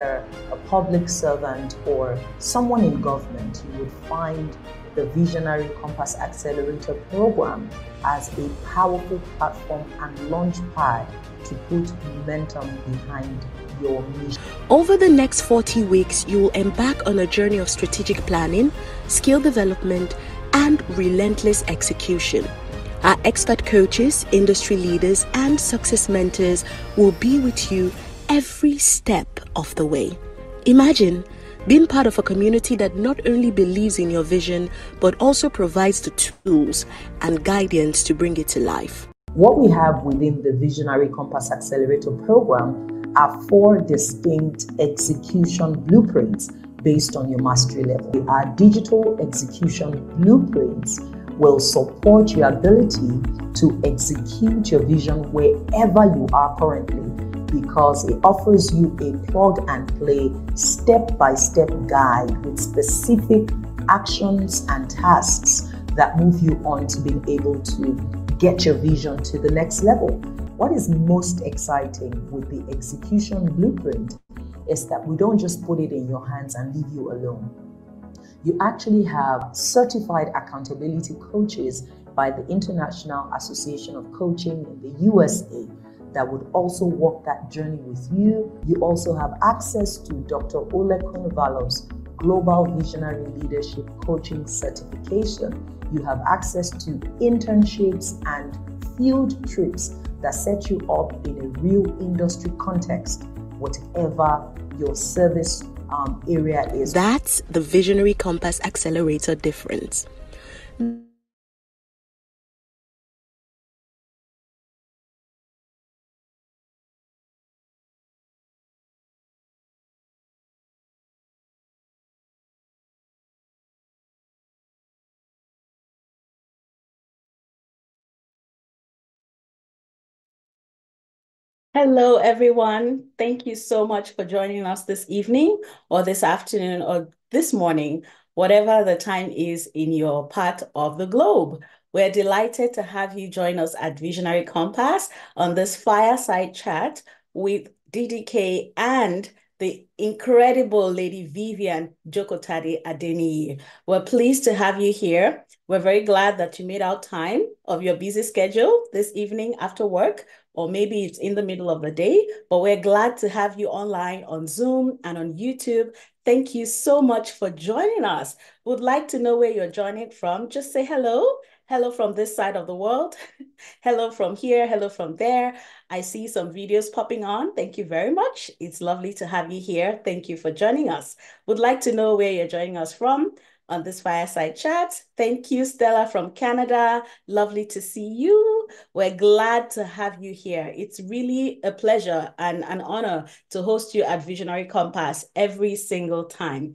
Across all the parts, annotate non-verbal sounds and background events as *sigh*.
a public servant or someone in government, you would find the Visionary Compass Accelerator program as a powerful platform and launch pad to put momentum behind your mission. Over the next 40 weeks, you will embark on a journey of strategic planning, skill development, and relentless execution. Our expert coaches, industry leaders, and success mentors will be with you every step of the way. Imagine being part of a community that not only believes in your vision, but also provides the tools and guidance to bring it to life. What we have within the Visionary Compass Accelerator program are four distinct execution blueprints based on your mastery level. Our digital execution blueprints will support your ability to execute your vision wherever you are currently because it offers you a plug and play step by step guide with specific actions and tasks that move you on to being able to get your vision to the next level. What is most exciting with the execution blueprint is that we don't just put it in your hands and leave you alone. You actually have certified accountability coaches by the International Association of Coaching in the USA that would also walk that journey with you. You also have access to Dr. Oleg Konovalov's Global Visionary Leadership Coaching Certification. You have access to internships and field trips that set you up in a real industry context, whatever your service um, area is. That's the Visionary Compass Accelerator difference. Hello, everyone. Thank you so much for joining us this evening or this afternoon or this morning, whatever the time is in your part of the globe. We're delighted to have you join us at Visionary Compass on this fireside chat with DDK and the incredible Lady Vivian Jokotade Adeniyi. We're pleased to have you here. We're very glad that you made out time of your busy schedule this evening after work or maybe it's in the middle of the day, but we're glad to have you online on Zoom and on YouTube. Thank you so much for joining us. Would like to know where you're joining from. Just say hello. Hello from this side of the world. *laughs* hello from here. Hello from there. I see some videos popping on. Thank you very much. It's lovely to have you here. Thank you for joining us. Would like to know where you're joining us from on this fireside chat. Thank you, Stella from Canada. Lovely to see you. We're glad to have you here. It's really a pleasure and an honor to host you at Visionary Compass every single time.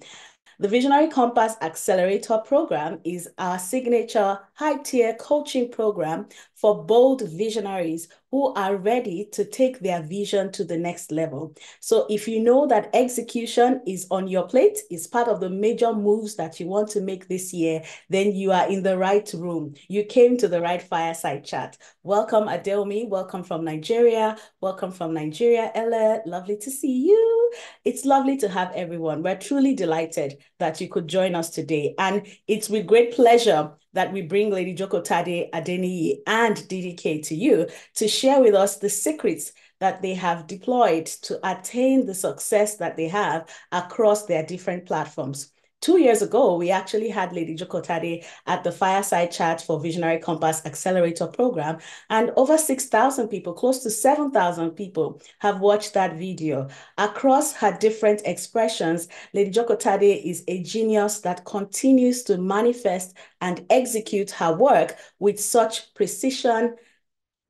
The Visionary Compass Accelerator program is our signature high tier coaching program for bold visionaries who are ready to take their vision to the next level. So if you know that execution is on your plate, is part of the major moves that you want to make this year, then you are in the right room. You came to the right fireside chat. Welcome, Adelmi. Welcome from Nigeria. Welcome from Nigeria, Ella. Lovely to see you. It's lovely to have everyone. We're truly delighted that you could join us today. And it's with great pleasure that we bring Lady Jokotade Adeniyi and DDK to you to share with us the secrets that they have deployed to attain the success that they have across their different platforms. Two years ago, we actually had Lady Jokotade at the Fireside Chat for Visionary Compass Accelerator Program, and over 6,000 people, close to 7,000 people, have watched that video. Across her different expressions, Lady Jokotade is a genius that continues to manifest and execute her work with such precision,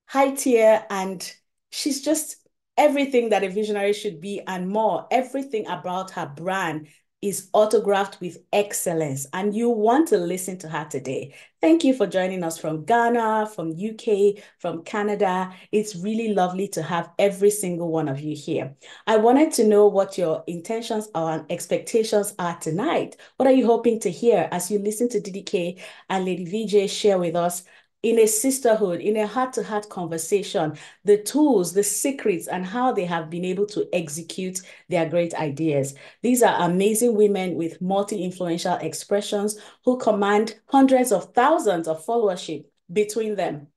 high tier, and she's just everything that a visionary should be and more. Everything about her brand is autographed with excellence and you want to listen to her today. Thank you for joining us from Ghana, from UK, from Canada. It's really lovely to have every single one of you here. I wanted to know what your intentions and expectations are tonight. What are you hoping to hear as you listen to DDK and Lady VJ share with us in a sisterhood, in a heart to heart conversation, the tools, the secrets, and how they have been able to execute their great ideas. These are amazing women with multi influential expressions who command hundreds of thousands of followership between them.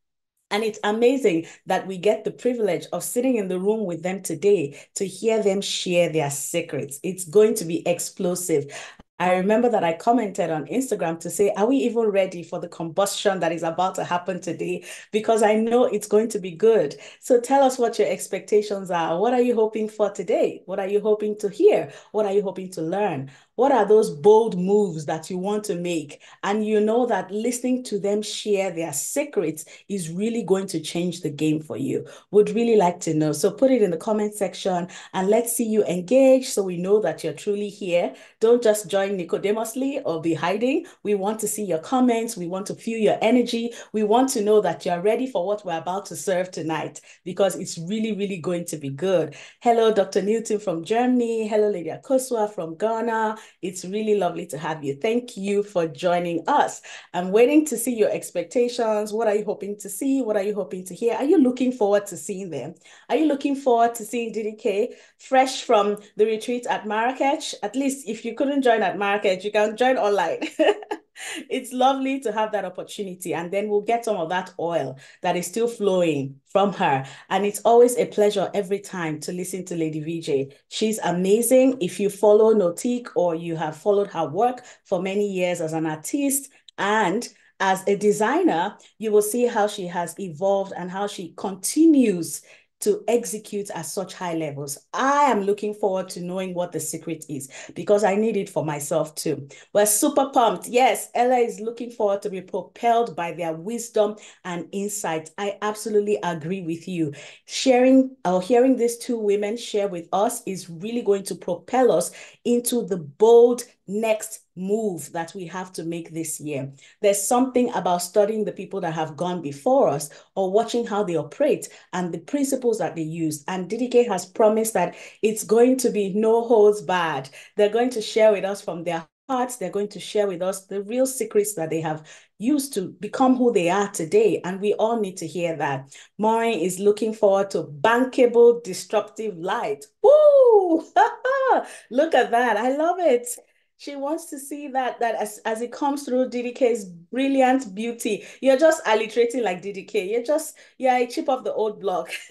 And it's amazing that we get the privilege of sitting in the room with them today to hear them share their secrets. It's going to be explosive. I remember that I commented on Instagram to say, are we even ready for the combustion that is about to happen today? Because I know it's going to be good. So tell us what your expectations are. What are you hoping for today? What are you hoping to hear? What are you hoping to learn? What are those bold moves that you want to make? And you know that listening to them share their secrets is really going to change the game for you. Would really like to know. So put it in the comment section and let's see you engage so we know that you're truly here. Don't just join Nicodemously or be hiding. We want to see your comments. We want to feel your energy. We want to know that you're ready for what we're about to serve tonight because it's really, really going to be good. Hello, Dr. Newton from Germany. Hello, Lady Akosua from Ghana. It's really lovely to have you. Thank you for joining us. I'm waiting to see your expectations. What are you hoping to see? What are you hoping to hear? Are you looking forward to seeing them? Are you looking forward to seeing DDK fresh from the retreat at Marrakech? At least if you couldn't join at Marrakech, you can join online. *laughs* it's lovely to have that opportunity. And then we'll get some of that oil that is still flowing from her. And it's always a pleasure every time to listen to Lady VJ. She's amazing. If you follow Nautique or you have followed her work for many years as an artist and as a designer, you will see how she has evolved and how she continues to execute at such high levels. I am looking forward to knowing what the secret is because I need it for myself too. We're super pumped. Yes, Ella is looking forward to be propelled by their wisdom and insight. I absolutely agree with you. Sharing or hearing these two women share with us is really going to propel us into the bold next move that we have to make this year. There's something about studying the people that have gone before us or watching how they operate and the principles that they use. And DDK has promised that it's going to be no holds barred. They're going to share with us from their hearts. They're going to share with us the real secrets that they have used to become who they are today. And we all need to hear that. Maureen is looking forward to bankable, disruptive light. Woo! *laughs* Look at that. I love it. She wants to see that that as, as it comes through DDK's brilliant beauty. You're just alliterating like DDK. You're just, you're a chip of the old block. *laughs*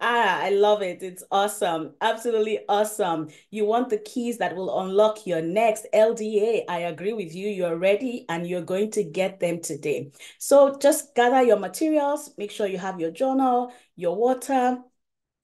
ah, I love it. It's awesome. Absolutely awesome. You want the keys that will unlock your next LDA. I agree with you. You're ready and you're going to get them today. So just gather your materials. Make sure you have your journal, your water,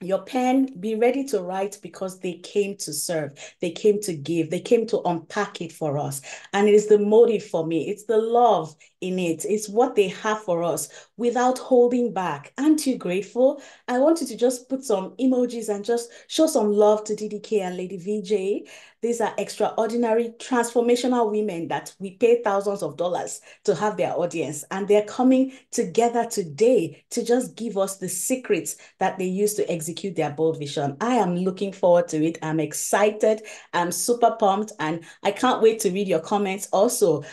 your pen, be ready to write because they came to serve, they came to give, they came to unpack it for us. And it is the motive for me, it's the love in it, it's what they have for us without holding back. Aren't you grateful? I want you to just put some emojis and just show some love to DDK and Lady VJ. These are extraordinary, transformational women that we pay thousands of dollars to have their audience. And they're coming together today to just give us the secrets that they use to execute their bold vision. I am looking forward to it. I'm excited. I'm super pumped. And I can't wait to read your comments also.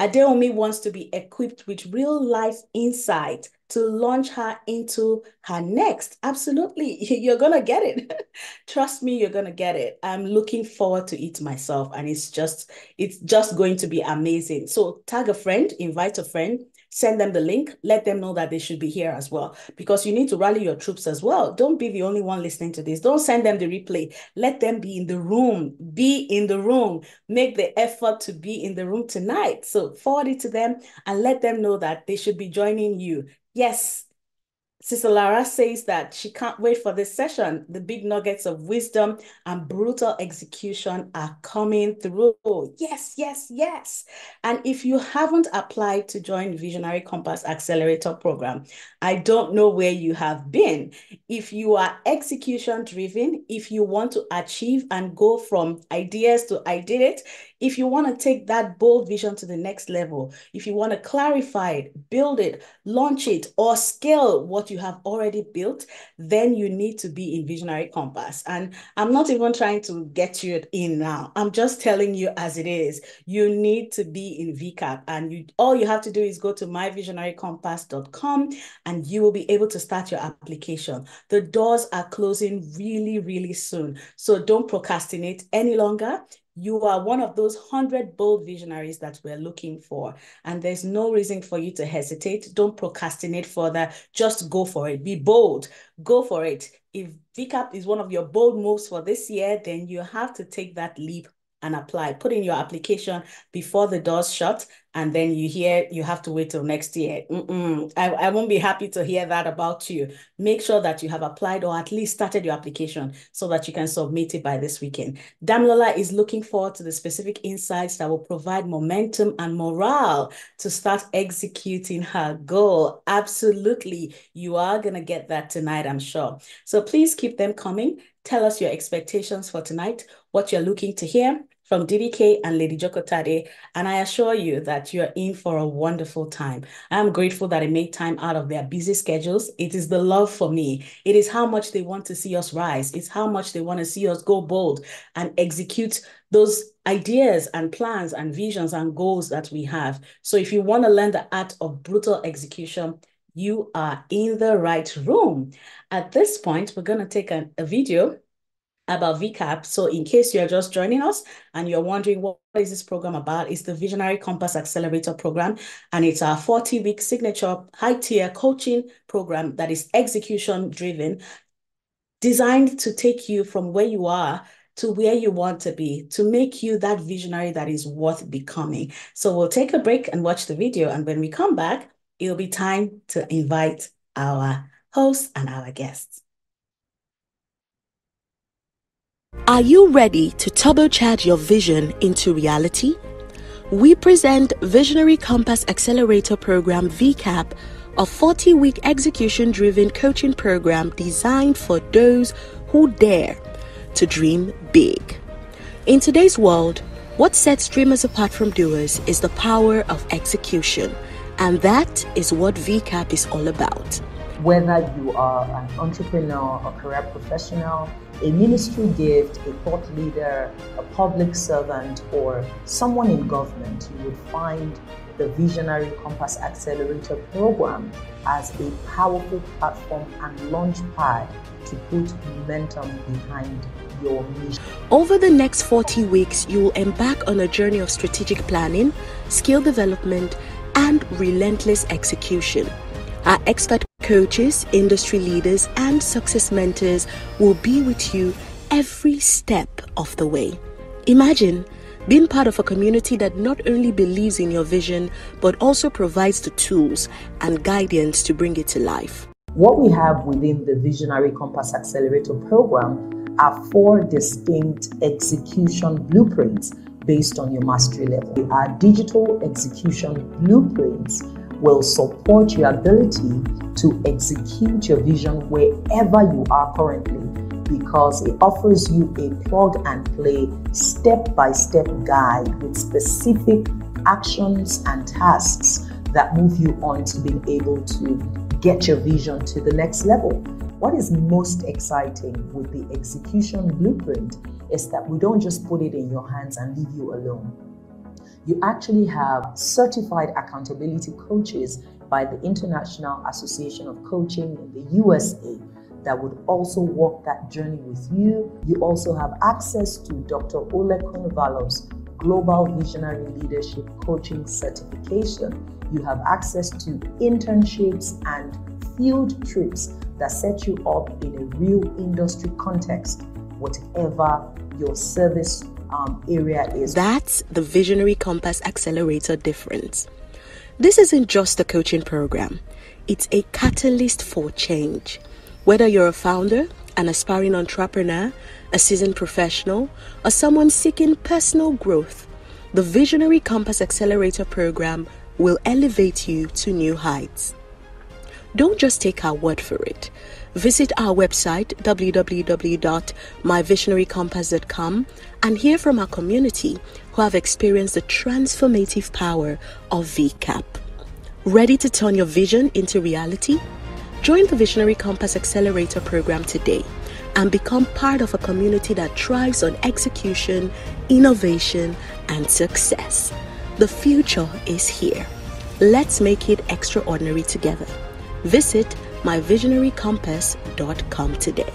Adeomi wants to be equipped with real life insight to launch her into her next. Absolutely. *laughs* You're going to get it. *laughs* Trust me, you're going to get it. I'm looking forward to it myself and it's just it's just going to be amazing. So tag a friend, invite a friend, send them the link, let them know that they should be here as well, because you need to rally your troops as well. Don't be the only one listening to this. Don't send them the replay. Let them be in the room, be in the room, make the effort to be in the room tonight. So forward it to them and let them know that they should be joining you. Yes, Sister Lara says that she can't wait for this session. The big nuggets of wisdom and brutal execution are coming through. Yes, yes, yes. And if you haven't applied to join Visionary Compass Accelerator Program, I don't know where you have been. If you are execution driven, if you want to achieve and go from ideas to I did it, if you want to take that bold vision to the next level, if you want to clarify it, build it, launch it, or scale what you have already built, then you need to be in Visionary Compass. And I'm not even trying to get you in now. I'm just telling you as it is. You need to be in VCAP. And you all you have to do is go to myvisionarycompass.com and you will be able to start your application. The doors are closing really, really soon. So don't procrastinate any longer you are one of those 100 bold visionaries that we're looking for. And there's no reason for you to hesitate. Don't procrastinate further. Just go for it. Be bold. Go for it. If VCAP is one of your bold moves for this year, then you have to take that leap and apply. Put in your application before the doors shut, and then you hear you have to wait till next year. I, I won't be happy to hear that about you. Make sure that you have applied or at least started your application so that you can submit it by this weekend. Damilola is looking forward to the specific insights that will provide momentum and morale to start executing her goal. Absolutely. You are going to get that tonight, I'm sure. So please keep them coming. Tell us your expectations for tonight, what you're looking to hear, from DDK and Lady Jokotade, and I assure you that you're in for a wonderful time. I'm grateful that they made time out of their busy schedules. It is the love for me. It is how much they want to see us rise. It's how much they want to see us go bold and execute those ideas and plans and visions and goals that we have. So if you want to learn the art of brutal execution, you are in the right room. At this point, we're going to take a video about VCAP. So in case you're just joining us and you're wondering what is this program about, it's the Visionary Compass Accelerator Program. And it's our 40-week signature high-tier coaching program that is execution-driven, designed to take you from where you are to where you want to be, to make you that visionary that is worth becoming. So we'll take a break and watch the video. And when we come back, it'll be time to invite our hosts and our guests. Are you ready to turbocharge your vision into reality? We present Visionary Compass Accelerator Program VCAP, a 40 week execution driven coaching program designed for those who dare to dream big. In today's world, what sets dreamers apart from doers is the power of execution, and that is what VCAP is all about. Whether you are an entrepreneur, a career professional, a ministry gift, a thought leader, a public servant, or someone in government, you would find the Visionary Compass Accelerator program as a powerful platform and launch pad to put momentum behind your mission. Over the next 40 weeks, you will embark on a journey of strategic planning, skill development, and relentless execution. Our expert coaches, industry leaders, and success mentors will be with you every step of the way. Imagine being part of a community that not only believes in your vision, but also provides the tools and guidance to bring it to life. What we have within the Visionary Compass Accelerator program are four distinct execution blueprints based on your mastery level. Our digital execution blueprints will support your ability to execute your vision wherever you are currently because it offers you a plug and play step by step guide with specific actions and tasks that move you on to being able to get your vision to the next level. What is most exciting with the execution blueprint is that we don't just put it in your hands and leave you alone you actually have certified accountability coaches by the International Association of Coaching in the USA that would also walk that journey with you. You also have access to Dr. Oleg Konovalov's Global Visionary Leadership Coaching Certification. You have access to internships and field trips that set you up in a real industry context, whatever your service um, area is. That's the Visionary Compass Accelerator difference. This isn't just a coaching program, it's a catalyst for change. Whether you're a founder, an aspiring entrepreneur, a seasoned professional, or someone seeking personal growth, the Visionary Compass Accelerator program will elevate you to new heights. Don't just take our word for it. Visit our website www.myvisionarycompass.com and hear from our community who have experienced the transformative power of VCAP. Ready to turn your vision into reality? Join the Visionary Compass Accelerator program today and become part of a community that thrives on execution, innovation, and success. The future is here. Let's make it extraordinary together. Visit myvisionarycompass.com today.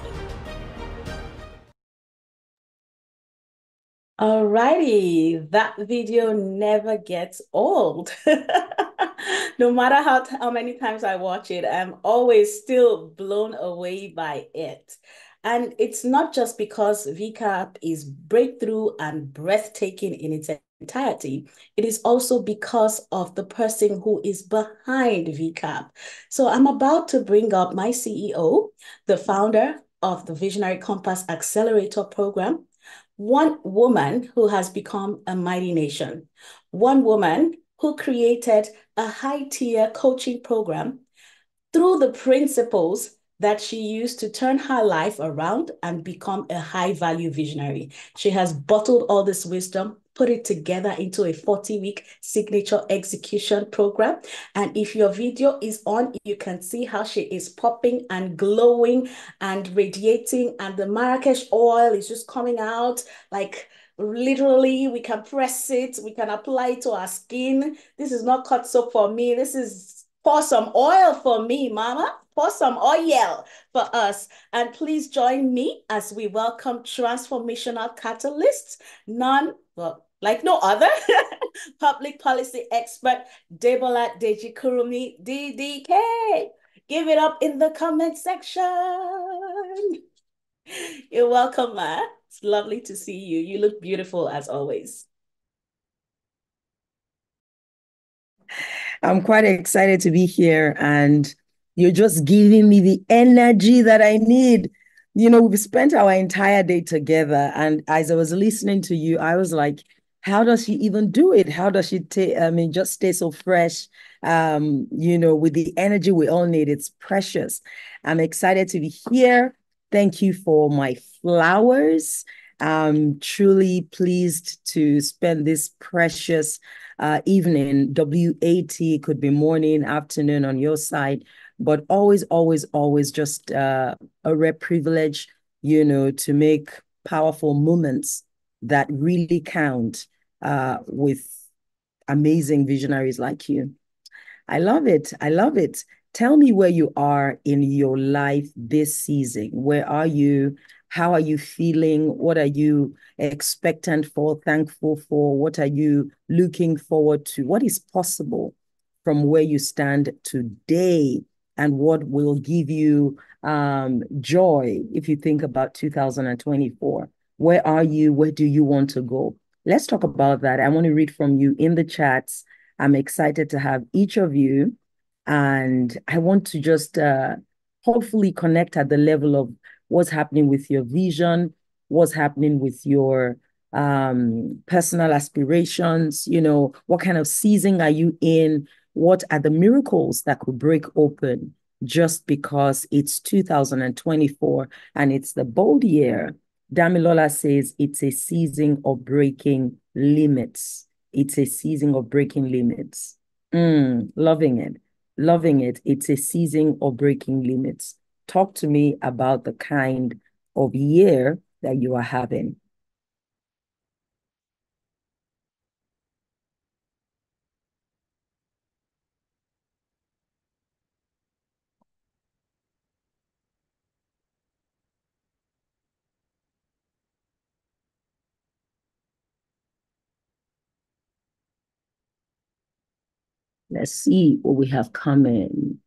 Alrighty, that video never gets old. *laughs* no matter how, how many times I watch it, I'm always still blown away by it. And it's not just because VCAP is breakthrough and breathtaking in its entirety, it is also because of the person who is behind VCAP. So I'm about to bring up my CEO, the founder of the Visionary Compass Accelerator Program, one woman who has become a mighty nation, one woman who created a high tier coaching program through the principles that she used to turn her life around and become a high value visionary. She has bottled all this wisdom, put it together into a 40 week signature execution program. And if your video is on, you can see how she is popping and glowing and radiating, and the Marrakesh oil is just coming out like literally we can press it we can apply it to our skin. This is not cut soap for me. This is pour some oil for me mama. Pour some oil for us. And please join me as we welcome transformational catalysts, none, well, like no other, *laughs* public policy expert, Debola Deji Kurumi, DDK. Give it up in the comment section. You're welcome, Ma. It's lovely to see you. You look beautiful as always. I'm quite excited to be here and you're just giving me the energy that I need. You know, we've spent our entire day together. And as I was listening to you, I was like, how does she even do it? How does she take, I mean, just stay so fresh, um, you know, with the energy we all need? It's precious. I'm excited to be here. Thank you for my flowers. I'm truly pleased to spend this precious uh, evening. WAT could be morning, afternoon on your side but always, always, always just uh, a rare privilege, you know, to make powerful moments that really count uh, with amazing visionaries like you. I love it. I love it. Tell me where you are in your life this season. Where are you? How are you feeling? What are you expectant for, thankful for? What are you looking forward to? What is possible from where you stand today and what will give you um, joy if you think about 2024. Where are you? Where do you want to go? Let's talk about that. I want to read from you in the chats. I'm excited to have each of you. And I want to just uh, hopefully connect at the level of what's happening with your vision, what's happening with your um, personal aspirations, you know, what kind of season are you in? What are the miracles that could break open just because it's 2024 and it's the bold year? Damilola says it's a season of breaking limits. It's a season of breaking limits. Mm, loving it. Loving it. It's a season of breaking limits. Talk to me about the kind of year that you are having. Let's see what we have coming.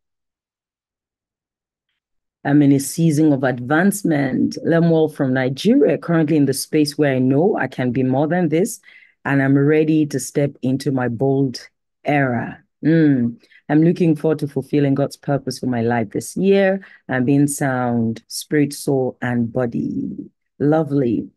I'm in a season of advancement. Lemuel from Nigeria, currently in the space where I know I can be more than this, and I'm ready to step into my bold era. Mm. I'm looking forward to fulfilling God's purpose for my life this year and being sound, spirit, soul, and body. Lovely.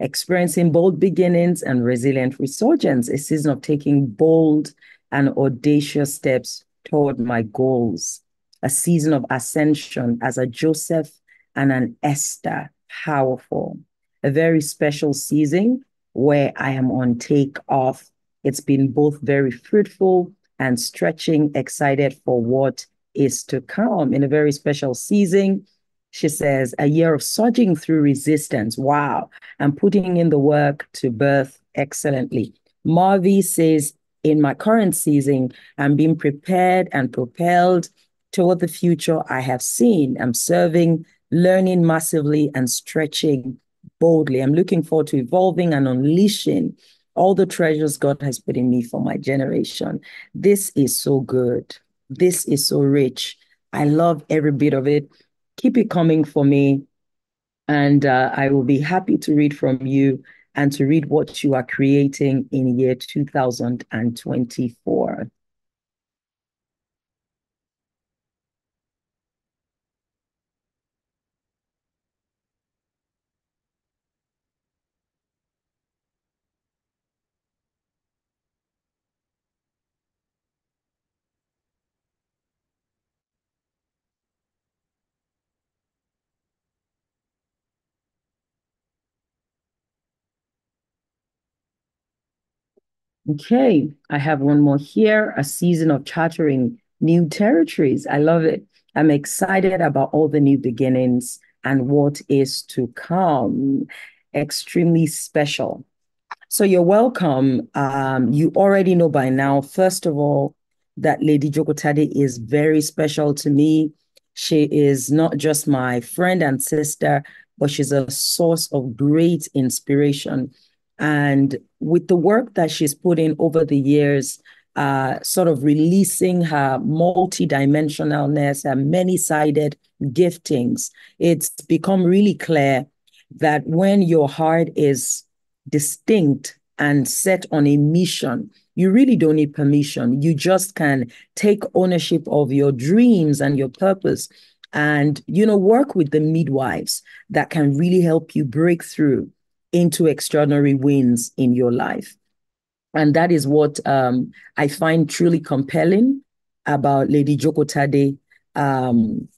Experiencing bold beginnings and resilient resurgence, a season of taking bold and audacious steps toward my goals, a season of ascension as a Joseph and an Esther, powerful, a very special season where I am on take off. It's been both very fruitful and stretching, excited for what is to come in a very special season. She says, a year of surging through resistance. Wow. And putting in the work to birth excellently. Marvi says, in my current season, I'm being prepared and propelled toward the future I have seen. I'm serving, learning massively, and stretching boldly. I'm looking forward to evolving and unleashing all the treasures God has put in me for my generation. This is so good. This is so rich. I love every bit of it. Keep it coming for me. And uh, I will be happy to read from you and to read what you are creating in year 2024. Okay, I have one more here a season of chartering new territories. I love it. I'm excited about all the new beginnings and what is to come. Extremely special. So you're welcome. Um, you already know by now, first of all, that Lady Jokotade is very special to me. She is not just my friend and sister, but she's a source of great inspiration and with the work that she's put in over the years, uh, sort of releasing her multidimensionalness, her many-sided giftings, it's become really clear that when your heart is distinct and set on a mission, you really don't need permission. You just can take ownership of your dreams and your purpose and you know work with the midwives that can really help you break through into extraordinary wins in your life. And that is what um, I find truly compelling about Lady Jokotade. Um,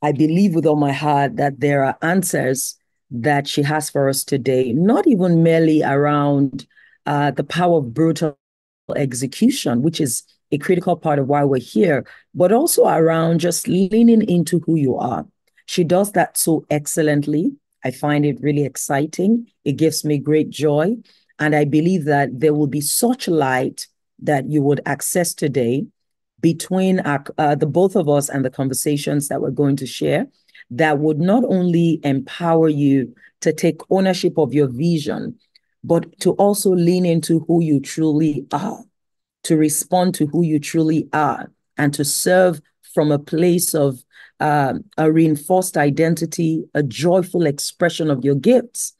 I believe with all my heart that there are answers that she has for us today, not even merely around uh, the power of brutal execution, which is a critical part of why we're here, but also around just leaning into who you are. She does that so excellently. I find it really exciting. It gives me great joy. And I believe that there will be such light that you would access today between our, uh, the both of us and the conversations that we're going to share that would not only empower you to take ownership of your vision, but to also lean into who you truly are, to respond to who you truly are, and to serve from a place of uh, a reinforced identity, a joyful expression of your gifts,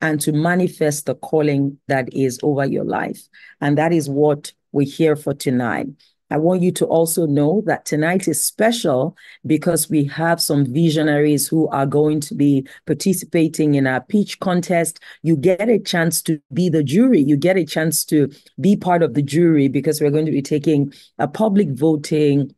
and to manifest the calling that is over your life. And that is what we're here for tonight. I want you to also know that tonight is special because we have some visionaries who are going to be participating in our pitch contest. You get a chance to be the jury. You get a chance to be part of the jury because we're going to be taking a public voting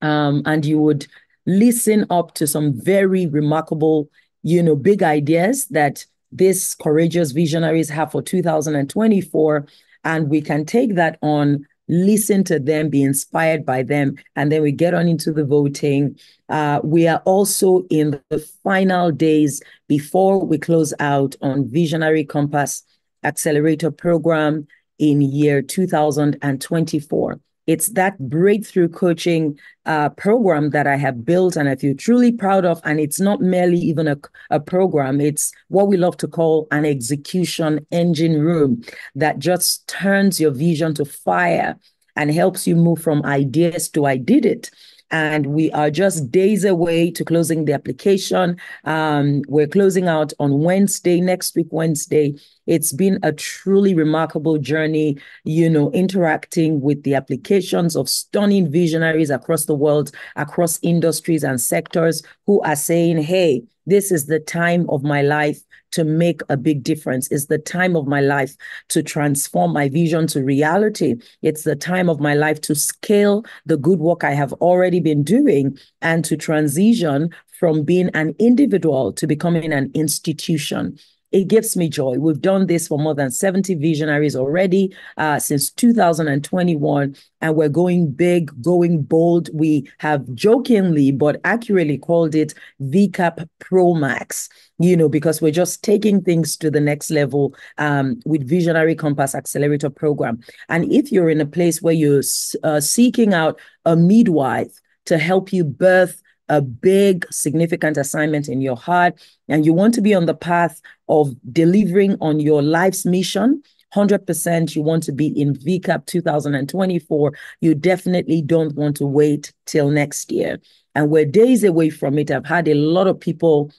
um, and you would listen up to some very remarkable, you know, big ideas that these courageous visionaries have for 2024. And we can take that on, listen to them, be inspired by them, and then we get on into the voting. Uh, we are also in the final days before we close out on Visionary Compass Accelerator Program in year 2024. It's that breakthrough coaching uh, program that I have built and I feel truly proud of. And it's not merely even a, a program, it's what we love to call an execution engine room that just turns your vision to fire and helps you move from ideas to I did it and we are just days away to closing the application. Um, we're closing out on Wednesday, next week, Wednesday. It's been a truly remarkable journey, you know, interacting with the applications of stunning visionaries across the world, across industries and sectors who are saying, hey, this is the time of my life to make a big difference. It's the time of my life to transform my vision to reality. It's the time of my life to scale the good work I have already been doing and to transition from being an individual to becoming an institution. It gives me joy. We've done this for more than 70 visionaries already uh, since 2021, and we're going big, going bold. We have jokingly but accurately called it VCAP Pro Max, you know, because we're just taking things to the next level um, with Visionary Compass Accelerator Program. And if you're in a place where you're uh, seeking out a midwife to help you birth a big, significant assignment in your heart, and you want to be on the path of delivering on your life's mission, 100% you want to be in VCAP 2024, you definitely don't want to wait till next year. And we're days away from it. I've had a lot of people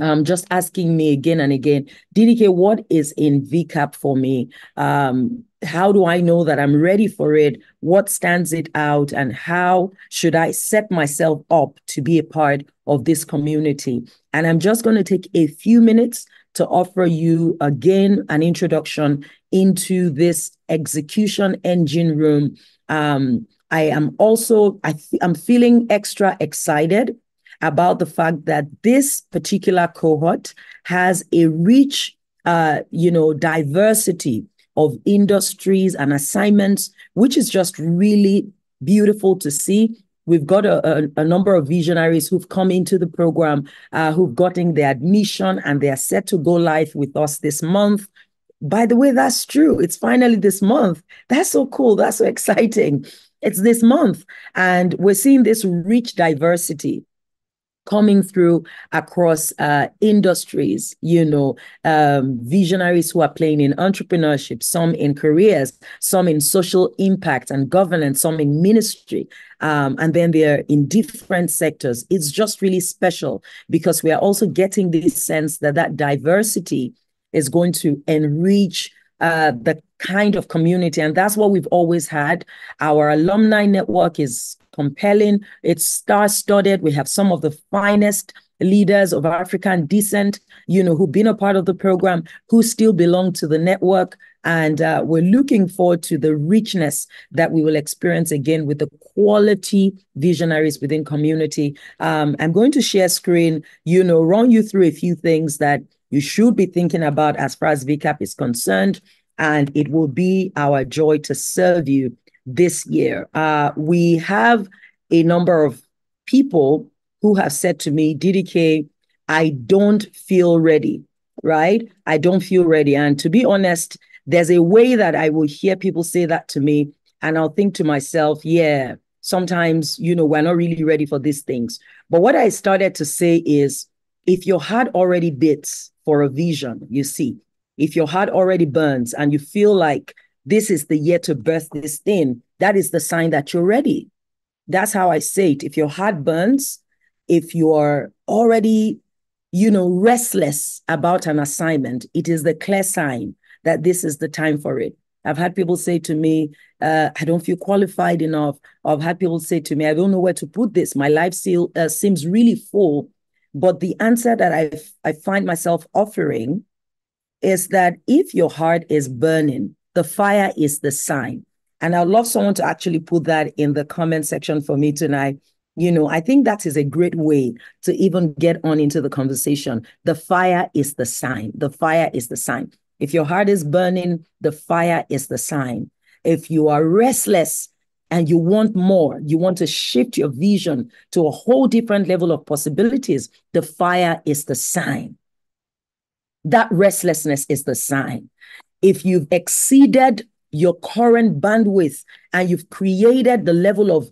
um, just asking me again and again, DDK, what is in VCAP for me? Um, how do I know that I'm ready for it? What stands it out? And how should I set myself up to be a part of this community? And I'm just going to take a few minutes to offer you again an introduction into this execution engine room. Um, I am also I I'm feeling extra excited about the fact that this particular cohort has a rich, uh, you know, diversity of industries and assignments, which is just really beautiful to see. We've got a, a, a, number of visionaries who've come into the program, uh, who've gotten their admission, and they are set to go live with us this month. By the way, that's true. It's finally this month. That's so cool. That's so *laughs* exciting. It's this month. And we're seeing this rich diversity coming through across uh, industries, you know, um, visionaries who are playing in entrepreneurship, some in careers, some in social impact and governance, some in ministry. Um, and then they're in different sectors. It's just really special because we are also getting this sense that that diversity is going to enrich uh, the kind of community. And that's what we've always had. Our alumni network is compelling, it's star studded. We have some of the finest leaders of African descent, you know, who've been a part of the program, who still belong to the network. And uh, we're looking forward to the richness that we will experience again with the quality visionaries within community. Um, I'm going to share screen, you know, run you through a few things that you should be thinking about as far as VCAP is concerned. And it will be our joy to serve you this year. Uh, we have a number of people who have said to me, DDK, I don't feel ready, right? I don't feel ready. And to be honest, there's a way that I will hear people say that to me, and I'll think to myself, yeah, sometimes, you know, we're not really ready for these things. But what I started to say is, if your heart already beats for a vision, you see, if your heart already burns and you feel like this is the year to birth this thing, that is the sign that you're ready. That's how I say it. If your heart burns, if you are already, you know, restless about an assignment, it is the clear sign that this is the time for it. I've had people say to me, uh, I don't feel qualified enough. I've had people say to me, I don't know where to put this. My life seal, uh, seems really full. But the answer that I, I find myself offering is that if your heart is burning, the fire is the sign. And I'd love someone to actually put that in the comment section for me tonight. You know, I think that is a great way to even get on into the conversation. The fire is the sign. The fire is the sign. If your heart is burning, the fire is the sign. If you are restless and you want more, you want to shift your vision to a whole different level of possibilities, the fire is the sign. That restlessness is the sign. If you've exceeded your current bandwidth and you've created the level of,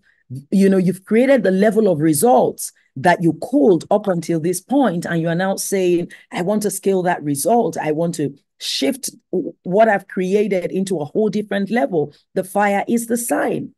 you know, you've created the level of results that you called up until this point, and you are now saying, I want to scale that result. I want to shift what I've created into a whole different level. The fire is the sign.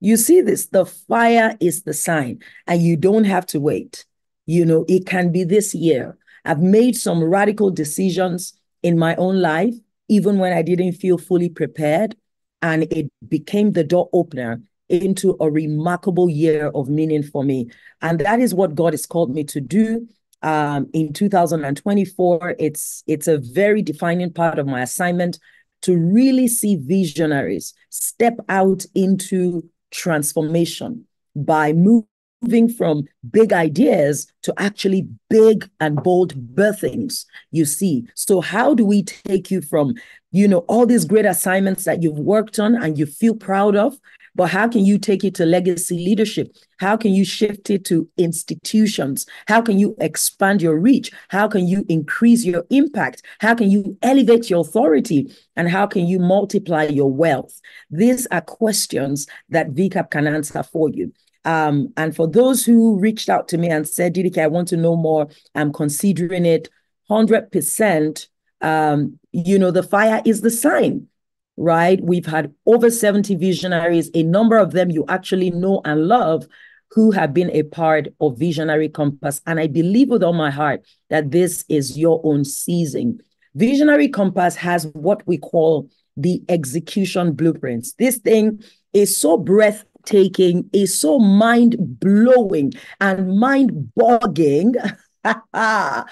You see this, the fire is the sign, and you don't have to wait. You know, it can be this year. I've made some radical decisions in my own life, even when I didn't feel fully prepared. And it became the door opener into a remarkable year of meaning for me. And that is what God has called me to do. Um, in 2024, it's it's a very defining part of my assignment to really see visionaries step out into transformation by moving moving from big ideas to actually big and bold birthings, you see. So, how do we take you from, you know, all these great assignments that you've worked on and you feel proud of? But how can you take it to legacy leadership? How can you shift it to institutions? How can you expand your reach? How can you increase your impact? How can you elevate your authority? And how can you multiply your wealth? These are questions that VCAP can answer for you. Um, and for those who reached out to me and said, DDK, I want to know more, I'm considering it 100%. Um, you know, the fire is the sign, right? We've had over 70 visionaries, a number of them you actually know and love who have been a part of Visionary Compass. And I believe with all my heart that this is your own season. Visionary Compass has what we call the execution blueprints. This thing is so breath taking, is so mind blowing and mind bogging *laughs* that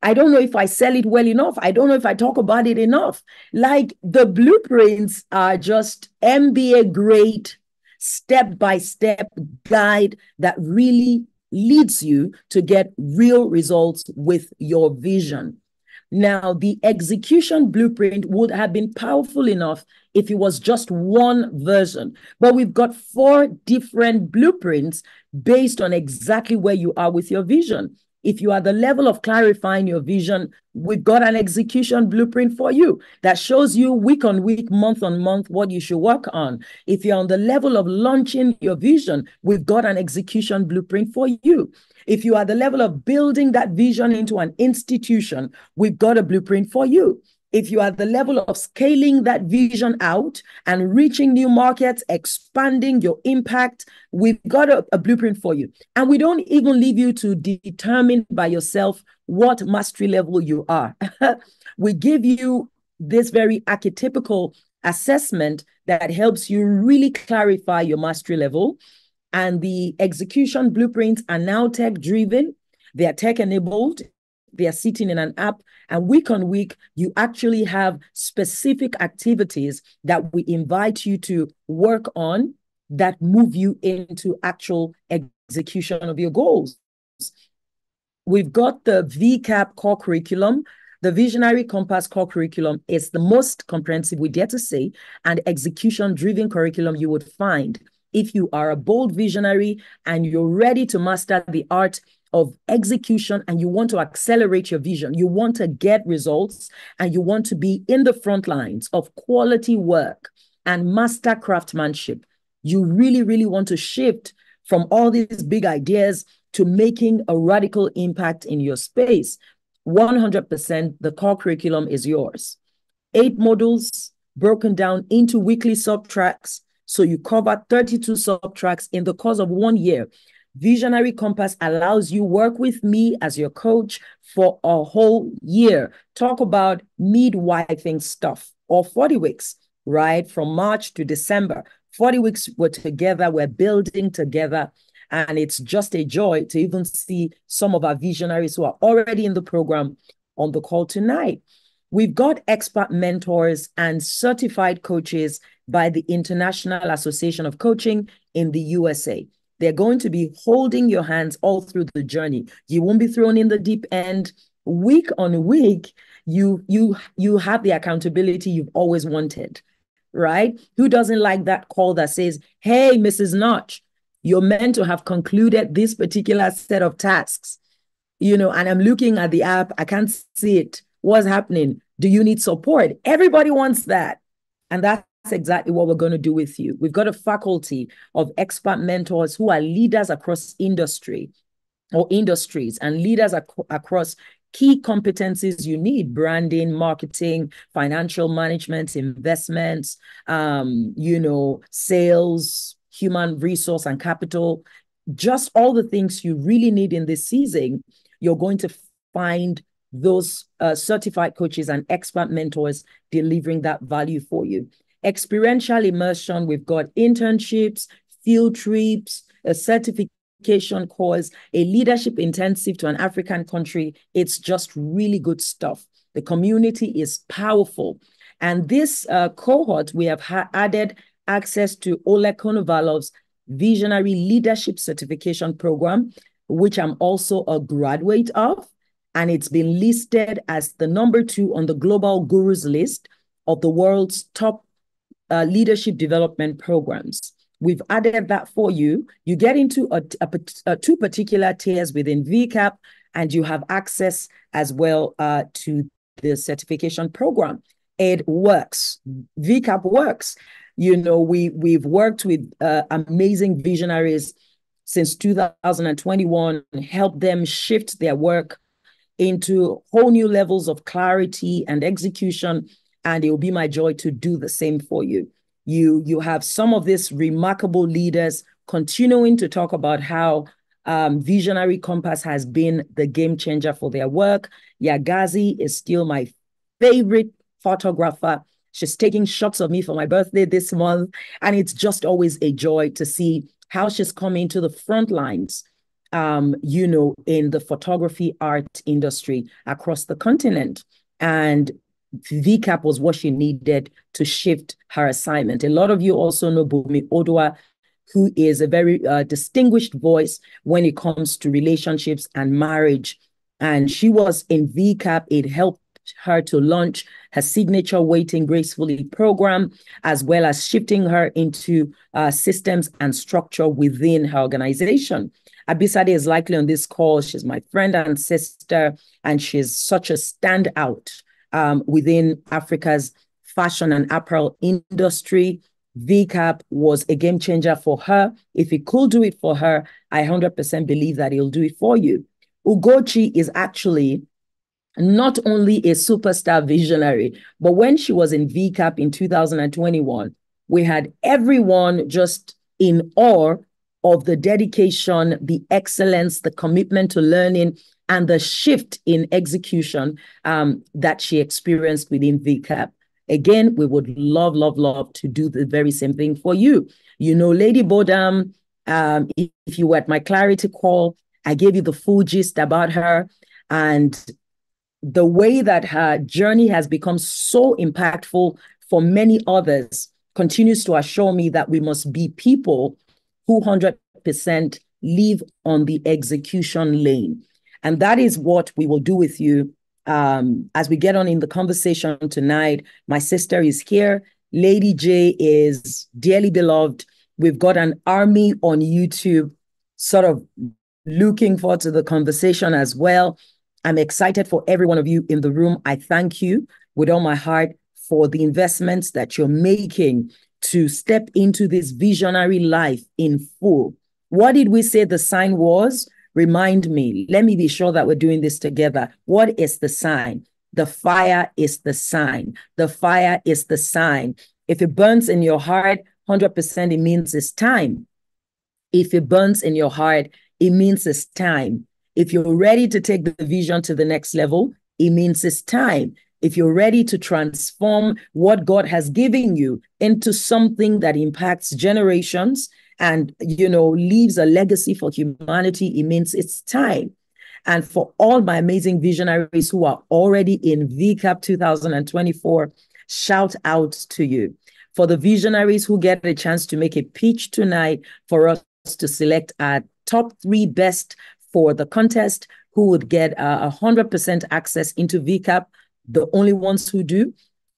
I don't know if I sell it well enough. I don't know if I talk about it enough. Like the blueprints are just MBA grade, step by step guide that really leads you to get real results with your vision. Now, the execution blueprint would have been powerful enough if it was just one version, but we've got four different blueprints based on exactly where you are with your vision. If you are the level of clarifying your vision, we've got an execution blueprint for you that shows you week on week, month on month, what you should work on. If you're on the level of launching your vision, we've got an execution blueprint for you. If you are the level of building that vision into an institution, we've got a blueprint for you. If you are the level of scaling that vision out and reaching new markets, expanding your impact, we've got a, a blueprint for you. And we don't even leave you to determine by yourself what mastery level you are. *laughs* we give you this very archetypical assessment that helps you really clarify your mastery level and the execution blueprints are now tech driven, they are tech enabled, they are sitting in an app. And week on week, you actually have specific activities that we invite you to work on that move you into actual execution of your goals. We've got the VCAP core curriculum. The Visionary Compass core curriculum is the most comprehensive, we dare to say, and execution driven curriculum you would find if you are a bold visionary and you're ready to master the art of execution and you want to accelerate your vision, you want to get results, and you want to be in the front lines of quality work and master craftsmanship, you really, really want to shift from all these big ideas to making a radical impact in your space. 100% the core curriculum is yours. Eight modules broken down into weekly subtracks so you cover 32 subtracks in the course of one year. Visionary Compass allows you work with me as your coach for a whole year. Talk about midwifing stuff or 40 weeks, right? From March to December. 40 weeks we're together, we're building together. And it's just a joy to even see some of our visionaries who are already in the program on the call tonight. We've got expert mentors and certified coaches by the International Association of Coaching in the USA. They're going to be holding your hands all through the journey. You won't be thrown in the deep end. Week on week, you you you have the accountability you've always wanted, right? Who doesn't like that call that says, "Hey, Mrs. Notch, you're meant to have concluded this particular set of tasks." You know, and I'm looking at the app, I can't see it. What's happening? Do you need support? Everybody wants that. And that's exactly what we're going to do with you. We've got a faculty of expert mentors who are leaders across industry or industries and leaders ac across key competencies you need branding marketing financial management investments um, you know sales human resource and capital just all the things you really need in this season you're going to find those uh, certified coaches and expert mentors delivering that value for you. Experiential immersion, we've got internships, field trips, a certification course, a leadership intensive to an African country. It's just really good stuff. The community is powerful. And this uh, cohort, we have added access to Oleg Konovalov's Visionary Leadership Certification Program, which I'm also a graduate of. And it's been listed as the number two on the Global Gurus list of the world's top uh, leadership development programs. We've added that for you. You get into a, a, a two particular tiers within VCAP, and you have access as well uh, to the certification program. It works. VCAP works. You know, we we've worked with uh, amazing visionaries since 2021, helped them shift their work into whole new levels of clarity and execution. And it will be my joy to do the same for you. You you have some of these remarkable leaders continuing to talk about how um, Visionary Compass has been the game changer for their work. Yagazie is still my favorite photographer. She's taking shots of me for my birthday this month. And it's just always a joy to see how she's coming to the front lines, um, you know, in the photography art industry across the continent. And VCAP was what she needed to shift her assignment. A lot of you also know Bumi Odwa, who is a very uh, distinguished voice when it comes to relationships and marriage. And she was in VCAP. It helped her to launch her signature Waiting Gracefully program, as well as shifting her into uh, systems and structure within her organization. Abisade is likely on this call. She's my friend and sister, and she's such a standout um, within Africa's fashion and apparel industry. VCAP was a game changer for her. If it could do it for her, I 100% believe that he'll do it for you. Ugochi is actually not only a superstar visionary, but when she was in VCAP in 2021, we had everyone just in awe of the dedication, the excellence, the commitment to learning, and the shift in execution um, that she experienced within VCAP. Again, we would love, love, love to do the very same thing for you. You know, Lady Bodam, um, if, if you were at my clarity call, I gave you the full gist about her and the way that her journey has become so impactful for many others continues to assure me that we must be people who 100% live on the execution lane. And that is what we will do with you um, as we get on in the conversation tonight, my sister is here. Lady J is dearly beloved. We've got an army on YouTube, sort of looking forward to the conversation as well. I'm excited for every one of you in the room. I thank you with all my heart for the investments that you're making to step into this visionary life in full. What did we say the sign was? Remind me, let me be sure that we're doing this together. What is the sign? The fire is the sign. The fire is the sign. If it burns in your heart, 100% it means it's time. If it burns in your heart, it means it's time. If you're ready to take the vision to the next level, it means it's time. If you're ready to transform what God has given you into something that impacts generations, and you know leaves a legacy for humanity. It means it's time. And for all my amazing visionaries who are already in vcap 2024 shout out to you. For the visionaries who get a chance to make a pitch tonight for us to select our top three best for the contest who would get a 100% access into vcap the only ones who do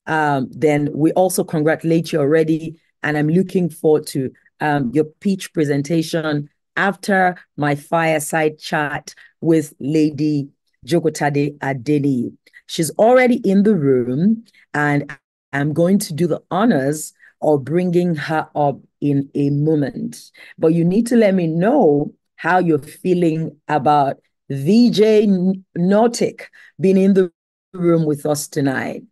um, then we also congratulate you already. And i'm looking forward to um, your pitch presentation after my fireside chat with Lady Jokotade Adeni. She's already in the room, and I'm going to do the honors of bringing her up in a moment. But you need to let me know how you're feeling about VJ Nautic being in the room with us tonight.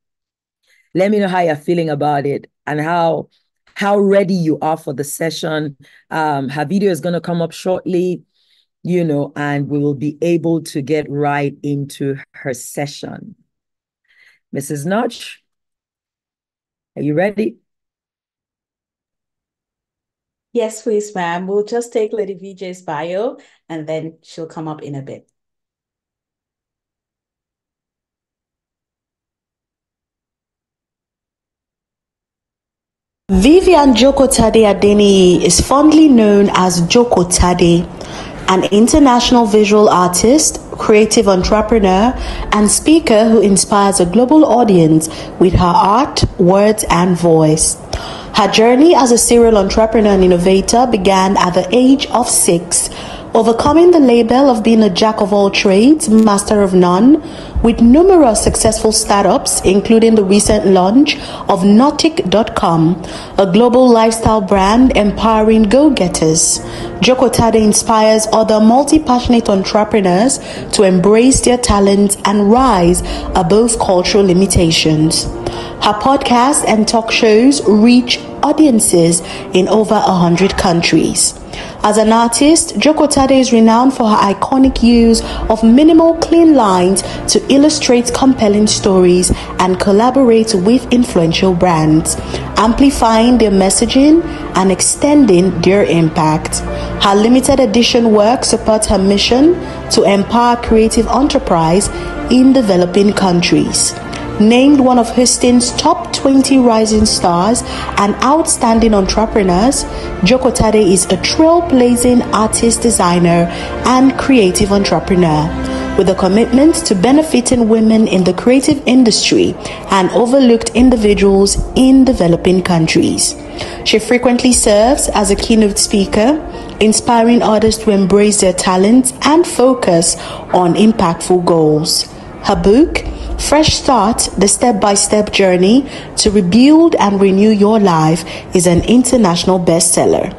Let me know how you're feeling about it and how how ready you are for the session. Um, her video is going to come up shortly, you know, and we will be able to get right into her session. Mrs. Notch, are you ready? Yes, please, ma'am. We'll just take Lady VJ's bio and then she'll come up in a bit. Vivian Jokotade Adeniyi is fondly known as Jokotade, an international visual artist, creative entrepreneur, and speaker who inspires a global audience with her art, words, and voice. Her journey as a serial entrepreneur and innovator began at the age of six overcoming the label of being a jack of all trades, master of none, with numerous successful startups, including the recent launch of Nautic.com, a global lifestyle brand empowering go getters. Jokotade inspires other multi passionate entrepreneurs to embrace their talents and rise above cultural limitations. Her podcast and talk shows reach audiences in over 100 countries. As an artist, Jokotade is renowned for her iconic use of minimal, clean lines to illustrate compelling stories and collaborate with influential brands, amplifying their messaging and extending their impact. Her limited edition work supports her mission to empower creative enterprise in developing countries named one of Houston's top 20 rising stars and outstanding entrepreneurs, Jokotade is a trailblazing artist, designer, and creative entrepreneur with a commitment to benefiting women in the creative industry and overlooked individuals in developing countries. She frequently serves as a keynote speaker, inspiring others to embrace their talents and focus on impactful goals. Her book, Fresh Start, the step by step journey to rebuild and renew your life, is an international bestseller.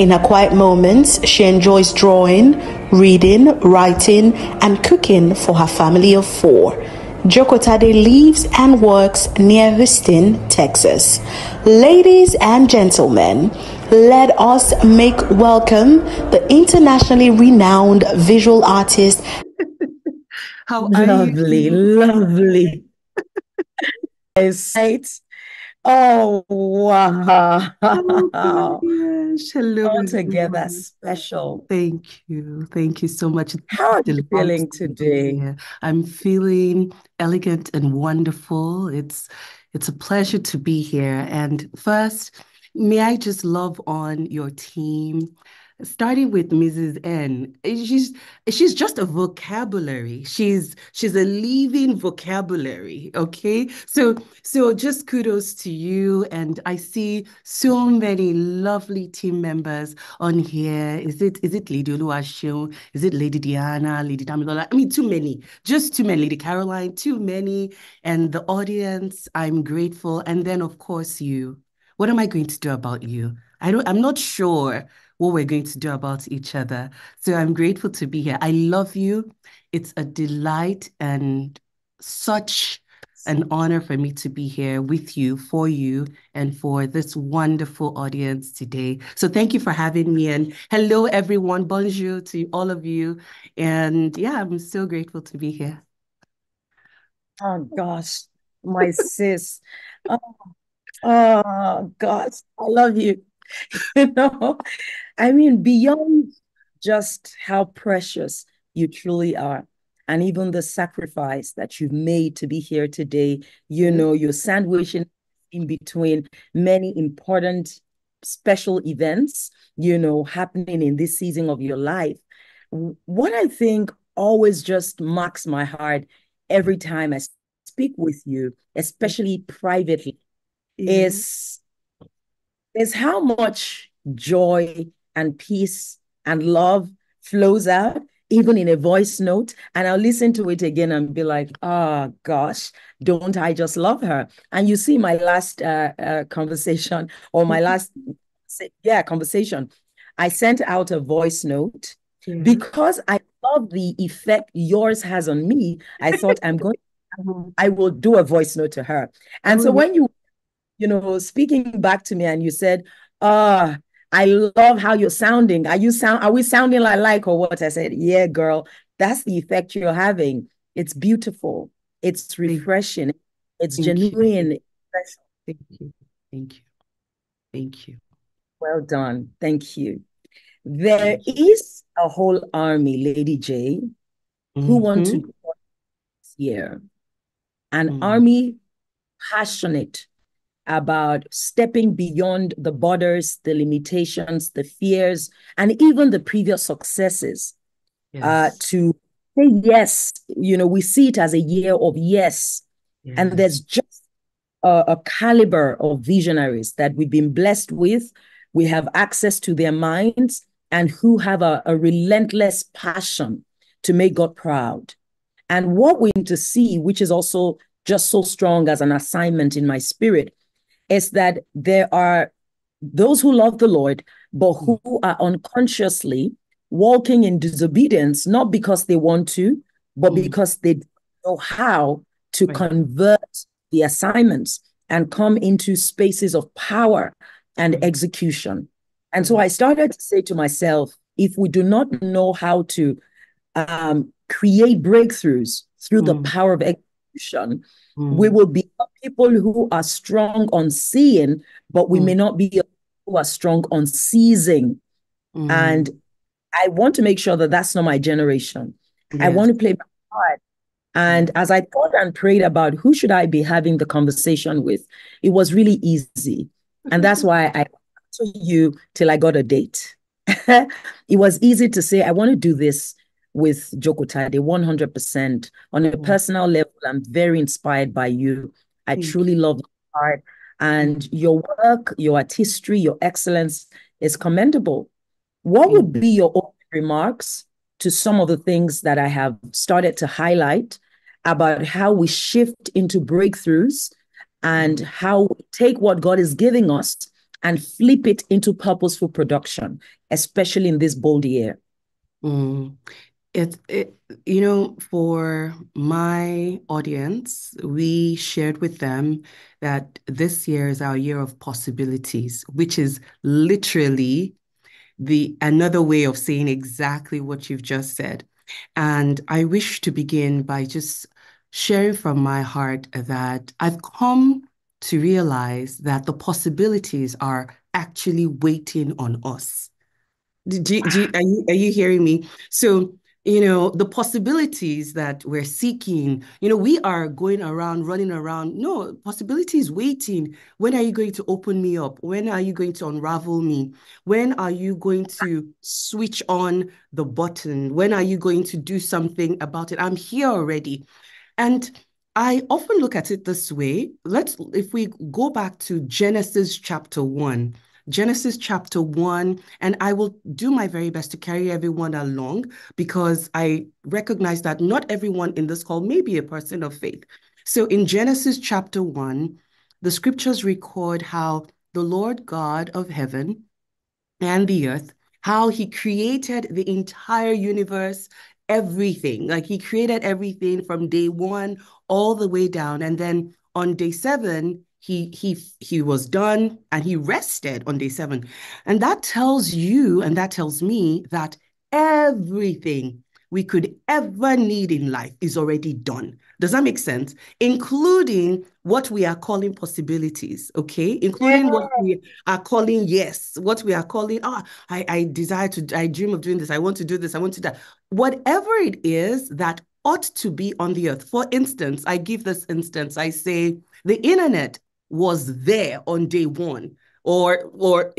In her quiet moments, she enjoys drawing, reading, writing, and cooking for her family of four. Jokotade lives and works near Houston, Texas. Ladies and gentlemen, let us make welcome the internationally renowned visual artist *laughs* how lovely, lovely. Sight. Oh wow! Oh, gosh. Hello, all together special. Thank you, thank you so much. How are you feeling today? I'm feeling elegant and wonderful. It's it's a pleasure to be here. And first, may I just love on your team starting with Mrs. N, eh, she's she's just a vocabulary. She's she's a living vocabulary. Okay, so so just kudos to you. And I see so many lovely team members on here. Is it is it Lady Oluwaseun? Is it Lady Diana? Lady Damilola? I mean, too many. Just too many. Lady Caroline. Too many. And the audience. I'm grateful. And then of course you. What am I going to do about you? I don't. I'm not sure what we're going to do about each other. So I'm grateful to be here. I love you. It's a delight and such an honor for me to be here with you, for you, and for this wonderful audience today. So thank you for having me. And hello, everyone. Bonjour to all of you. And yeah, I'm so grateful to be here. Oh, gosh, my sis. Oh, oh, gosh, I love you. *laughs* you know, I mean, beyond just how precious you truly are, and even the sacrifice that you've made to be here today, you mm-hmm. know, you're sandwiching in between many important special events, you know, happening in this season of your life. What I think always just marks my heart every time I speak with you, especially privately, yeah. is mm-hmm. Is how much joy and peace and love flows out even in a voice note. And i'll listen to it again and be like oh gosh don't i just love her? And you see my last uh, uh, conversation or my last yeah conversation. I sent out a voice note mm-hmm. because i love the effect yours has on me. I thought i'm going i will do a voice note to her. And oh, so when you you know, speaking back to me and you said, ah, uh, I love how you're sounding. Are you sound are we sounding like like or what? I said, yeah, girl, that's the effect you're having. It's beautiful. It's refreshing. It's Thank genuine. You. Thank you. Thank you. Thank you. Well done. Thank you. There Thank is a whole army, Lady J, mm-hmm. who want to mm-hmm. go here. An mm-hmm. army passionate about stepping beyond the borders, the limitations, the fears, and even the previous successes uh, yes. uh, to say yes. You know, we see it as a year of yes. yes. And there's just a, a caliber of visionaries that we've been blessed with. We have access to their minds and who have a, a relentless passion to make God proud. And what we need to see, which is also just so strong as an assignment in my spirit, is that there are those who love the Lord, but who are unconsciously walking in disobedience, not because they want to, but mm. because they know how to right. convert the assignments and come into spaces of power and mm. execution. And so I started to say to myself, if we do not know how to um, create breakthroughs through mm. the power of execution, Mm. We will be people who are strong on seeing, but we mm. may not be who are strong on seizing. Mm. And I want to make sure that that's not my generation. Yes. I want to play my part. And as I thought and prayed about who should I be having the conversation with, it was really easy. And that's why I to you till I got a date. *laughs* it was easy to say, I want to do this with Jokotade 100%. On a mm. personal level, I'm very inspired by you. I truly love your art and your work, your artistry, your excellence is commendable. What would be your remarks to some of the things that I have started to highlight about how we shift into breakthroughs and mm. how we take what God is giving us and flip it into purposeful production, especially in this bold year? Mm. It, it, you know, for my audience, we shared with them that this year is our year of possibilities, which is literally the another way of saying exactly what you've just said. And I wish to begin by just sharing from my heart that I've come to realize that the possibilities are actually waiting on us. Do, do, do, are, you, are you hearing me? So you know the possibilities that we're seeking. You know we are going around running around. No possibilities waiting. When are you going to open me up? When are you going to unravel me? When are you going to switch on the button? When are you going to do something about it? I'm here already. And i often look at it this way. Let's if we go back to genesis chapter 1 Genesis chapter 1, and I will do my very best to carry everyone along because I recognize that not everyone in this call may be a person of faith. So in Genesis chapter 1, the scriptures record how the Lord God of heaven and the earth, how he created the entire universe, everything. Like he created everything from day one all the way down. And then on day seven, he he he was done and he rested on day 7 and that tells you and that tells me that everything we could ever need in life is already done. Does that make sense? Including what we are calling possibilities okay? Including yeah. what we are calling yes what we are calling oh i i desire to i dream of doing this. I want to do this. I want to do that. Whatever it is that ought to be on the earth. For instance i give this instance. I say the internet was there on day one or or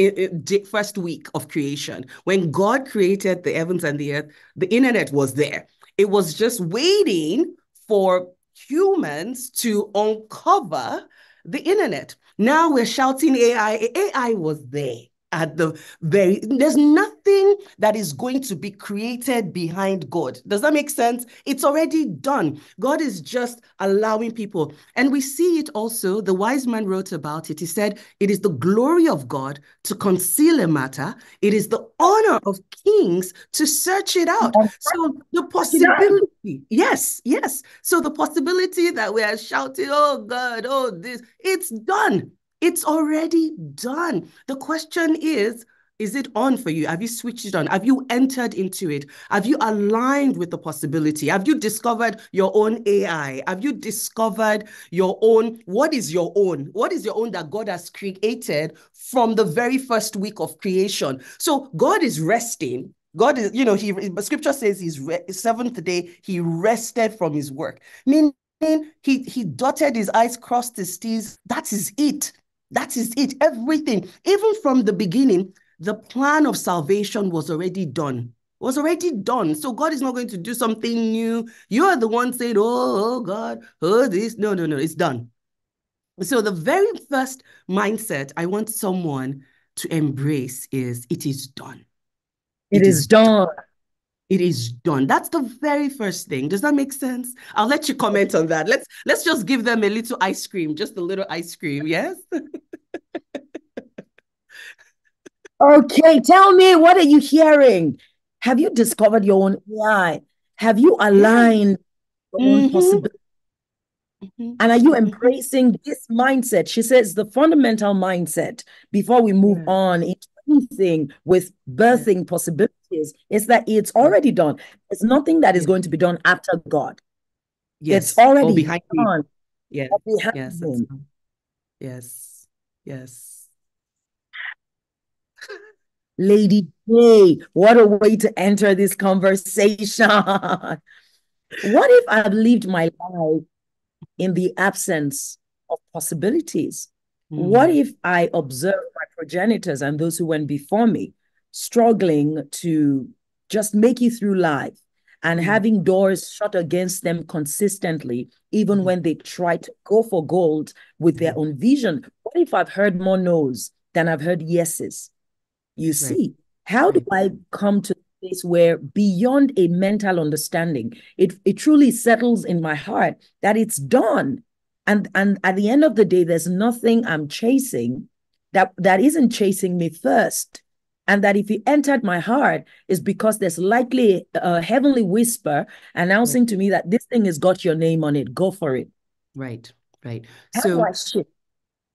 first week of creation. When god created the heavens and the earth the internet was there. It was just waiting for humans to uncover the internet. Now we're shouting ai ai was there at the very there's nothing that is going to be created behind god. Does that make sense? It's already done. God is just allowing people. And we see it also the wise man wrote about it. He said it is the glory of god to conceal a matter. It is the honor of kings to search it out. So the possibility yes yes. So the possibility that we are shouting oh god oh this it's done it's already done. The question is, is it on for you? Have you switched it on? Have you entered into it? Have you aligned with the possibility? Have you discovered your own AI? Have you discovered your own? What is your own? What is your own that God has created from the very first week of creation? So God is resting. God is, you know, he scripture says he's re- seventh day, he rested from his work. Meaning he he dotted his eyes, crossed his T's. That is it. That is it. Everything, even from the beginning, the plan of salvation was already done. Was already done. So God is not going to do something new. You are the one saying, oh, oh God, oh, this. No, no, no, it's done. So the very first mindset I want someone to embrace is it is done. it, it is, done. done. It is done. That's the very first thing. Does that make sense? I'll let you comment on that. Let's let's just give them a little ice cream, just a little ice cream. Yes. *laughs* okay, tell me what are you hearing? Have you discovered your own AI? Have you aligned your own mm-hmm. possibilities? Mm-hmm. And are you mm-hmm. embracing this mindset? She says the fundamental mindset before we move yeah. on into anything with birthing possibilities is that it's already done. It's nothing that is going to be done after God. Yes. It's already behind done. Yeah. Yes. Yes. Yes. Lady J, what a way to enter this conversation. *laughs* what if I've lived my life in the absence of possibilities? Mm. What if I observe progenitors and those who went before me struggling to just make it through life and mm. having doors shut against them consistently, even mm. when they try to go for gold with their own vision? What if I've heard more no's than I've heard yeses? You right. see, how do I come to place where beyond a mental understanding, it, it truly settles in my heart that it's done. And, and at the end of the day, there's nothing I'm chasing that, that isn't chasing me first. And that if it entered my heart is because there's likely a heavenly whisper announcing right. to me that this thing has got your name on it. Go for it. Right, right. so,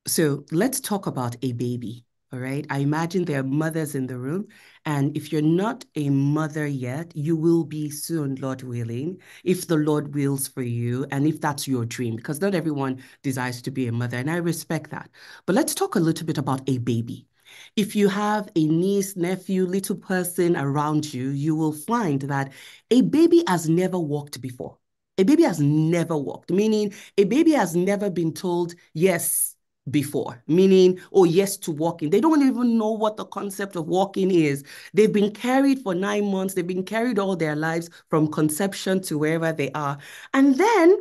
so let's talk about a baby. All right. I imagine there are mothers in the room. And if you're not a mother yet, you will be soon, Lord willing, if the Lord wills for you and if that's your dream, because not everyone desires to be a mother. And I respect that. But let's talk a little bit about a baby. If you have a niece, nephew, little person around you, you will find that a baby has never walked before. A baby has never walked, meaning a baby has never been told, yes, before, meaning, oh, yes, to walking. They don't even know what the concept of walking is. They've been carried for nine months, they've been carried all their lives from conception to wherever they are. And then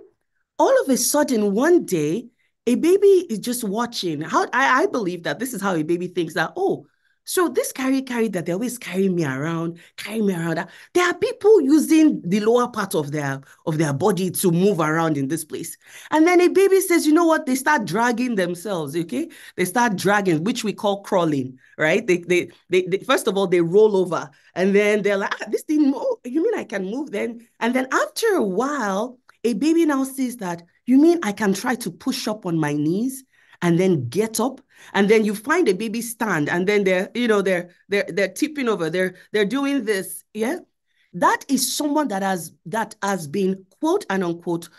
all of a sudden, one day, a baby is just watching. How I, I believe that this is how a baby thinks that, oh, so this carry carry that they always carry me around, carry me around. There are people using the lower part of their of their body to move around in this place. And then a baby says, you know what? They start dragging themselves. Okay, they start dragging, which we call crawling, right? They they they, they first of all they roll over, and then they're like, ah, this thing. Oh, you mean I can move then? And then after a while, a baby now sees that. You mean I can try to push up on my knees? and then get up and then you find a baby stand and then they're you know they're they're they're tipping over. They're they're doing this yeah? That is someone that has that has been quote and unquote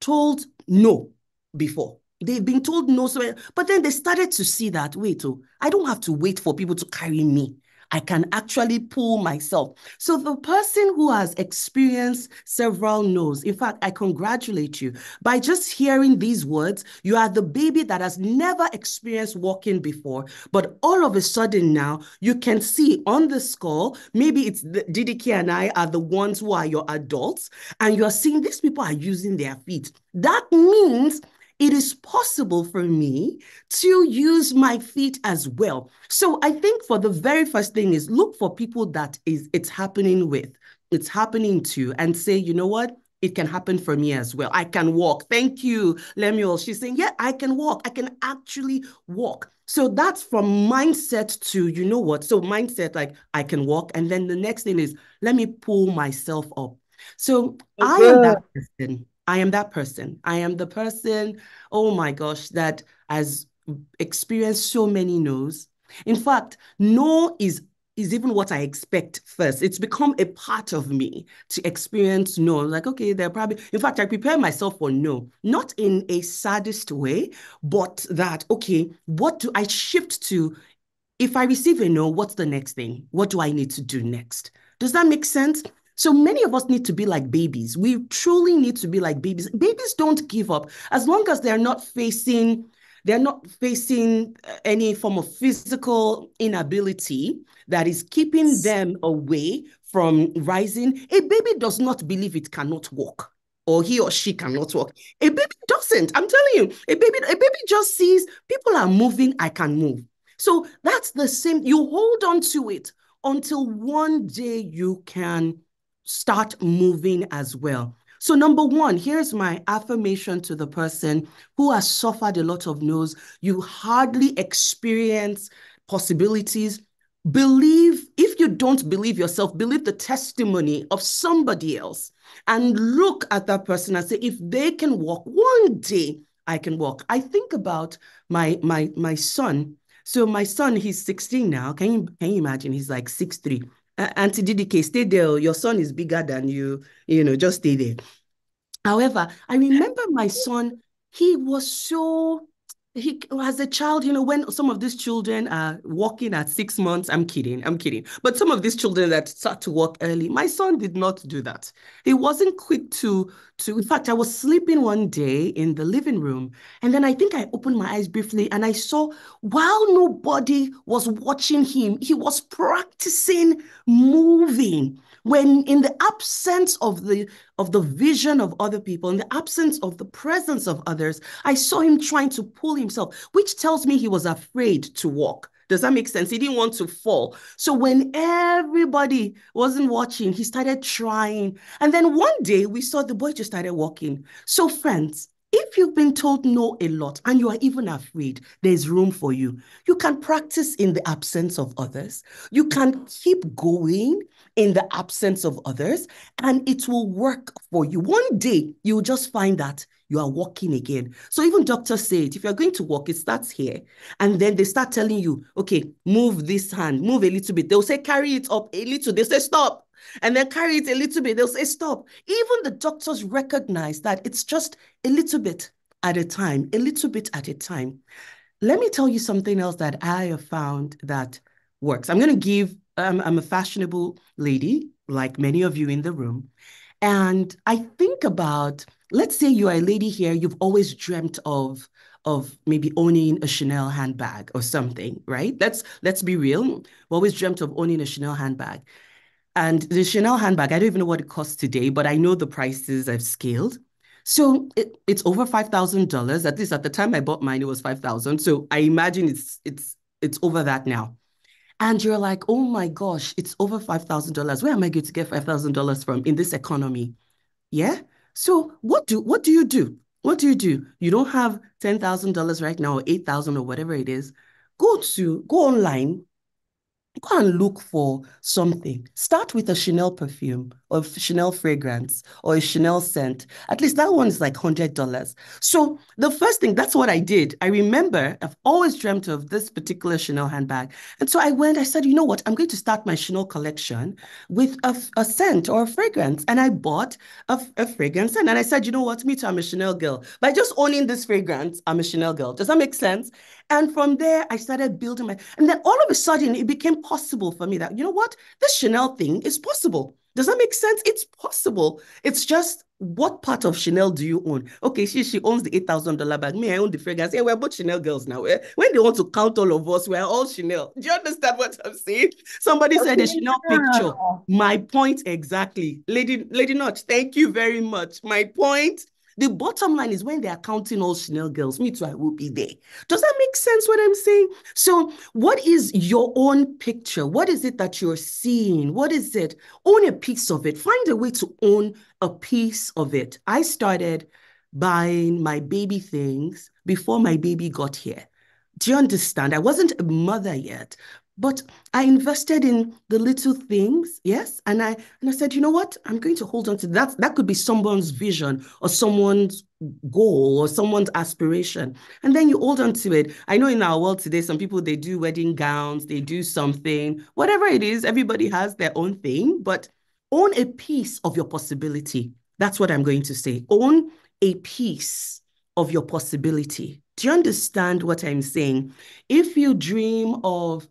told no before. They've been told no so but then they started to see that wait oh i don't have to wait for people to carry me I can actually pull myself. So the person who has experienced several no's, in fact, I congratulate you. By just hearing these words, you are the baby that has never experienced walking before, but all of a sudden now you can see on the skull, maybe it's the, and I are the ones who are your adults, and you're seeing these people are using their feet. That means it is possible for me to use my feet as well. So I think for the very first thing is look for people that is it's happening with, it's happening to, and say, you know what? It can happen for me as well. I can walk. Thank you, Lemuel. She's saying, yeah, I can walk. I can actually walk. So that's from mindset to, you know what? So mindset, like I can walk. And then the next thing is, let me pull myself up. So I am that person I am that person. I am the person, oh my gosh, that has experienced so many no's. In fact, no is is even what I expect first. It's become a part of me to experience no. Like, okay, they're probably, in fact, I prepare myself for no, not in a saddest way, but that, okay, what do I shift to? If I receive a no, what's the next thing? What do I need to do next? Does that make sense? So many of us need to be like babies. We truly need to be like babies. Babies don't give up as long as they're not facing they're not facing uh, any form of physical inability that is keeping them away from rising. A baby does not believe it cannot walk or he or she cannot walk. A baby doesn't. I'm telling you, a baby, a baby just sees people are moving, I can move. So that's the same. You hold on to it until one day you can start moving as well. So, number one, here's my affirmation to the person who has suffered a lot of no's. You hardly experience possibilities. Believe, if you don't believe yourself, believe the testimony of somebody else and look at that person and say, if they can walk, one day I can walk. I think about my my my son. So my son, he's 16 now. Can you can you imagine? He's like 6'3. Uh, Auntie DDK, stay there. Your son is bigger than you. You know, just stay there. However, I remember my son, he was so he as a child, you know, when some of these children are walking at six months, I'm kidding, I'm kidding. But some of these children that start to walk early, my son did not do that. He wasn't quick to to. In fact, I was sleeping one day in the living room, and then I think I opened my eyes briefly, and I saw while nobody was watching him, he was practicing moving when in the absence of the of the vision of other people in the absence of the presence of others i saw him trying to pull himself which tells me he was afraid to walk. Does that make sense? He didn't want to fall. So when everybody wasn't watching he started trying. And then one day we saw the boy just started walking. So friends if you've been told no a lot and you are even afraid, there's room for you. You can practice in the absence of others. You can keep going in the absence of others, and it will work for you. One day, you'll just find that you are walking again. So even doctors say it, if you're going to walk, it starts here. And then they start telling you, okay, move this hand, move a little bit. They'll say, carry it up a little. They say, stop. And then carry it a little bit. They'll say, stop. Even the doctors recognize that it's just a little bit at a time, a little bit at a time. Let me tell you something else that I have found that works. I'm going to give um, I'm a fashionable lady, like many of you in the room. And I think about, let's say you are a lady here, you've always dreamt of of maybe owning a Chanel handbag or something, right? Let's let's be real. We've always dreamt of owning a Chanel handbag. And the Chanel handbag, I don't even know what it costs today, but I know the prices I've scaled. So it, it's over five thousand dollars. At least at the time I bought mine, it was five thousand. So I imagine it's it's it's over that now and you're like, oh my gosh, it's over $5,000. Where am I going to get $5,000 from in this economy? Yeah. So what do what do you do? What do you do? You don't have $10,000 right now or 8,000 or whatever it is. Go to go online, go and look for something. Start with a Chanel perfume or a Chanel fragrance or a Chanel scent. At least that one is like $100. So the first thing, that's what I did. I remember I've always dreamt of this particular Chanel handbag. And so I went, I said, you know what? I'm going to start my Chanel collection with a, a scent or a fragrance. And I bought a, a fragrance scent. and I said, you know what? Me too, I'm a Chanel girl. By just owning this fragrance, I'm a Chanel girl. Does that make sense? And from there, I started building my, and then all of a sudden, it became possible for me that, you know what, this Chanel thing is possible. Does that make sense? It's possible. It's just what part of Chanel do you own? Okay, she she owns the eight thousand dollar bag. Me, I own the fragrance. Yeah, we're both Chanel girls now. Eh? When they want to count all of us, we're all Chanel. Do you understand what I'm saying? Somebody okay, said a Chanel picture. My point exactly, Lady Lady Notch. Thank you very much. My point the bottom line is when they are counting all Chanel girls, me too, I will be there. Does that make sense what I'm saying? So, what is your own picture? What is it that you're seeing? What is it? Own a piece of it. Find a way to own a piece of it. I started buying my baby things before my baby got here. Do you understand? I wasn't a mother yet, but I invested in the little things, yes. And I and I said, you know what? I'm going to hold on to that. That could be someone's vision or someone's goal or someone's aspiration. And then you hold on to it. I know in our world today, some people they do wedding gowns, they do something, whatever it is, everybody has their own thing, but own a piece of your possibility. That's what I'm going to say. Own a piece of your possibility. Do you understand what I'm saying? If you dream of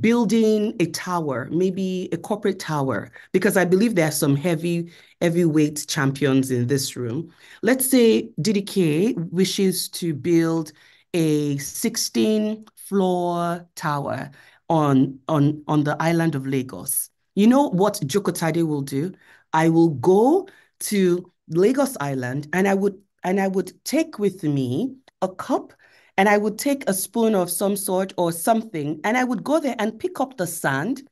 building a tower, maybe a corporate tower, because I believe there are some heavy, heavyweight champions in this room. Let's say DDK wishes to build a 16 floor tower on, on, on the island of Lagos. You know what Jokotade will do? I will go to Lagos Island and I would and I would take with me a cup and I would take a spoon of some sort or something and I would go there and pick up the sand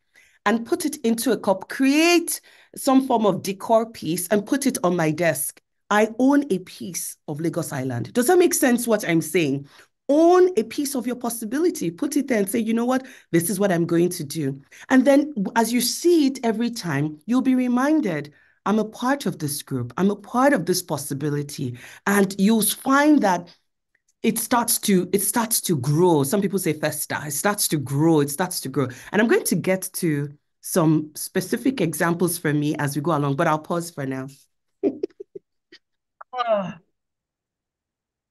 and put it into a cup, create some form of decor piece and put it on my desk. I own a piece of Lagos Island. Does that make sense what I'm saying? Own a piece of your possibility, put it there and say, you know what, this is what I'm going to do. And then as you see it every time, you'll be reminded, I'm a part of this group, I'm a part of this possibility. And you'll find that it starts to it starts to grow. Some people say festa. It starts to grow. It starts to grow. And I'm going to get to some specific examples for me as we go along, but I'll pause for now. *sighs*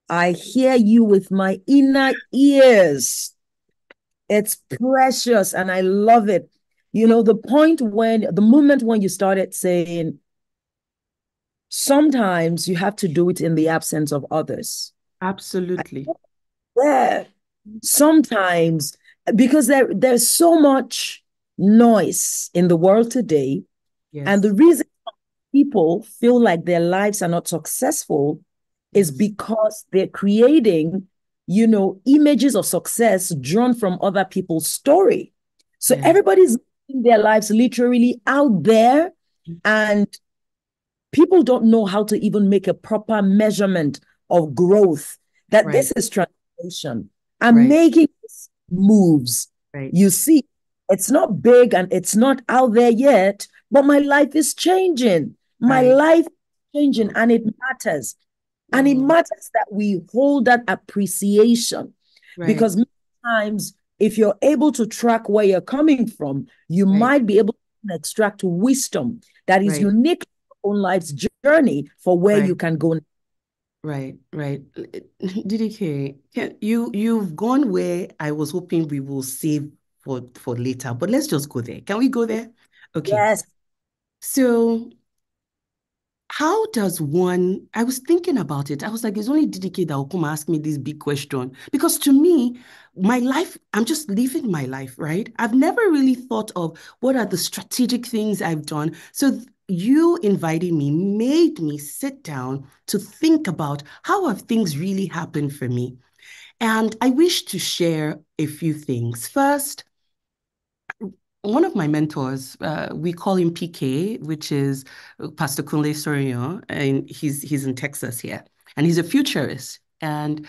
I hear you with my inner ears. It's precious and I love it. You know, the point when, the moment when you started saying, sometimes you have to do it in the absence of others. Absolutely. Yeah. Sometimes, because there, there's so much noise in the world today. Yes. And the reason people feel like their lives are not successful is because they're creating, you know, images of success drawn from other people's story. So Yeah. everybody's their lives literally out there, mm. and people don't know how to even make a proper measurement of growth. That this is transformation. I'm Right. making moves. Right. You see, it's not big and it's not out there yet, but my life is changing. My Right. life is changing and it matters. And it Mm. matters that we hold that appreciation Right. because many times, if you're able to track where you're coming from, you Right. might be able to extract wisdom that is Right. unique to your own life's journey for where you can go. Right, right. *laughs* DDK, can, you you've gone where I was hoping we will save for for later, but let's just go there. Can we go there? Okay. Yes. So how does one, I was thinking about it. I was like, it's only DDK that will come ask me this big question. Because to me, my life, I'm just living my life, right? I've never really thought of what are the strategic things I've done. So you inviting me made me sit down to think about how have things really happened for me. And I wish to share a few things. First, one of my mentors, uh, we call him PK, which is uh, Pastor Kunle Sorion, and he's he's in Texas here, and he's a futurist. And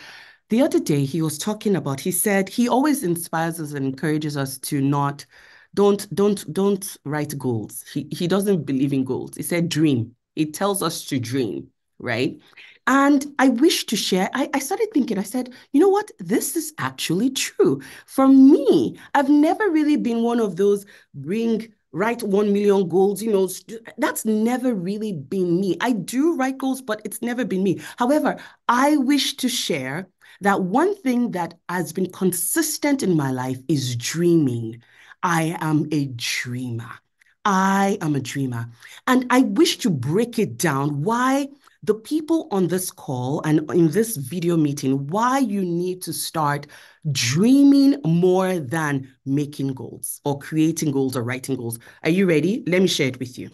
the other day he was talking about, he said he always inspires us and encourages us to not, don't don't don't write goals. He he doesn't believe in goals. He said dream. It tells us to dream, right? And I wish to share, I, I started thinking, I said, you know what? This is actually true. For me, I've never really been one of those bring, write 1 million goals, you know, that's never really been me. I do write goals, but it's never been me. However, I wish to share that one thing that has been consistent in my life is dreaming. I am a dreamer. I am a dreamer. And I wish to break it down why the people on this call and in this video meeting, why you need to start dreaming more than making goals or creating goals or writing goals. Are you ready? Let me share it with you.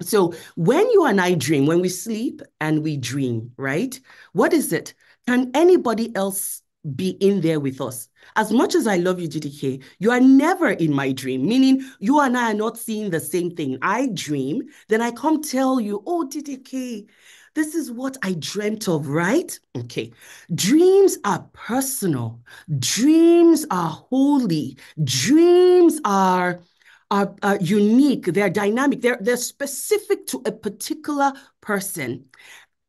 So, when you and I dream, when we sleep and we dream, right? What is it? Can anybody else be in there with us? As much as I love you, DDK, you are never in my dream, meaning you and I are not seeing the same thing. I dream, then I come tell you, oh, DDK, this is what I dreamt of, right? Okay. Dreams are personal. Dreams are holy. Dreams are are, are unique. They're dynamic. They're they're specific to a particular person.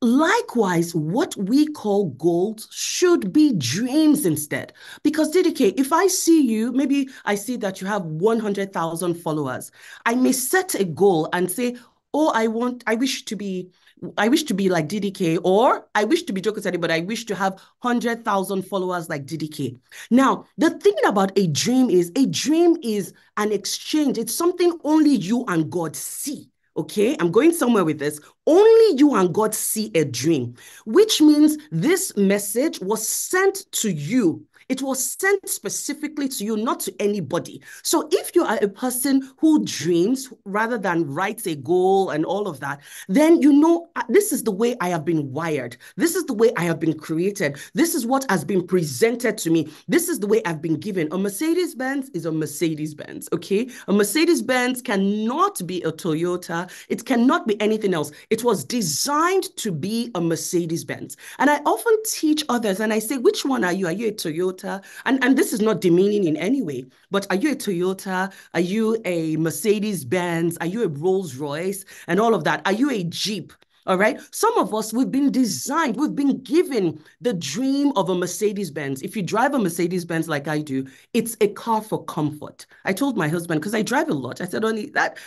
Likewise, what we call goals should be dreams instead. Because DDK, if I see you, maybe I see that you have 100,000 followers, I may set a goal and say, oh, I want, I wish to be, I wish to be like DDK, or I wish to be Jokotade, but I wish to have 100,000 followers like DDK. Now, the thing about a dream is a dream is an exchange. It's something only you and God see Okay, I'm going somewhere with this. Only you and God see a dream, which means this message was sent to you it was sent specifically to you, not to anybody. So if you are a person who dreams rather than writes a goal and all of that, then you know uh, this is the way I have been wired. This is the way I have been created. This is what has been presented to me. This is the way I've been given. A Mercedes Benz is a Mercedes Benz, okay? A Mercedes Benz cannot be a Toyota. It cannot be anything else. It was designed to be a Mercedes Benz. And I often teach others and I say, which one are you? Are you a Toyota? Toyota? And, and this is not demeaning in any way, but are you a Toyota? Are you a Mercedes Benz? Are you a Rolls Royce? And all of that. Are you a Jeep? All right. Some of us, we've been designed, we've been given the dream of a Mercedes Benz. If you drive a Mercedes Benz like I do, it's a car for comfort. I told my husband, because I drive a lot, I said, only that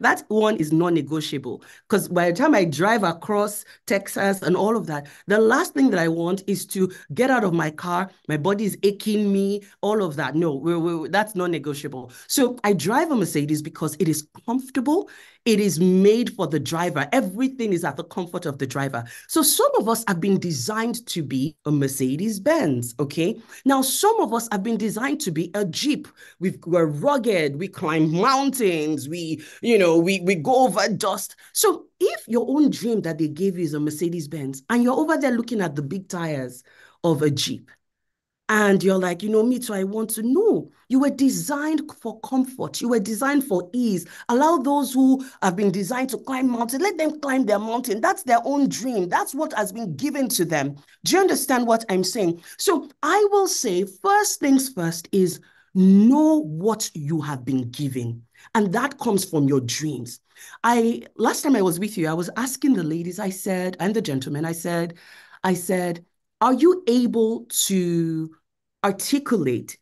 that one is non-negotiable because by the time I drive across Texas and all of that, the last thing that I want is to get out of my car. My body is aching me, all of that. No, we're, we're, that's non-negotiable. So I drive a Mercedes because it is comfortable. It is made for the driver. Everything is at the comfort of the driver. So some of us have been designed to be a Mercedes Benz, okay? Now, some of us have been designed to be a Jeep. we are rugged, we climb mountains, we, you know, we, we go over dust. So if your own dream that they gave you is a Mercedes Benz and you're over there looking at the big tires of a Jeep, and you're like, you know, me too, I want to know. You were designed for comfort. You were designed for ease. Allow those who have been designed to climb mountain, let them climb their mountain. That's their own dream. That's what has been given to them. Do you understand what I'm saying? So I will say, first things first is know what you have been given. And that comes from your dreams. I last time I was with you, I was asking the ladies, I said, and the gentlemen, I said, I said, are you able to articulate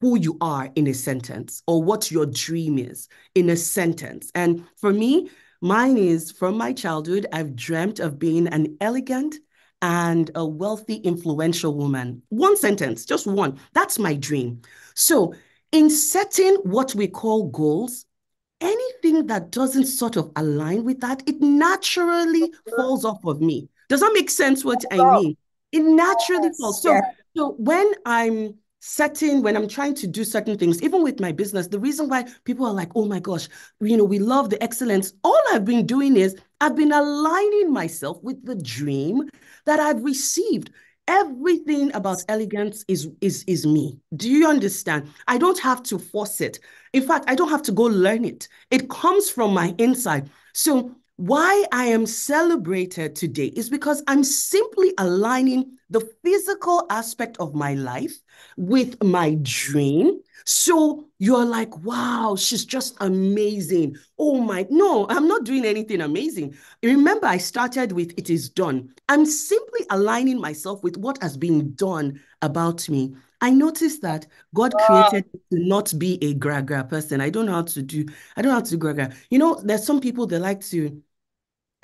who you are in a sentence or what your dream is in a sentence? And for me, mine is from my childhood, I've dreamt of being an elegant and a wealthy, influential woman. One sentence, just one. That's my dream. So, in setting what we call goals, anything that doesn't sort of align with that, it naturally falls off of me. Does that make sense what I mean? It naturally yes. falls. So, yeah. so when I'm setting, when I'm trying to do certain things, even with my business, the reason why people are like, oh my gosh, you know, we love the excellence. All I've been doing is I've been aligning myself with the dream that I've received. Everything about elegance is is is me. Do you understand? I don't have to force it. In fact, I don't have to go learn it. It comes from my inside. So why I am celebrated today is because I'm simply aligning the physical aspect of my life with my dream. So you're like, wow, she's just amazing. Oh my, no, I'm not doing anything amazing. Remember, I started with it is done. I'm simply aligning myself with what has been done about me. I noticed that God created to not be a gragra person. I don't know how to do, I don't know how to do gragra. You know, there's some people that like to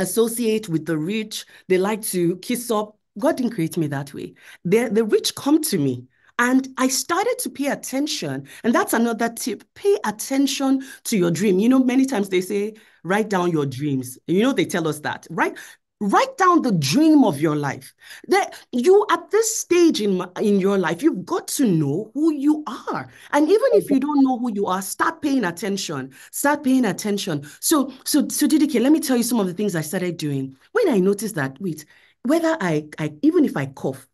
associate with the rich. They like to kiss up. God didn't create me that way. The, the rich come to me. And I started to pay attention. And that's another tip. Pay attention to your dream. You know, many times they say, write down your dreams. You know, they tell us that, right? Write down the dream of your life. That you at this stage in in your life, you've got to know who you are. And even if you don't know who you are, start paying attention. Start paying attention. So, so, so DDK, let me tell you some of the things I started doing. When I noticed that, wait, whether I, I even if I cough,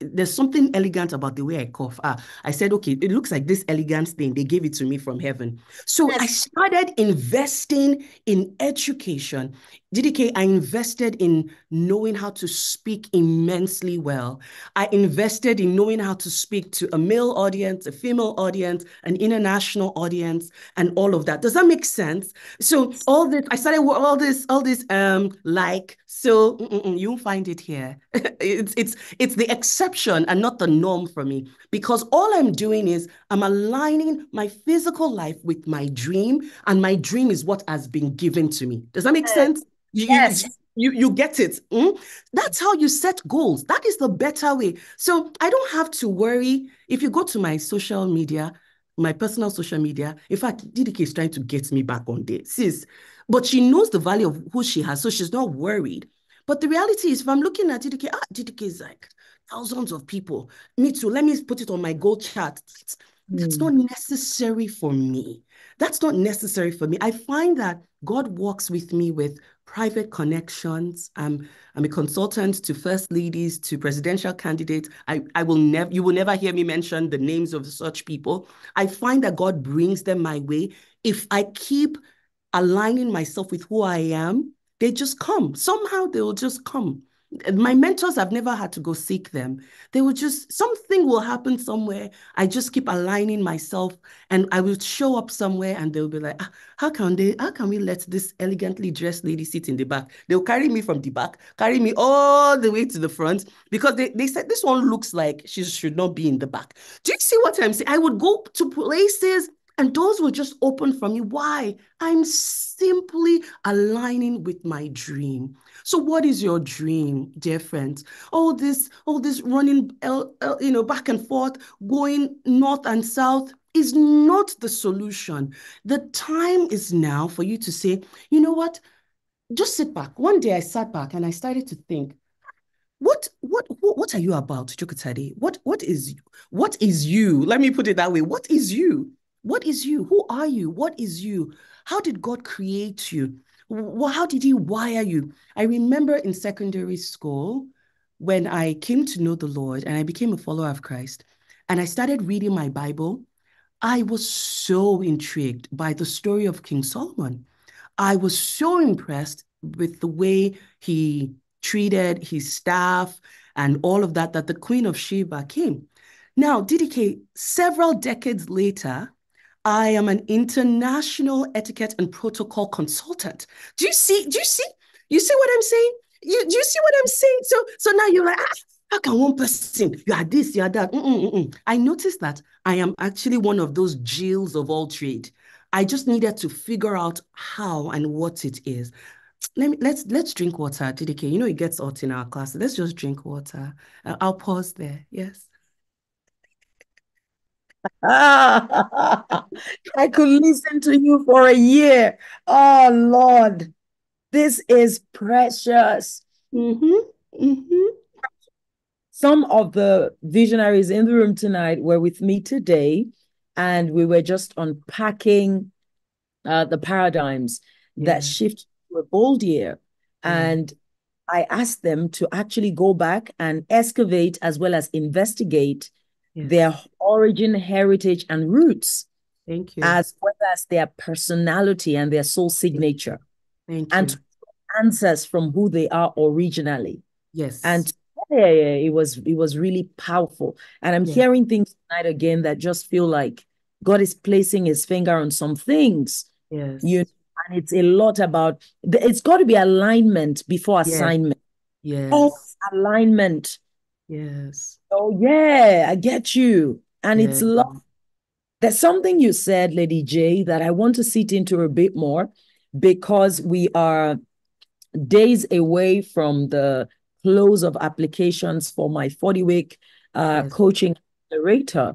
there's something elegant about the way I cough. Ah, I said, okay, it looks like this elegant thing. They gave it to me from heaven. So yes. I started investing in education, DDK, I invested in knowing how to speak immensely well. I invested in knowing how to speak to a male audience, a female audience, an international audience, and all of that. Does that make sense? So all this, I started with all this, all this, um, like, so mm -mm, you'll find it here. *laughs* it's it's it's the exception and not the norm for me because all I'm doing is I'm aligning my physical life with my dream, and my dream is what has been given to me. Does that make sense? You, yes. You, you get it. Mm? That's how you set goals. That is the better way. So I don't have to worry. If you go to my social media, my personal social media, in fact, DDK is trying to get me back on there. Sis, but she knows the value of who she has, so she's not worried. But the reality is, if I'm looking at DDK, ah, DDK is like thousands of people. Me too. Let me put it on my goal chart. That's, mm. that's not necessary for me. That's not necessary for me. I find that God works with me with private connections. I'm, I'm a consultant to first ladies, to presidential candidates. I, I will never, you will never hear me mention the names of such people. I find that God brings them my way. If I keep aligning myself with who I am, they just come. Somehow they will just come my mentors i've never had to go seek them they will just something will happen somewhere i just keep aligning myself and i will show up somewhere and they'll be like ah, how can they how can we let this elegantly dressed lady sit in the back they'll carry me from the back carry me all the way to the front because they, they said this one looks like she should not be in the back do you see what i'm saying i would go to places and doors will just open for me. Why? I'm simply aligning with my dream. So, what is your dream, dear friends? All this, all this running, you know, back and forth, going north and south is not the solution. The time is now for you to say, you know what? Just sit back. One day I sat back and I started to think, what what what, what are you about, Jokotade? What what is what is you? Let me put it that way. What is you? What is you? Who are you? What is you? How did God create you? Well, how did He wire you? I remember in secondary school when I came to know the Lord and I became a follower of Christ and I started reading my Bible. I was so intrigued by the story of King Solomon. I was so impressed with the way he treated his staff and all of that, that the Queen of Sheba came. Now, DDK, several decades later, I am an international etiquette and protocol consultant. Do you see? Do you see? You see what I'm saying? You, do you see what I'm saying? So, so now you're like, ah, how can one person, you are this, you are that. Mm-mm-mm. I noticed that I am actually one of those Jills of all trade. I just needed to figure out how and what it is. Let me let's let's drink water, DDK. You know it gets hot in our class. Let's just drink water. Uh, I'll pause there. Yes. *laughs* I could listen to you for a year. Oh, Lord, this is precious. Mm-hmm. Mm-hmm. Some of the visionaries in the room tonight were with me today, and we were just unpacking uh, the paradigms yeah. that shift to a bold year. Yeah. And I asked them to actually go back and excavate as well as investigate yes. their origin, heritage, and roots. Thank you. As well as their personality and their soul signature. Thank you. and answers from who they are originally. Yes. And yeah, yeah, it was it was really powerful. And I'm yeah. hearing things tonight again that just feel like God is placing his finger on some things. Yes. You and it's a lot about it's got to be alignment before assignment. Yes. All alignment. Yes. Oh yeah, I get you. And yeah. it's love. There's something you said, Lady J, that I want to sit into a bit more because we are days away from the close of applications for my 40 week uh, yes. coaching accelerator.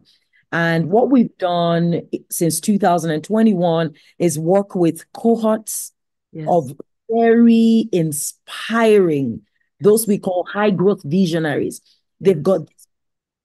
And what we've done since 2021 is work with cohorts yes. of very inspiring, those we call high growth visionaries. They've got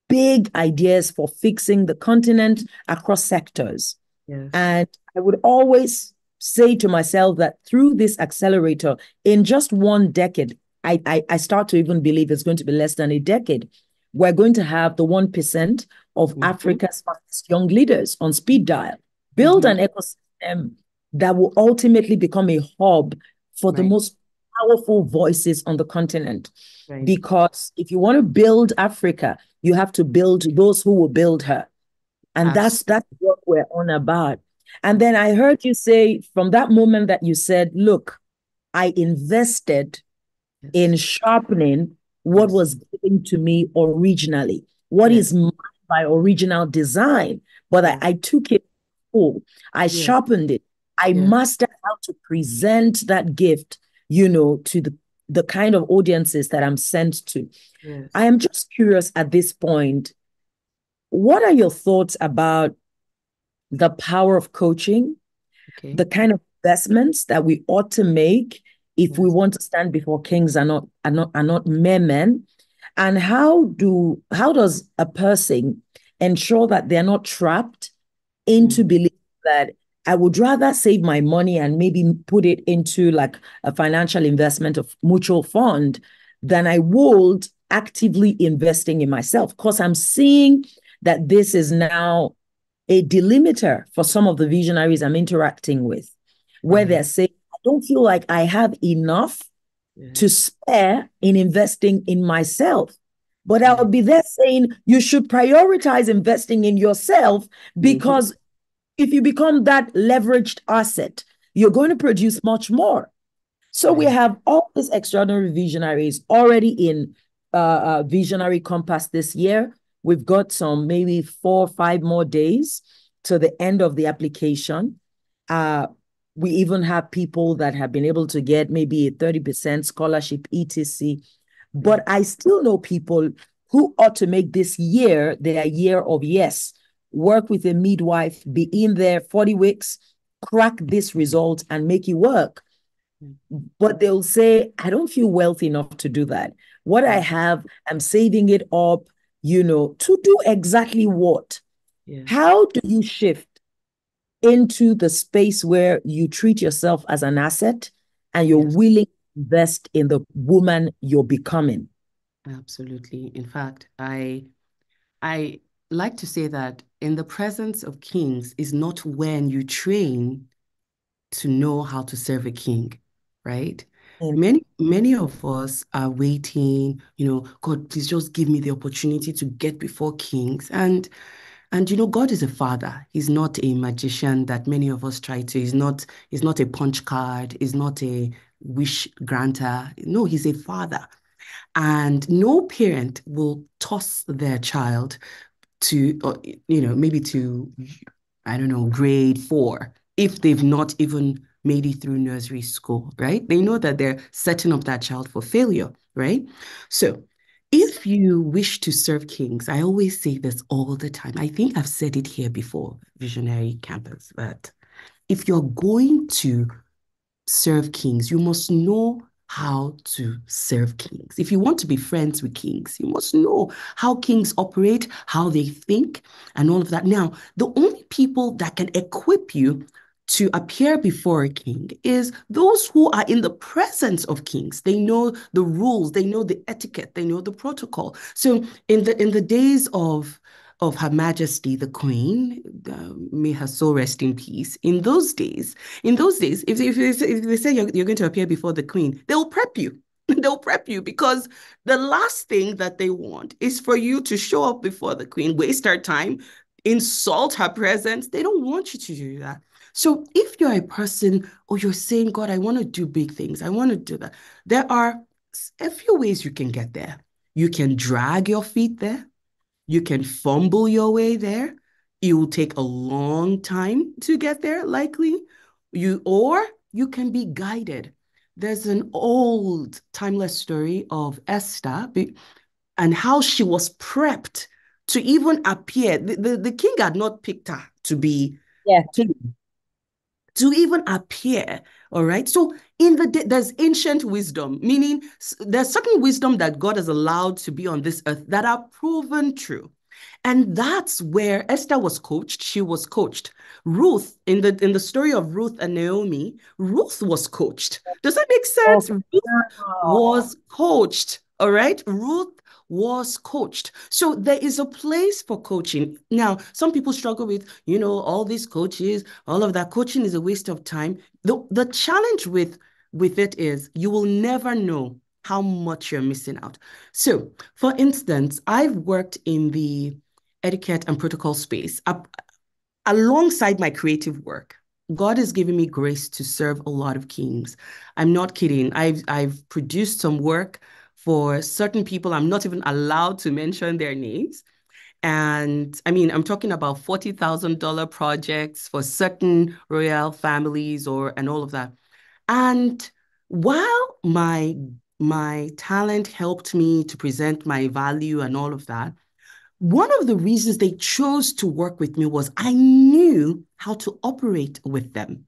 big ideas for fixing the continent across sectors. Yes. And I would always say to myself that through this accelerator, in just one decade, I, I, I start to even believe it's going to be less than a decade. We're going to have the 1% of mm-hmm. Africa's young leaders on speed dial, build mm-hmm. an ecosystem that will ultimately become a hub for right. the most powerful voices on the continent. Right. Because if you want to build Africa, you have to build those who will build her. And that's that's what we're on about. And then I heard you say from that moment that you said, look, I invested yes. in sharpening what yes. was given to me originally. What yes. is my original design? But I, I took it full. I sharpened it. I mastered how to present that gift you know, to the the kind of audiences that I'm sent to. Yes. I am just curious at this point, what are your thoughts about the power of coaching, okay. the kind of investments that we ought to make if yes. we want to stand before kings and not are not are not mere men? And how do how does a person ensure that they're not trapped into mm-hmm. believing that I would rather save my money and maybe put it into like a financial investment of mutual fund than I would actively investing in myself because I'm seeing that this is now a delimiter for some of the visionaries I'm interacting with, where mm-hmm. they're saying, I don't feel like I have enough yeah. to spare in investing in myself. But I would be there saying you should prioritize investing in yourself mm-hmm. because mm-hmm. If you become that leveraged asset, you're going to produce much more. So we have all these extraordinary visionaries already in uh, uh, Visionary Compass this year. We've got some maybe four or five more days to the end of the application. Uh, we even have people that have been able to get maybe a 30% scholarship, etc. But I still know people who ought to make this year their year of yes, work with a midwife, be in there 40 weeks, crack this result and make it work. But they'll say, I don't feel wealthy enough to do that. What I have, I'm saving it up, you know, to do exactly what? Yeah. How do you shift into the space where you treat yourself as an asset and you're yes. willing to invest in the woman you're becoming? Absolutely. In fact, I I like to say that in the presence of kings is not when you train to know how to serve a king, right? Mm. Many, many of us are waiting, you know, God, please just give me the opportunity to get before kings. And and you know, God is a father. He's not a magician that many of us try to. He's not, he's not a punch card, he's not a wish granter. No, he's a father. And no parent will toss their child to, or, you know, maybe to, I don't know, grade four if they've not even made it through nursery school, right? They know that they're setting up that child for failure, right? So if you wish to serve kings, I always say this all the time. I think I've said it here before, Visionary Compass, but if you're going to serve kings, you must know how to serve kings. If you want to be friends with kings, you must know how kings operate, how they think, and all of that. Now, the only people that can equip you to appear before a king is those who are in the presence of kings they know the rules they know the etiquette they know the protocol so in the in the days of of her majesty the queen uh, may her soul rest in peace. In those days in those days if, if, if they say you're, you're going to appear before the queen they'll prep you. *laughs* They'll prep you because the last thing that they want is for you to show up before the queen waste her time insult her presence. They don't want you to do that. So if you're a person or you're saying, God, I want to do big things, I want to do that, there are a few ways you can get there. You can drag your feet there. You can fumble your way there. It will take a long time to get there, likely. You or you can be guided. There's an old timeless story of Esther and how she was prepped to even appear. The, the, the king had not picked her to be yeah. king to even appear. All right. So in the there's ancient wisdom, meaning there's certain wisdom that God has allowed to be on this earth that are proven true. And that's where Esther was coached. She was coached. Ruth, in the in the story of Ruth and Naomi, Ruth was coached. Does that make sense? Oh, Ruth was coached. All right. Ruth was coached. So there is a place for coaching. Now, some people struggle with, you know, all these coaches, all of that. Coaching is a waste of time. The, the challenge with, with it is you will never know how much you're missing out. So, for instance, I've worked in the etiquette and protocol space alongside my creative work. God has given me grace to serve a lot of kings. I'm not kidding. I've I've produced some work for certain people. I'm not even allowed to mention their names. And I mean, I'm talking about $40,000 projects for certain royal families or and all of that. And while my my talent helped me to present my value and all of that, one of the reasons they chose to work with me was I knew how to operate with them.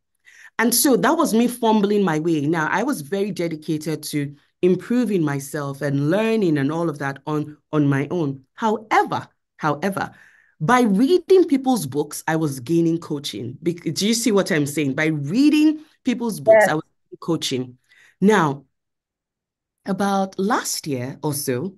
And so that was me fumbling my way. Now, I was very dedicated to improving myself and learning and all of that on, on my own. However, however, by reading people's books, I was gaining coaching. Do you see what I'm saying? By reading people's books, yes. I was coaching. Now, about last year or so,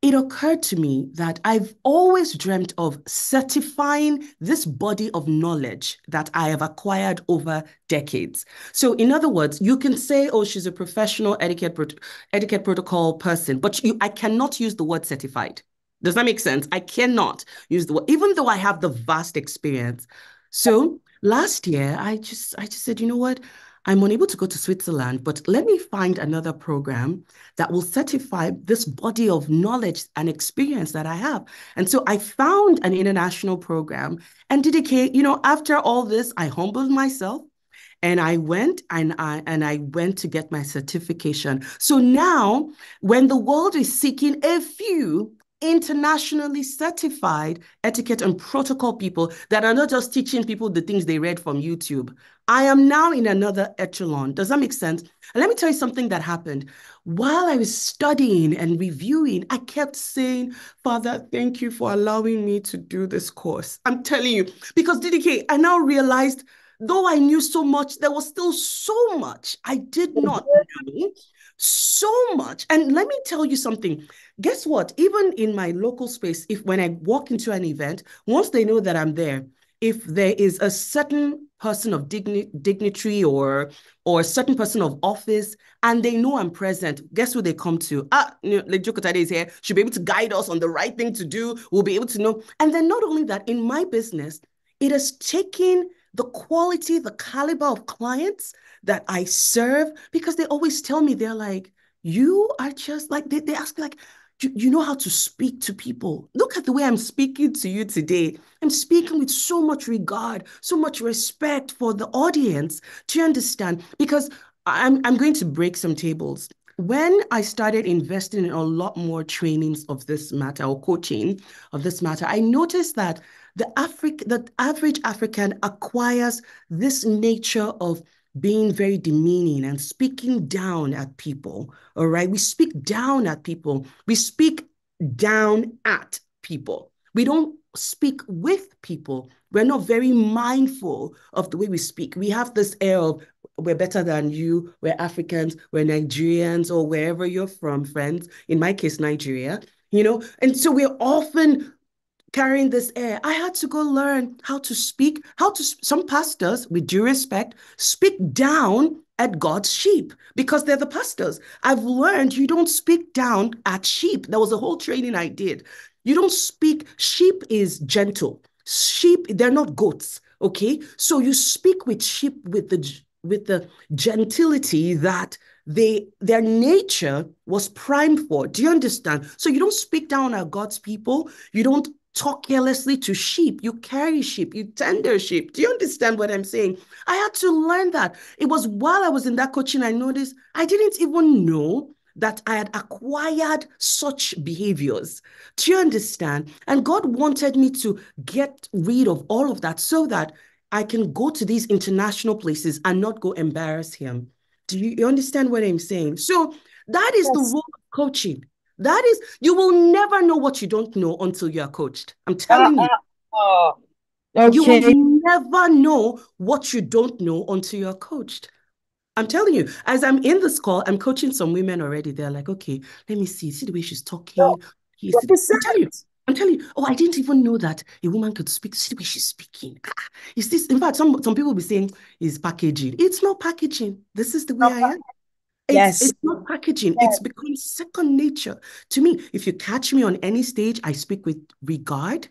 it occurred to me that I've always dreamt of certifying this body of knowledge that I have acquired over decades. So, in other words, you can say, oh, she's a professional etiquette, etiquette protocol person, but you, I cannot use the word certified. Does that make sense? I cannot use the word, even though I have the vast experience. So last year, I just I just said, you know what? I'm unable to go to Switzerland, but let me find another program that will certify this body of knowledge and experience that I have. And so I found an international program and dedicate, you know, after all this, I humbled myself and I went and I and I went to get my certification. So now when the world is seeking a few internationally certified etiquette and protocol people that are not just teaching people the things they read from YouTube. I am now in another echelon. Does that make sense? And let me tell you something that happened. While I was studying and reviewing, I kept saying, Father, thank you for allowing me to do this course. I'm telling you, because DDK, I now realized though I knew so much, there was still so much I did not mm-hmm. know so much. And let me tell you something. Guess what? Even in my local space, if when I walk into an event, once they know that I'm there, if there is a certain person of digni- dignitary or or a certain person of office and they know I'm present, guess who they come to? Ah, you know, Jokotade is here. She'll be able to guide us on the right thing to do. We'll be able to know. And then not only that, in my business, it has taken the quality, the caliber of clients that I serve, because they always tell me, they're like, you are just like, they, they ask me like, you, you know how to speak to people. Look at the way I'm speaking to you today. I'm speaking with so much regard, so much respect for the audience. Do you understand? Because I'm, I'm going to break some tables. When I started investing in a lot more trainings of this matter or coaching of this matter, I noticed that the Afri- the average African acquires this nature of being very demeaning and speaking down at people. All right. We speak down at people. We speak down at people. We don't speak with people. We're not very mindful of the way we speak. We have this air of we're better than you, we're Africans, we're Nigerians, or wherever you're from, friends. In my case, Nigeria, you know, and so we're often carrying this air. I had to go learn how to speak, how to, some pastors, with due respect, speak down at God's sheep because they're the pastors. I've learned you don't speak down at sheep. There was a whole training I did. You don't speak, sheep is gentle. Sheep, they're not goats. Okay. So you speak with sheep with the with the gentility that they their nature was primed for. Do you understand? So you don't speak down at God's people. You don't talk carelessly to sheep. You carry sheep, you tender sheep. Do you understand what I'm saying? I had to learn that. It was while I was in that coaching, I noticed I didn't even know that I had acquired such behaviors. Do you understand? And God wanted me to get rid of all of that so that I can go to these international places and not go embarrass Him. Do you, understand what I'm saying? So that is yes. the role of coaching. That is, you will never know what you don't know until you are coached. I'm telling uh, you. Uh, okay. You will never know what you don't know until you're coached. I'm telling you, as I'm in this call, I'm coaching some women already. They're like, okay, let me see. See the way she's talking. Oh, I'm telling you, I'm telling you, oh, I didn't even know that a woman could speak. See the way she's speaking. Ah, is this, in fact, some, some people will be saying is packaging. It's not packaging. This is the way I am. It's, yes. it's not packaging. Yes. It's become second nature to me. If you catch me on any stage, I speak with regard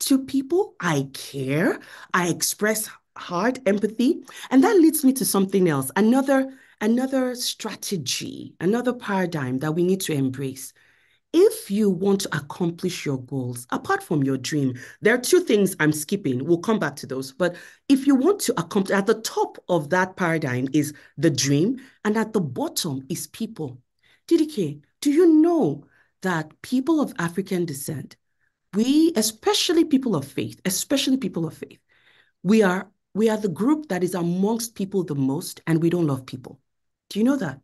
to people. I care. I express heart, empathy. And that leads me to something else. Another, another strategy, another paradigm that we need to embrace if you want to accomplish your goals, apart from your dream, there are two things I'm skipping. We'll come back to those. But if you want to accomplish, at the top of that paradigm is the dream, and at the bottom is people. DDK, do you know that people of African descent, we, especially people of faith, especially people of faith, we are we are the group that is amongst people the most, and we don't love people. Do you know that?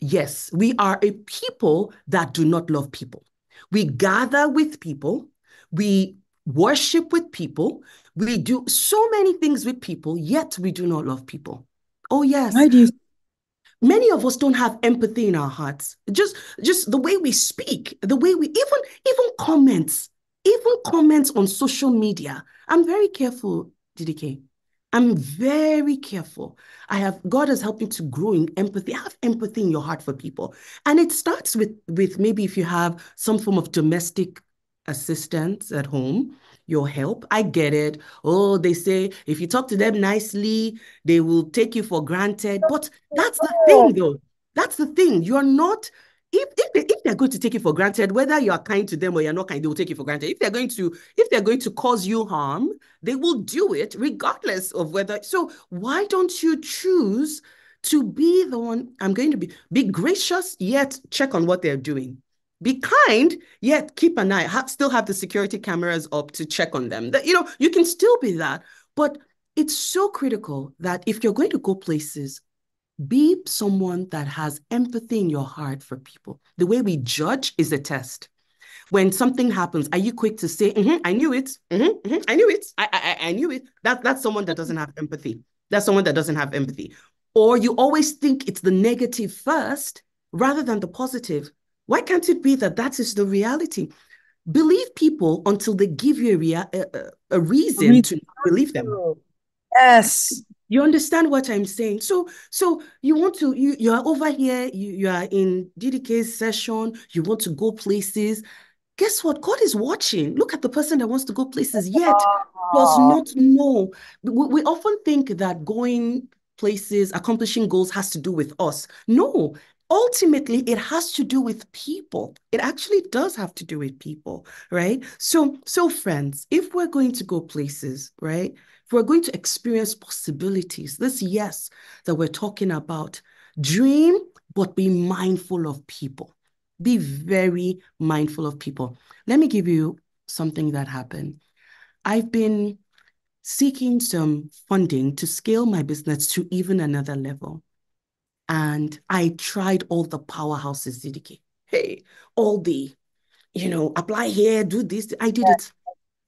Yes, we are a people that do not love people. We gather with people, we worship with people, we do so many things with people, yet we do not love people. Oh, yes. Why do you many of us don't have empathy in our hearts just just the way we speak the way we even even comments even comments on social media i'm very careful DDK. I'm very careful. I have God has helped me to grow in empathy. Have empathy in your heart for people. And it starts with with maybe if you have some form of domestic assistance at home, your help. I get it. Oh, they say if you talk to them nicely, they will take you for granted. But that's the thing though. That's the thing. You're not if if, they, if they're going to take it for granted, whether you are kind to them or you're not kind, they will take it for granted. If they're going to if they're going to cause you harm, they will do it regardless of whether. So why don't you choose to be the one? I'm going to be be gracious, yet check on what they're doing. Be kind, yet keep an eye. Still have the security cameras up to check on them. That you know you can still be that, but it's so critical that if you're going to go places be someone that has empathy in your heart for people. The way we judge is a test. When something happens, are you quick to say, mm-hmm, I knew it, mm-hmm, mm-hmm, I knew it, I, I, I knew it? That, that's someone that doesn't have empathy. That's someone that doesn't have empathy. Or you always think it's the negative first rather than the positive. Why can't it be that that is the reality? Believe people until they give you a, rea- a, a reason to believe them. Yes. You understand what I'm saying? So, so you want to you you are over here, you, you are in DDK's session, you want to go places. Guess what? God is watching. Look at the person that wants to go places yet does ah. not know. We, we often think that going places, accomplishing goals has to do with us. No, ultimately it has to do with people it actually does have to do with people right so so friends if we're going to go places right if we're going to experience possibilities, this yes that we're talking about, dream, but be mindful of people. Be very mindful of people. Let me give you something that happened. I've been seeking some funding to scale my business to even another level. And I tried all the powerhouses, DDK. Hey, all the, you know, apply here, do this. I did it.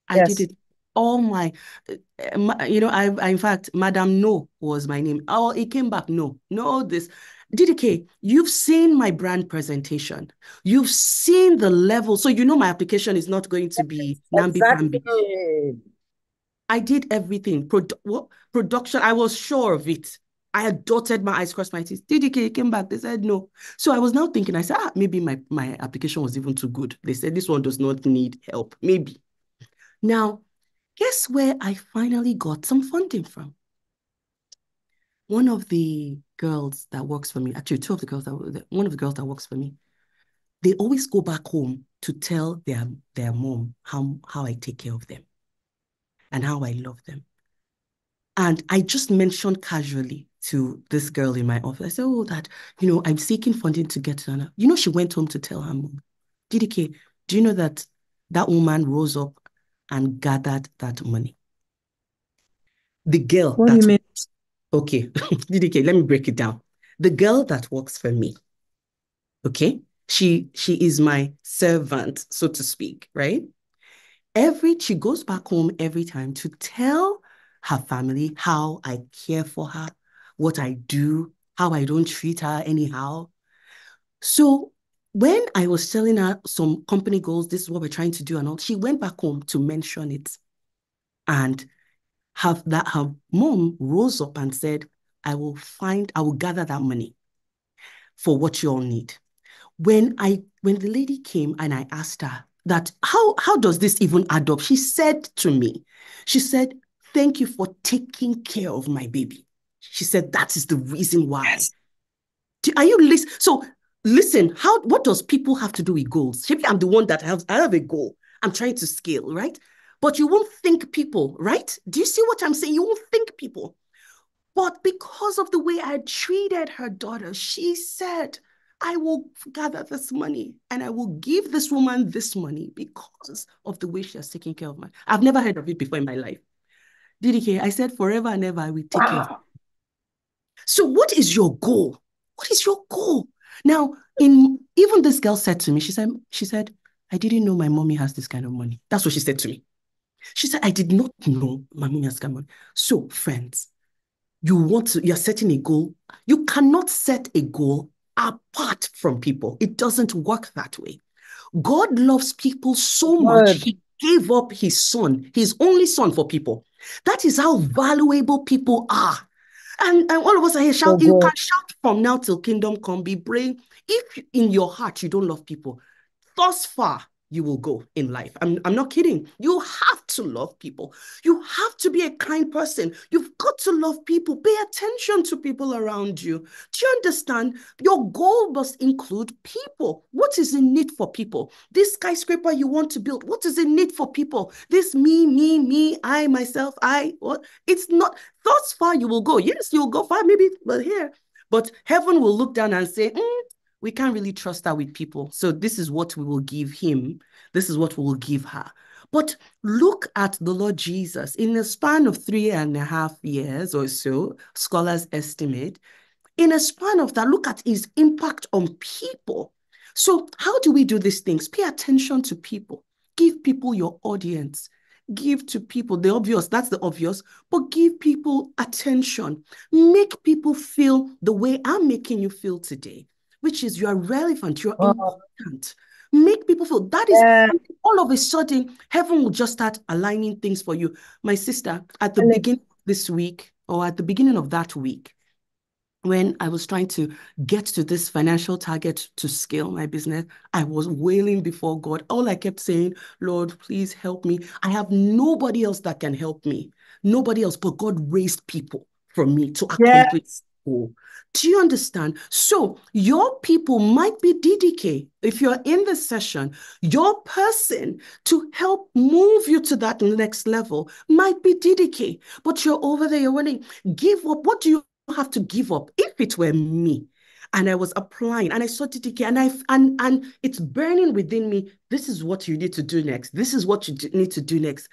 I yes. did it all my, uh, you know, I, I, in fact, Madam No was my name. Oh, it came back. No, no, this. DDK, you've seen my brand presentation. You've seen the level. So you know my application is not going to be namby pamby. I did everything. Produ what, production, I was sure of it. I had dotted my eyes, crossed my teeth. DDK came back. They said no. So I was now thinking, I said, ah, maybe my, my application was even too good. They said this one does not need help. Maybe. Now, Guess where I finally got some funding from? One of the girls that works for me, actually two of the girls that one of the girls that works for me, they always go back home to tell their their mom how how I take care of them and how I love them. And I just mentioned casually to this girl in my office, I said, Oh, that, you know, I'm seeking funding to get to Anna. You know, she went home to tell her mom, DDK, do you know that that woman rose up and gathered that money. The girl what that, mean? okay, *laughs* DDK, let me break it down. The girl that works for me, okay, she she is my servant, so to speak, right? Every she goes back home every time to tell her family how I care for her, what I do, how I don't treat her anyhow. So when I was telling her some company goals, this is what we're trying to do, and all, she went back home to mention it. And have that her mom rose up and said, I will find, I will gather that money for what you all need. When I when the lady came and I asked her that how how does this even add up? She said to me, she said, Thank you for taking care of my baby. She said that is the reason why. Yes. Are you listening? So listen, how what does people have to do with goals? Maybe I'm the one that has I have a goal. I'm trying to scale, right? But you won't think people, right? Do you see what I'm saying? You won't think people. But because of the way I treated her daughter, she said, I will gather this money and I will give this woman this money because of the way she has taken care of my. I've never heard of it before in my life. DDK, I said forever and ever I will take wow. care of So what is your goal? What is your goal? Now, in even this girl said to me, she said, she said, I didn't know my mommy has this kind of money. That's what she said to me. She said, I did not know my mommy has this kind of money. So, friends, you want to, you're setting a goal. You cannot set a goal apart from people. It doesn't work that way. God loves people so much, He gave up His son, His only son for people. That is how valuable people are. And, and all of us are here shout, oh, you can shout from now till kingdom come, be brave. If in your heart you don't love people, thus far you will go in life. I'm, I'm not kidding. You have to love people. You have to be a kind person. You've got to love people. Pay attention to people around you. Do you understand? Your goal must include people. What is in need for people? This skyscraper you want to build, what is in need for people? This me, me, me, I, myself, I, what? It's not, thus far you will go. Yes, you'll go far, maybe, but here. But heaven will look down and say, mm, we can't really trust her with people. So this is what we will give him. This is what we will give her. But look at the Lord Jesus. In a span of three and a half years or so, scholars estimate, in a span of that, look at his impact on people. So, how do we do these things? Pay attention to people, give people your audience, give to people the obvious, that's the obvious, but give people attention, make people feel the way I'm making you feel today which is you are relevant, you're oh. important. Make people feel that is yeah. all of a sudden heaven will just start aligning things for you. My sister, at the beginning of this week or at the beginning of that week, when I was trying to get to this financial target to scale my business, I was wailing before God. All I kept saying, Lord, please help me. I have nobody else that can help me. Nobody else, but God raised people for me to accomplish yes. Do you understand? So your people might be DDK. If you're in the session, your person to help move you to that next level might be DDK. But you're over there, you're wanting give up. What do you have to give up? If it were me, and I was applying and I saw DDK and I and and it's burning within me. This is what you need to do next. This is what you need to do next.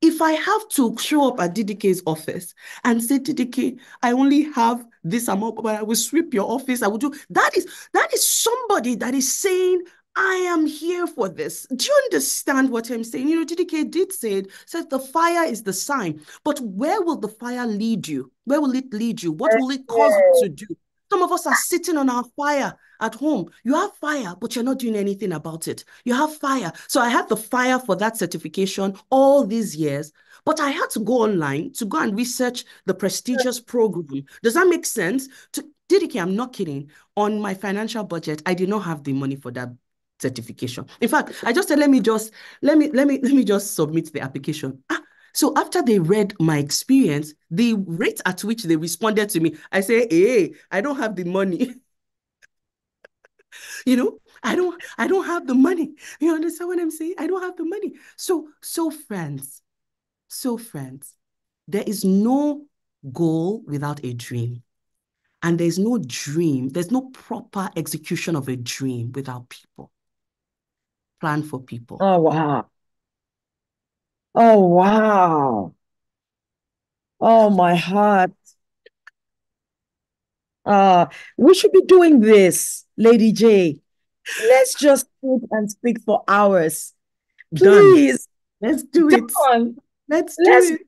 If I have to show up at DDK's office and say, DDK, I only have this amount, but I will sweep your office, I will do that is that is somebody that is saying, I am here for this. Do you understand what I'm saying? You know, DDK did say it, said the fire is the sign, but where will the fire lead you? Where will it lead you? What will it cause you to do? Some of us are sitting on our fire at home. You have fire, but you're not doing anything about it. You have fire. So I had the fire for that certification all these years, but I had to go online to go and research the prestigious program. Does that make sense? To DDK, I'm not kidding. On my financial budget, I did not have the money for that certification. In fact, I just said, let me just let me let me let me just submit the application. Ah, so after they read my experience, the rate at which they responded to me, I say, hey, I don't have the money. *laughs* you know, I don't, I don't have the money. You understand what I'm saying? I don't have the money. So, so friends, so friends, there is no goal without a dream. And there's no dream, there's no proper execution of a dream without people. Plan for people. Oh, wow. Oh, wow. Oh, my heart. Uh, we should be doing this, Lady J. Let's just sit and speak for hours. Please. Done. Let's do it. Let's do Let's it.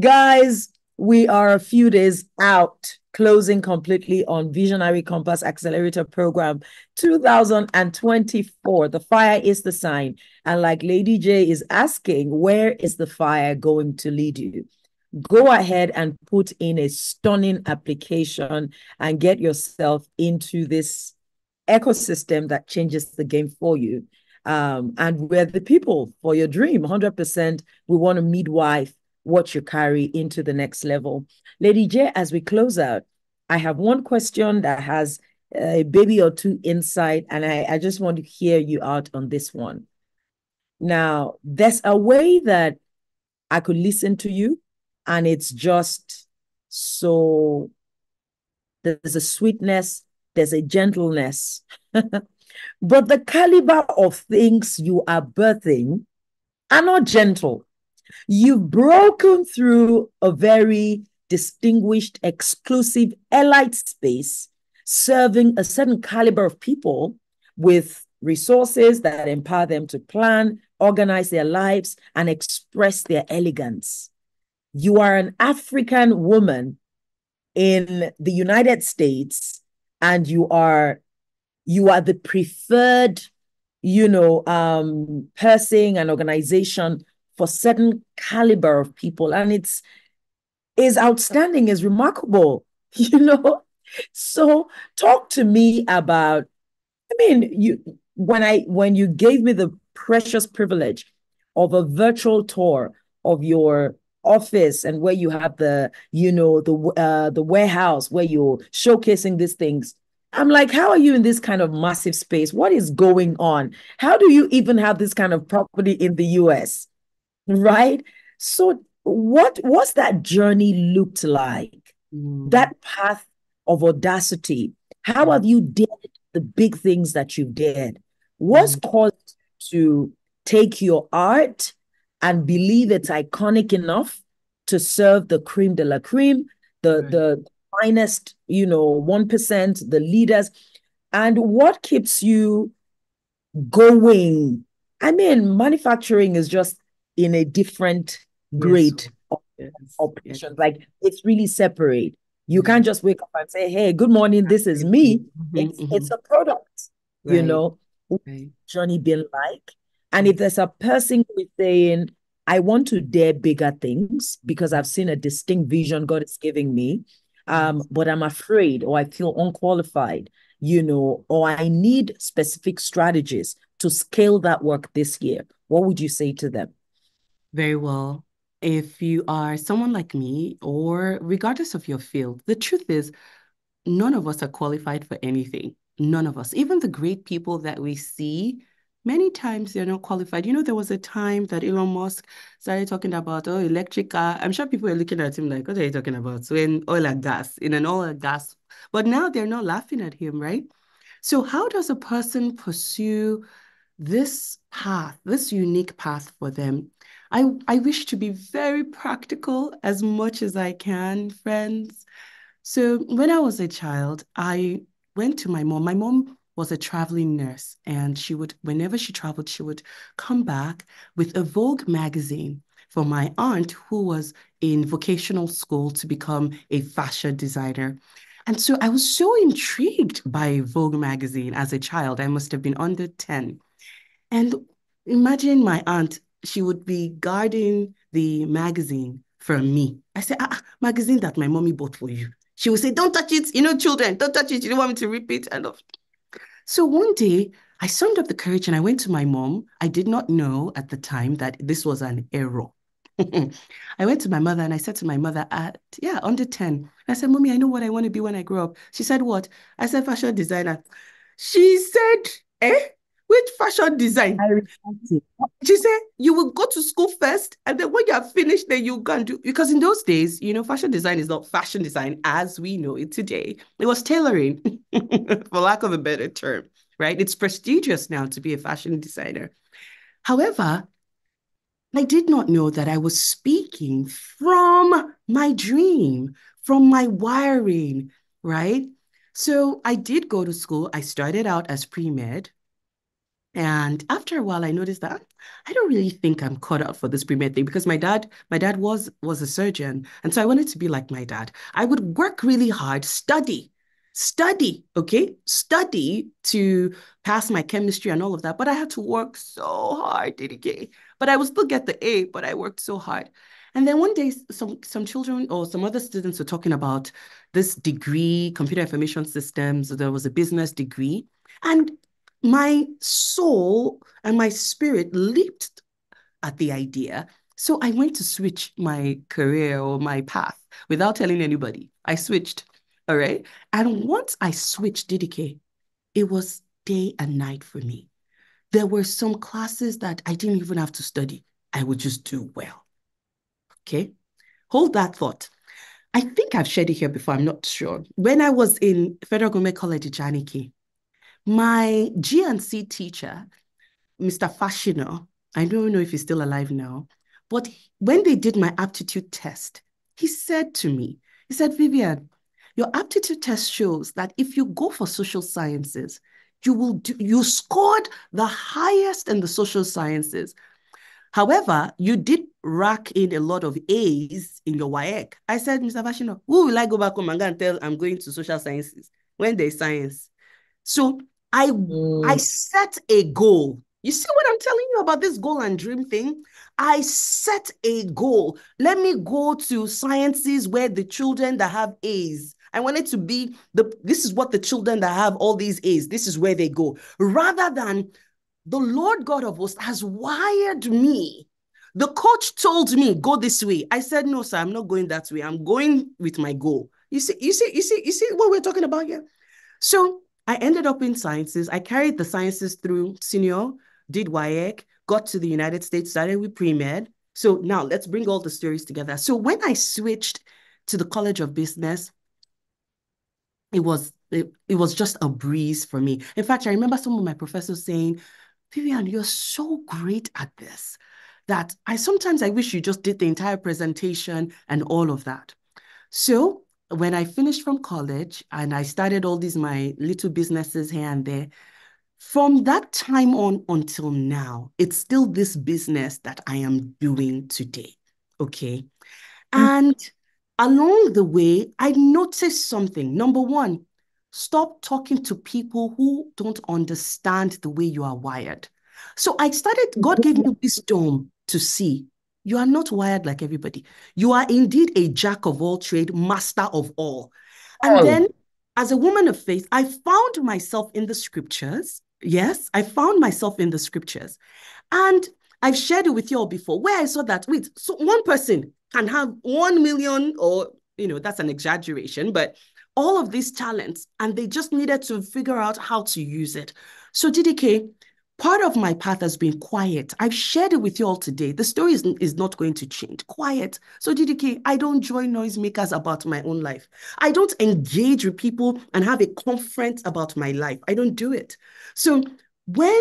Guys, we are a few days out closing completely on Visionary Compass Accelerator Program 2024. The fire is the sign. And like Lady J is asking, where is the fire going to lead you? Go ahead and put in a stunning application and get yourself into this ecosystem that changes the game for you. Um, and we're the people for your dream. 100%. We want to midwife what you carry into the next level. Lady J, as we close out, I have one question that has a baby or two inside, and I, I just want to hear you out on this one. Now, there's a way that I could listen to you, and it's just so there's a sweetness, there's a gentleness. *laughs* but the caliber of things you are birthing are not gentle. You've broken through a very distinguished, exclusive elite space, serving a certain caliber of people with resources that empower them to plan, organize their lives, and express their elegance. You are an African woman in the United States, and you are you are the preferred, you know, um, person and organization for certain caliber of people, and it's is outstanding, is remarkable, *laughs* you know. So talk to me about. I mean, you when I when you gave me the precious privilege of a virtual tour of your office and where you have the you know the uh the warehouse where you're showcasing these things. I'm like how are you in this kind of massive space? What is going on? How do you even have this kind of property in the us right? So what what's that journey looked like? Mm. that path of audacity. How have you did the big things that you did what's mm. caused to take your art and believe it's iconic enough to serve the cream de la cream the right. the finest you know 1% the leaders and what keeps you going i mean manufacturing is just in a different grade yes. of yes. operations. Yes. Like it's really separate. You mm-hmm. can't just wake up and say, "Hey, good morning. This is me." Mm-hmm. It's, mm-hmm. it's a product. Right. You know, right. journey been like, and if there's a person who is saying, "I want to dare bigger things because I've seen a distinct vision God is giving me," um, but I'm afraid or I feel unqualified, you know, or I need specific strategies to scale that work this year. What would you say to them? Very well. If you are someone like me, or regardless of your field, the truth is, none of us are qualified for anything. None of us. Even the great people that we see, many times they're not qualified. You know, there was a time that Elon Musk started talking about, oh, electric car. I'm sure people are looking at him like, what are you talking about? So in oil and gas, in an oil and gas. But now they're not laughing at him, right? So how does a person pursue this path, this unique path for them? I, I wish to be very practical as much as I can, friends. So when I was a child, I went to my mom. My mom was a traveling nurse, and she would, whenever she traveled, she would come back with a Vogue magazine for my aunt, who was in vocational school to become a fashion designer. And so I was so intrigued by Vogue magazine as a child. I must have been under 10. And imagine my aunt she would be guarding the magazine from me. I said, ah, ah, magazine that my mommy bought for you. She would say, don't touch it. You know, children, don't touch it. You don't want me to rip it. And so one day I summed up the courage and I went to my mom. I did not know at the time that this was an error. *laughs* I went to my mother and I said to my mother at, yeah, under 10. I said, Mommy, I know what I want to be when I grow up. She said, What? I said, fashion designer. She said, Eh? Which fashion design? She said, you will go to school first, and then when you are finished, then you can do because in those days, you know, fashion design is not fashion design as we know it today. It was tailoring, *laughs* for lack of a better term, right? It's prestigious now to be a fashion designer. However, I did not know that I was speaking from my dream, from my wiring, right? So I did go to school. I started out as pre med, and after a while, I noticed that I don't really think I'm cut out for this pre-med thing because my dad, my dad was was a surgeon, and so I wanted to be like my dad. I would work really hard, study, study, okay, study to pass my chemistry and all of that. But I had to work so hard, DDK. But I would still get the A, but I worked so hard. And then one day, some some children or some other students were talking about this degree, computer information systems. There was a business degree, and my soul and my spirit leaped at the idea. So I went to switch my career or my path without telling anybody. I switched. All right. And once I switched DDK, it was day and night for me. There were some classes that I didn't even have to study. I would just do well. Okay. Hold that thought. I think I've shared it here before. I'm not sure. When I was in Federal Government College Ijanikin, my GNC teacher, Mr. Fashino, I don't know if he's still alive now, But when they did my aptitude test, he said to me, he said, Vivian, your aptitude test shows that if you go for social sciences, you will do, you scored the highest in the social sciences. However, you did rack in a lot of A's in your WAEC. I said, Mr. Fashino, who will I go back home and go and tell I'm going to social sciences when there's science? So I mm. I set a goal. You see what I'm telling you about this goal and dream thing? I set a goal. Let me go to sciences where the children that have A's. I want it to be the this is what the children that have all these A's, this is where they go. Rather than the Lord God of hosts has wired me. The coach told me, go this way. I said, no, sir, I'm not going that way. I'm going with my goal. You see, you see, you see, you see what we're talking about here? So I ended up in sciences. I carried the sciences through senior, did WAEC, got to the United States, started with pre-med. So now let's bring all the stories together. So when I switched to the College of Business, it was it, it was just a breeze for me. In fact, I remember some of my professors saying, Vivian, you're so great at this that I sometimes I wish you just did the entire presentation and all of that. So when I finished from college and I started all these my little businesses here and there, from that time on until now, it's still this business that I am doing today. Okay. Mm-hmm. And along the way, I noticed something. Number one, stop talking to people who don't understand the way you are wired. So I started, God gave me wisdom to see you are not wired like everybody. You are indeed a jack of all trade, master of all. And oh. then, as a woman of faith, I found myself in the scriptures. Yes, I found myself in the scriptures. And I've shared it with you all before, where I saw that, wait, so one person can have 1 million, or, you know, that's an exaggeration, but all of these talents, and they just needed to figure out how to use it. So, DDK, Part of my path has been quiet. I've shared it with you all today. The story is, is not going to change. Quiet. So, DDK, I don't join noisemakers about my own life. I don't engage with people and have a conference about my life. I don't do it. So, when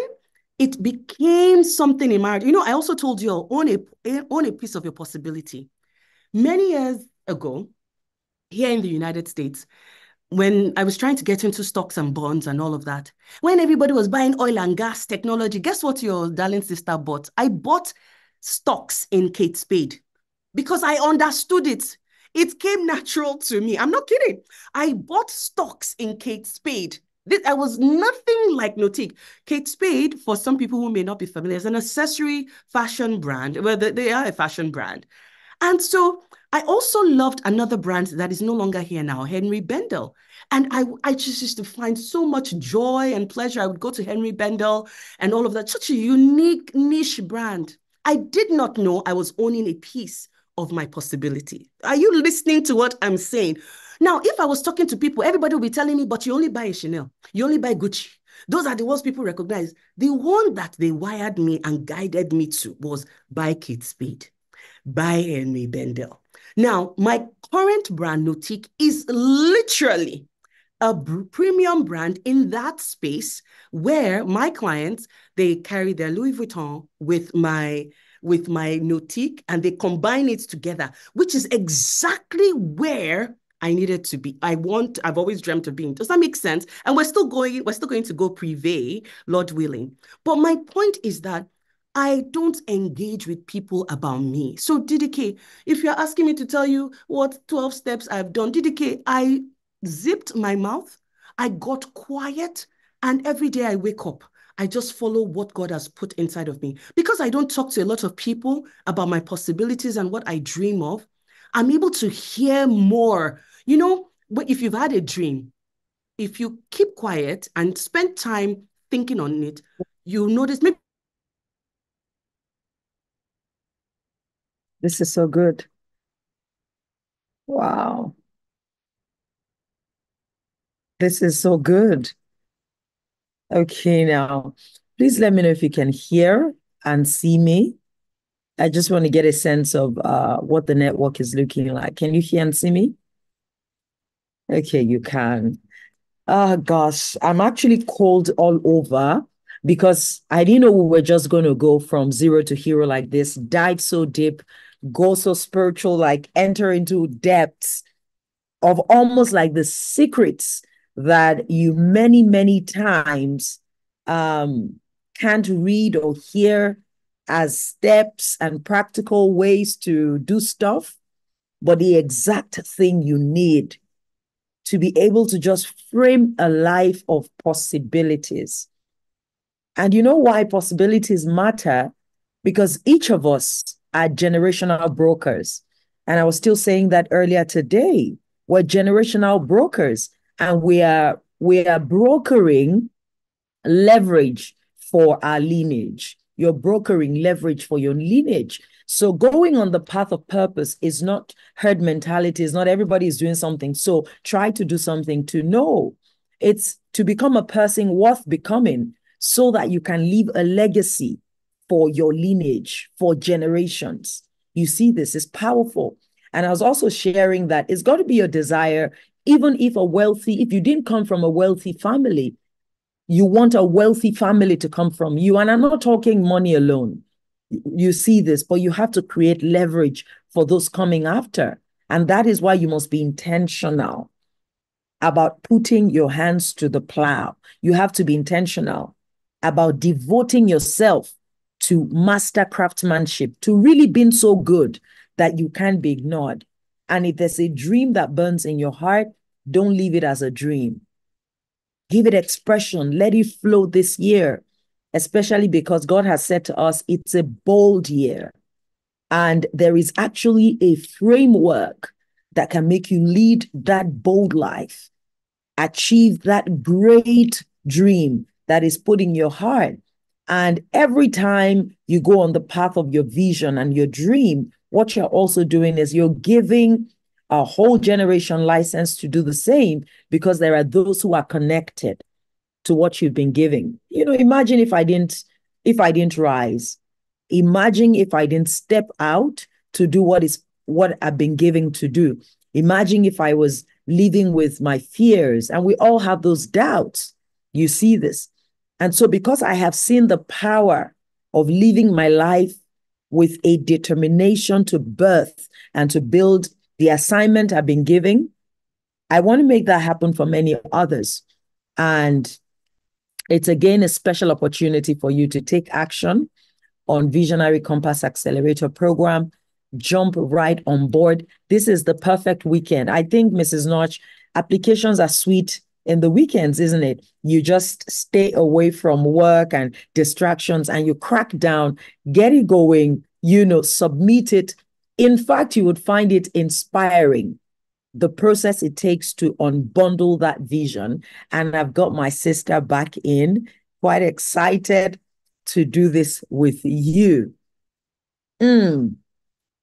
it became something in marriage, you know, I also told you all, own a, own a piece of your possibility. Many years ago, here in the United States, when I was trying to get into stocks and bonds and all of that, when everybody was buying oil and gas technology, guess what your darling sister bought? I bought stocks in Kate Spade because I understood it. It came natural to me. I'm not kidding. I bought stocks in Kate Spade. I was nothing like Notique. Kate Spade, for some people who may not be familiar, is an accessory fashion brand. Well, they are a fashion brand. And so I also loved another brand that is no longer here now, Henri Bendel. And I, I just used to find so much joy and pleasure. I would go to Henri Bendel and all of that, such a unique niche brand. I did not know I was owning a piece of my possibility. Are you listening to what I'm saying? Now, if I was talking to people, everybody would be telling me, but you only buy Chanel, you only buy Gucci. Those are the ones people recognize. The one that they wired me and guided me to was buy Kate Spade, buy Henri Bendel. Now, my current brand, Nautique, is literally a premium brand in that space where my clients they carry their Louis Vuitton with my with my Nautique and they combine it together, which is exactly where I needed to be. I want, I've always dreamt of being. Does that make sense? And we're still going, we're still going to go privé, Lord willing. But my point is that I don't engage with people about me. So, DDK, if you're asking me to tell you what 12 steps I've done, DDK, I zipped my mouth, I got quiet, and every day I wake up, I just follow what God has put inside of me. Because I don't talk to a lot of people about my possibilities and what I dream of, I'm able to hear more. You know, if you've had a dream, if you keep quiet and spend time thinking on it, you'll notice maybe This is so good. Wow. This is so good. Okay, now, please let me know if you can hear and see me. I just want to get a sense of uh, what the network is looking like. Can you hear and see me? Okay, you can. Oh, gosh, I'm actually cold all over. because I didn't know we were just going to go from zero to hero like this, dive so deep, go so spiritual, like enter into depths of almost like the secrets that you many, many times um, can't read or hear as steps and practical ways to do stuff, but the exact thing you need to be able to just frame a life of possibilities. And you know why possibilities matter? Because each of us are generational brokers. And I was still saying that earlier today. We're generational brokers and we are we are brokering leverage for our lineage. You're brokering leverage for your lineage. So going on the path of purpose is not herd mentality, is not everybody is doing something. So try to do something to know. It's to become a person worth becoming so that you can leave a legacy for your lineage, for generations. You see, this is powerful. And I was also sharing that it's got to be your desire, even if a wealthy, if you didn't come from a wealthy family, you want a wealthy family to come from you. And I'm not talking money alone. You see this, but you have to create leverage for those coming after. And that is why you must be intentional about putting your hands to the plow. You have to be intentional about devoting yourself to master craftsmanship, to really being so good that you can't be ignored. And if there's a dream that burns in your heart, don't leave it as a dream. Give it expression. Let it flow this year, especially because God has said to us, it's a bold year. And there is actually a framework that can make you lead that bold life, achieve that great dream that is put in your heart. And every time you go on the path of your vision and your dream, what you're also doing is you're giving a whole generation license to do the same because there are those who are connected to what you've been giving. You know, imagine if I didn't if I didn't rise. Imagine if I didn't step out to do what is what I've been giving to do. Imagine if I was living with my fears and we all have those doubts. You see this. And so because I have seen the power of living my life with a determination to birth and to build the assignment I've been giving. I want to make that happen for many others. And it's again a special opportunity for you to take action on Visionary Compass Accelerator Program. Jump right on board. This is the perfect weekend. I think, Mrs. Notch, applications are sweet in the weekends, isn't it? You just stay away from work and distractions and you crack down, get it going, you know, submit it in fact, you would find it inspiring the process it takes to unbundle that vision. And I've got my sister back in, quite excited to do this with you. Mm.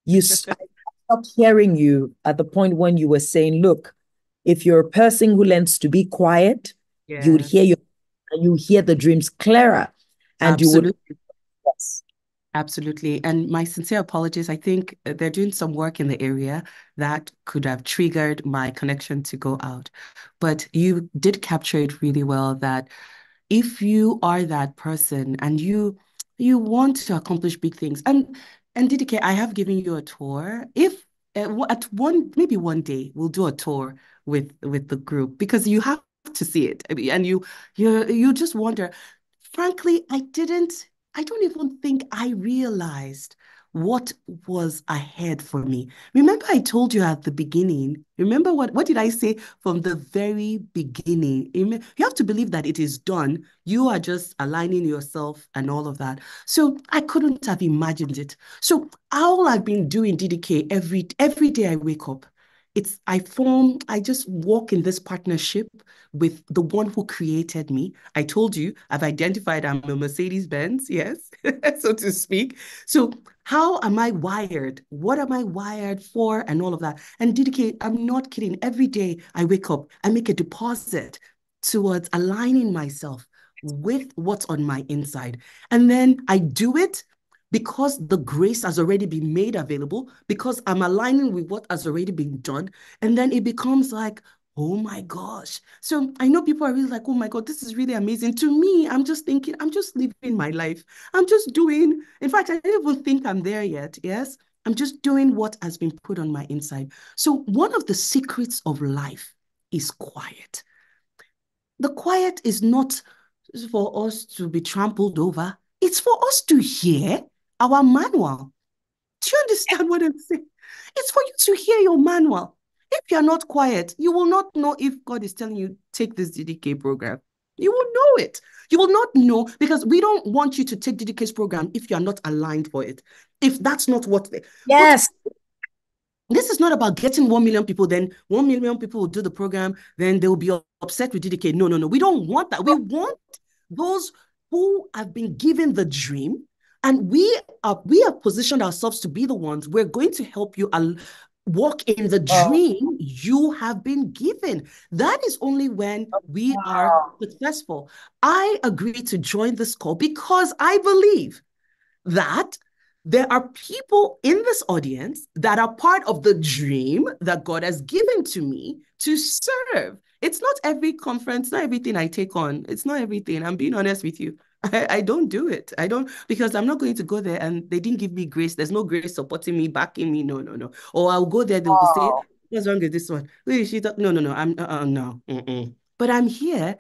You *laughs* stopped hearing you at the point when you were saying, look, if you're a person who learns to be quiet, yeah. you would hear your you hear the dreams clearer. And Absolutely. you would yes, Absolutely. And my sincere apologies. I think they're doing some work in the area that could have triggered my connection to go out. But you did capture it really well that if you are that person and you you want to accomplish big things and and DDK, I have given you a tour. If uh, at one maybe one day we'll do a tour with with the group because you have to see it and you you you just wonder frankly i didn't I don't even think I realized what was ahead for me. Remember, I told you at the beginning, remember what, what did I say from the very beginning? You have to believe that it is done. You are just aligning yourself and all of that. So I couldn't have imagined it. So all I've been doing DDK every every day I wake up it's I form, I just walk in this partnership with the one who created me. I told you I've identified I'm a Mercedes Benz, yes, *laughs* so to speak. So how am I wired? What am I wired for? And all of that. And DDK, I'm not kidding. Every day I wake up, I make a deposit towards aligning myself with what's on my inside. And then I do it because the grace has already been made available, because I'm aligning with what has already been done. And then it becomes like, Oh my gosh. So I know people are really like, oh my God, this is really amazing. To me, I'm just thinking, I'm just living my life. I'm just doing, in fact, I don't even think I'm there yet. Yes. I'm just doing what has been put on my inside. So one of the secrets of life is quiet. The quiet is not for us to be trampled over. It's for us to hear our manual. Do you understand what I'm saying? It's for you to hear your manual. If you're not quiet, you will not know if God is telling you, take this DDK program. You will know it. You will not know because we don't want you to take DDK's program if you're not aligned for it. If that's not what they. Yes. this is not about getting 1 million people, then 1 million people will do the program, then they will be upset with DDK. No, no, no. We don't want that. We want those who have been given the dream and we are we have positioned ourselves to be the ones we're going to help you al- walk in the oh. dream oh. you have been given. That is only when oh, we wow. are successful. I agree to join this call because i believe that there are people in this audience that are part of the dream that god has given to me to serve. It's not every conference not everything i take on. It's not everything. I'm being honest with you I, I don't do it. I don't because I'm not going to go there and they didn't give me grace. There's no grace supporting me, backing me. No, no, no. Or I'll go there, they'll oh. say, What's wrong with this one? Wait, she thought, no, no, no. I'm uh, no. Mm-mm. But I'm here.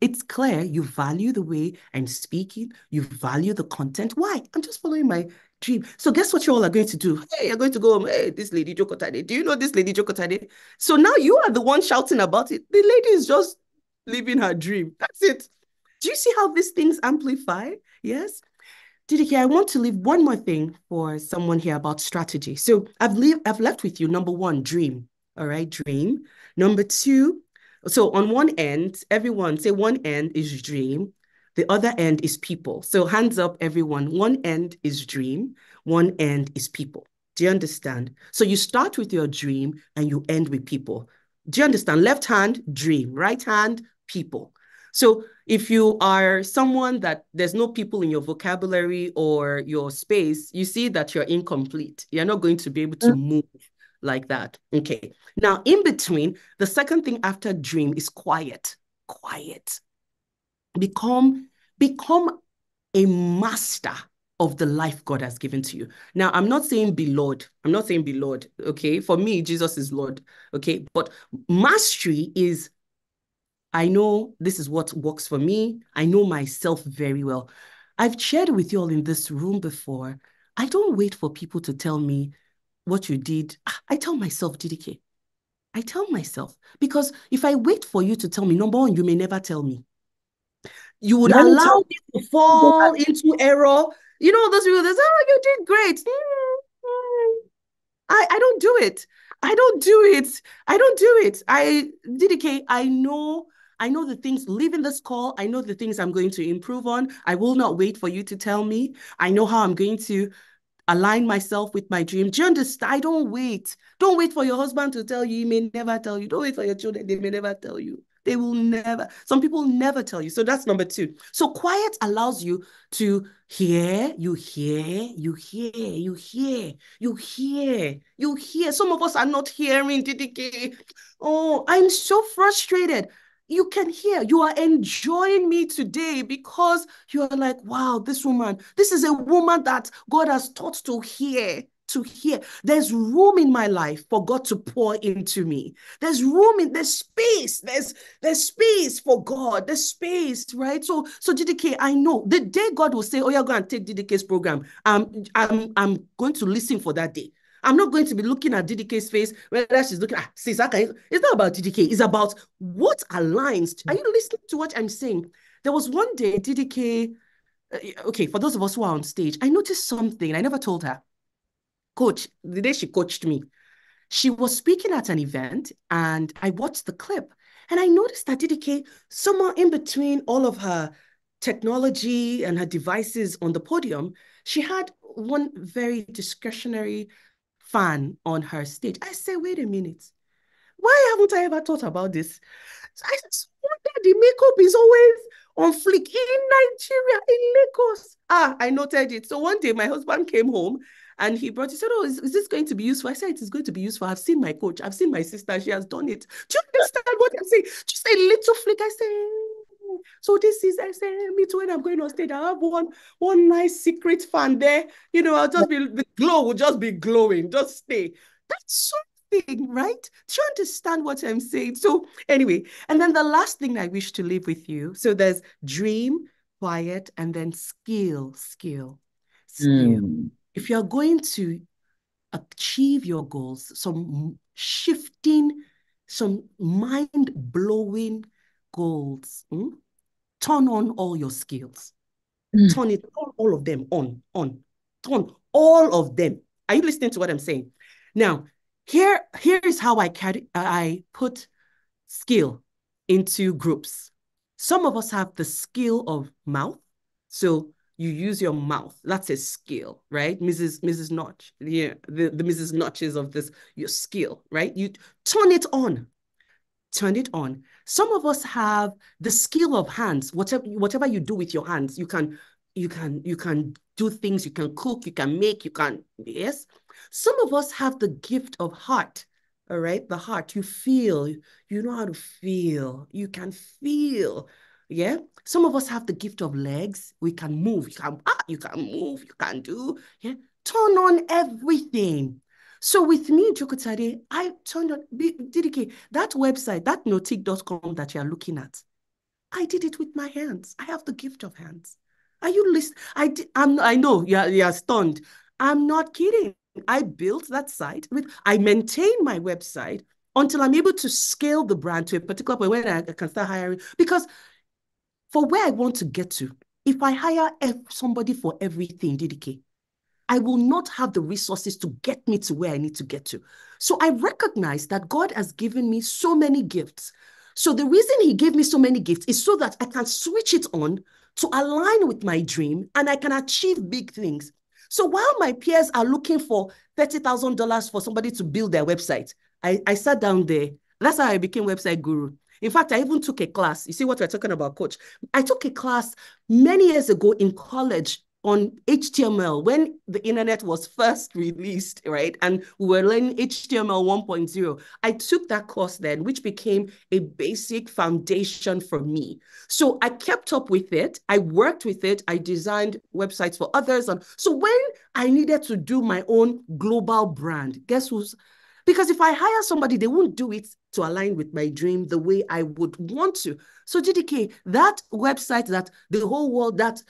It's clear you value the way I'm speaking, you value the content. Why? I'm just following my dream. So guess what you all are going to do? Hey, you're going to go. Hey, this lady Jokotade. Do you know this lady Jokotade? So now you are the one shouting about it. The lady is just living her dream. That's it. Do you see how these things amplify? Yes. DDK, I want to leave one more thing for someone here about strategy. So I've leave, I've left with you number one, dream. All right, dream. Number two, so on one end, everyone say one end is dream, the other end is people. So hands up, everyone. One end is dream, one end is people. Do you understand? So you start with your dream and you end with people. Do you understand? Left hand, dream, right hand, people. So if you are someone that there's no people in your vocabulary or your space, you see that you're incomplete. You're not going to be able to mm. move like that. Okay. Now, in between, the second thing after dream is quiet. Quiet. Become become a master of the life God has given to you. Now, I'm not saying be Lord. I'm not saying be Lord. Okay. For me, Jesus is Lord. Okay. But mastery is I know this is what works for me. I know myself very well. I've shared with you all in this room before. I don't wait for people to tell me what you did. Ah, I tell myself, DDK. I tell myself because if I wait for you to tell me, number one, you may never tell me. You would allow me, me to fall into error. You know, those people that say, oh, you did great. Mm-hmm. I, I don't do it. I don't do it. I don't do it. I, DDK, I know I know the things, leaving this call, I know the things I'm going to improve on. I will not wait for you to tell me. I know how I'm going to align myself with my dream. Do you understand? I don't wait. Don't wait for your husband to tell you. He may never tell you. Don't wait for your children. They may never tell you. They will never, some people never tell you. So that's number two. So quiet allows you to hear, you hear, you hear, you hear, you hear, you hear. Some of us are not hearing, DDK. Oh, I'm so frustrated you can hear you are enjoying me today because you're like wow this woman this is a woman that god has taught to hear to hear. There's room in my life for god to pour into me. There's room in there's space there's there's space for god there's space right? So so ddk i know the day god will say oh you're going to take ddk's program. I'm i'm i'm going to listen for that day I'm not going to be looking at DDK's face, whether she's looking at sis, it's not about DDK, it's about what aligns. Are you listening to what I'm saying? There was one day DDK, uh, okay, for those of us who are on stage, I noticed something. I never told her. Coach, the day she coached me, she was speaking at an event and I watched the clip and I noticed that DDK, somewhere in between all of her technology and her devices on the podium, she had one very discretionary fan on her stage. I say, wait a minute. Why haven't I ever thought about this? I just wonder the makeup is always on flick in Nigeria, in Lagos. Ah, I noted it. So one day my husband came home And he brought, he said, Oh, is, is this going to be useful? I said, It is going to be useful. I've seen my coach, I've seen my sister, she has done it. Do you understand what I'm saying? Just a little flick. I say, so this is I say me too when I'm going on stage. I have one one nice secret fan there. You know, I'll just be the glow will just be glowing. Just stay. That's something, right? Do you understand what I'm saying? So anyway, and then the last thing I wish to leave with you. So there's dream, quiet, and then skill, skill, skill. Mm. If you're going to achieve your goals, some shifting, some mind blowing goals, hmm? Turn on all your skills. Mm. Turn it, turn all of them on, on, turn all of them. Are you listening to what I'm saying? Now, here, here is how I carry, I put skill into groups. Some of us have the skill of mouth. So you use your mouth. That's a skill, right? Mrs. Mrs. Notch. Yeah, the, the Mrs. Notches of this, your skill, right? You turn it on. Turn it on. Some of us have the skill of hands. Whatever, whatever you do with your hands, you can, you can, you can do things, you can cook, you can make, you can, yes. Some of us have the gift of heart. All right, the heart, you feel, you know how to feel, you can feel. Yeah. Some of us have the gift of legs. We can move. You can ah, you can move, you can do. Yeah. Turn on everything. So with me, Jokotade, I turned on DDK, that website, that notique.com that you're looking at. I did it with my hands. I have the gift of hands. Are you listening? I did, I'm I know you're you're stunned. I'm not kidding. I built that site with I maintain my website until I'm able to scale the brand to a particular point where I can start hiring. Because for where I want to get to, if I hire somebody for everything, DDK, I will not have the resources to get me to where I need to get to. So I recognize that God has given me so many gifts. So the reason he gave me so many gifts is so that I can switch it on to align with my dream and I can achieve big things. So while my peers are looking for $30,000 for somebody to build their website, I, I sat down there. That's how I became website guru. In fact, I even took a class. You see what we're talking about, coach? I took a class many years ago in college on HTML when the internet was first released, right? And we were learning HTML 1.0. I took that course then, which became a basic foundation for me. So I kept up with it. I worked with it. I designed websites for others. And so when I needed to do my own global brand, guess who's because if I hire somebody, they won't do it to align with my dream the way I would want to. So DDK, that website that the whole world that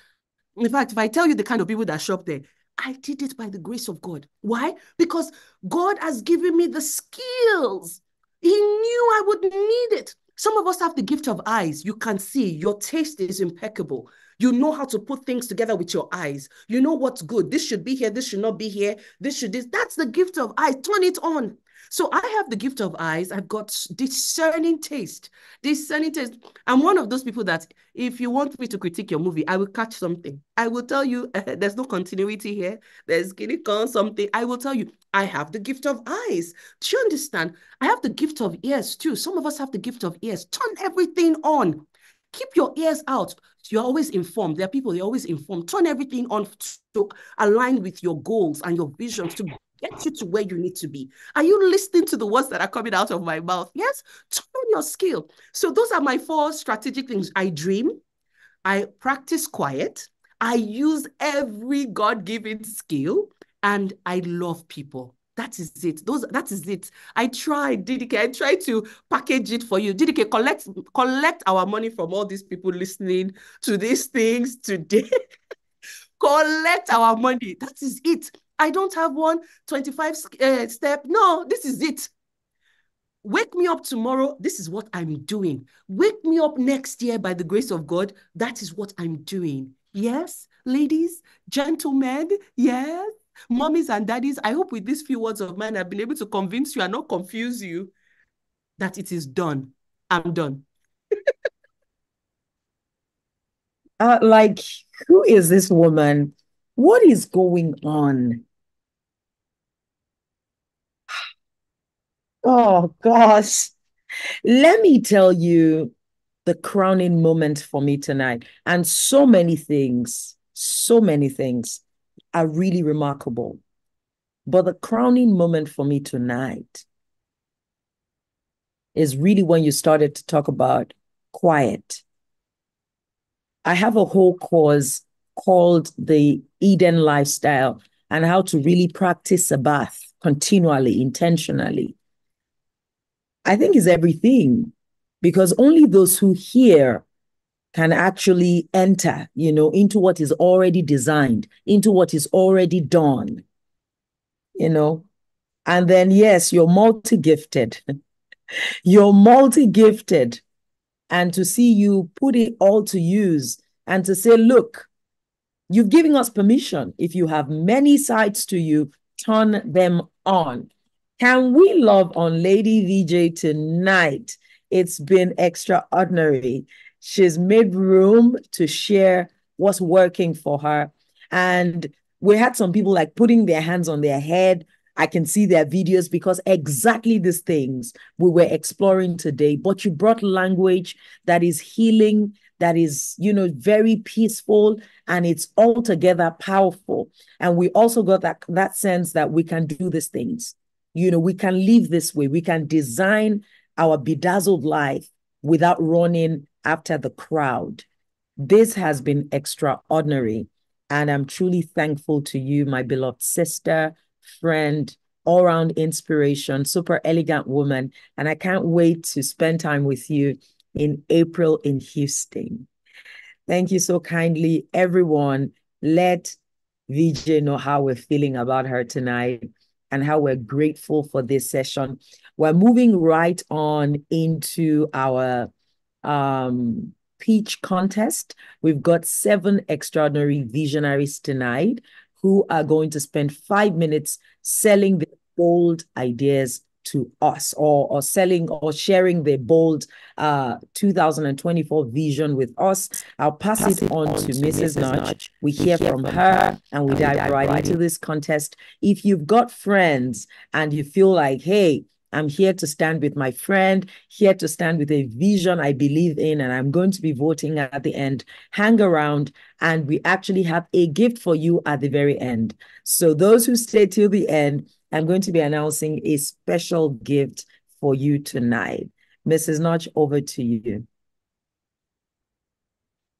in fact, if I tell you the kind of people that shop there, I did it by the grace of God. Why? Because God has given me the skills. He knew I would need it. Some of us have the gift of eyes. You can see, your taste is impeccable. You know how to put things together with your eyes. You know what's good. This should be here. This should not be here. This should this. That's the gift of eyes. Turn it on. So I have the gift of eyes. I've got discerning taste. Discerning taste. I'm one of those people that if you want me to critique your movie, I will catch something. I will tell you uh, *laughs* there's no continuity here. There's on something. I will tell you I have the gift of eyes. Do you understand? I have the gift of ears too. Some of us have the gift of ears. Turn everything on. Keep your ears out. You're always informed. There are people, you're always informed. Turn everything on to align with your goals and your visions to get you to where you need to be. Are you listening to the words that are coming out of my mouth? Yes, turn your skill. So those are my four strategic things. I dream, I practice quiet, I use every God-given skill, and I love people. That is it. Those that is it. I tried, DDK. I tried to package it for you. DDK, collect collect our money from all these people listening to these things today. *laughs* collect our money. That is it. I don't have one 25 uh, step. No, this is it. Wake me up tomorrow. This is what I'm doing. Wake me up next year by the grace of God. That is what I'm doing. Yes, ladies, gentlemen, yes, mommies and daddies. I hope with these few words of mine, I've been able to convince you and not confuse you that it is done. I'm done. uh, like, who is this woman? What is going on? Oh gosh. Let me tell you the crowning moment for me tonight. And so many things, so many things are really remarkable. But the crowning moment for me tonight is really when you started to talk about quiet. I have a whole course called the Eden Lifestyle and how to really practice Sabbath continually, intentionally. I think is everything because only those who hear can actually enter, you know, into what is already designed, into what is already done, you know. And then, yes, you're multi gifted. *laughs* you're multi gifted. And to see you put it all to use and to say, look, you've given us permission. If you have many sides to you, turn them on. Can we love on Lady VJ tonight? It's been extraordinary. She's made room to share what's working for her. And we had some people like putting their hands on their head. I can see their videos because exactly these things we were exploring today. But you brought language that is healing, that is, you know, very peaceful, and it's altogether powerful. And we also got that that sense that we can do these things. You know, we can live this way. We can design our bedazzled life without running after the crowd. This has been extraordinary. And I'm truly thankful to you, my beloved sister, friend, all round inspiration, super elegant woman. And I can't wait to spend time with you in April in Houston. Thank you so kindly, everyone. Let VJ know how we're feeling about her tonight and how we're grateful for this session. We're moving right on into our um, pitch contest. We've got seven extraordinary visionaries tonight who are going to spend five minutes selling the bold ideas to us or, or selling or sharing their bold uh, 2024 vision with us. I'll pass, pass it, on, on to, Mrs. Notch. We, we hear, from, from her and we, and dive, dive right, right into this contest. If you've got friends and you feel like, hey, I'm here to stand with my friend, here to stand with a vision I believe in, and I'm going to be voting at the end. Hang around, and we actually have a gift for you at the very end. So, those who stay till the end, I'm going to be announcing a special gift for you tonight. Mrs. Notch, over to you.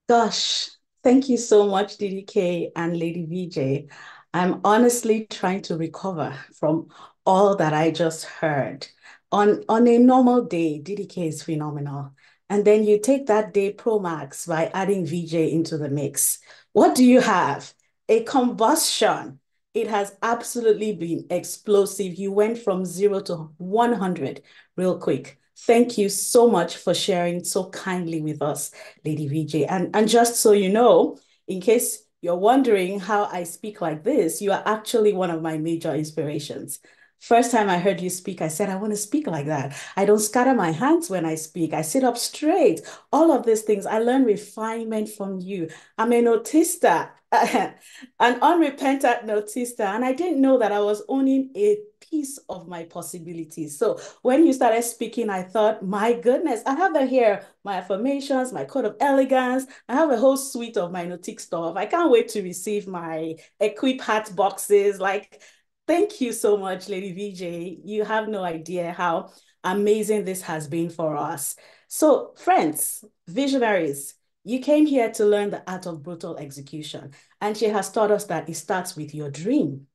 Gosh, thank you so much, DDK and Lady VJ. I'm honestly trying to recover from all that I just heard. On, on a normal day, DDK is phenomenal. And then you take that day pro max by adding VJ into the mix. What do you have? A combustion. It has absolutely been explosive. You went from zero to 100 real quick. Thank you so much for sharing so kindly with us, Lady VJ. And, and just so you know, in case you're wondering how I speak like this, you are actually one of my major inspirations. First time I heard you speak, I said, I want to speak like that. I don't scatter my hands when I speak. I sit up straight. All of these things, I learn refinement from you. I'm an autista, *laughs* an unrepentant autista, and I didn't know that I was owning a piece of my possibilities. So when you started speaking, I thought, my goodness, I have here my affirmations, my code of elegance. I have a whole suite of my nautique stuff. I can't wait to receive my equip hat boxes. Like Thank you so much, Lady VJ. You have no idea how amazing this has been for us. So, friends, visionaries, you came here to learn the art of brutal execution, and she has taught us that it starts with your dream.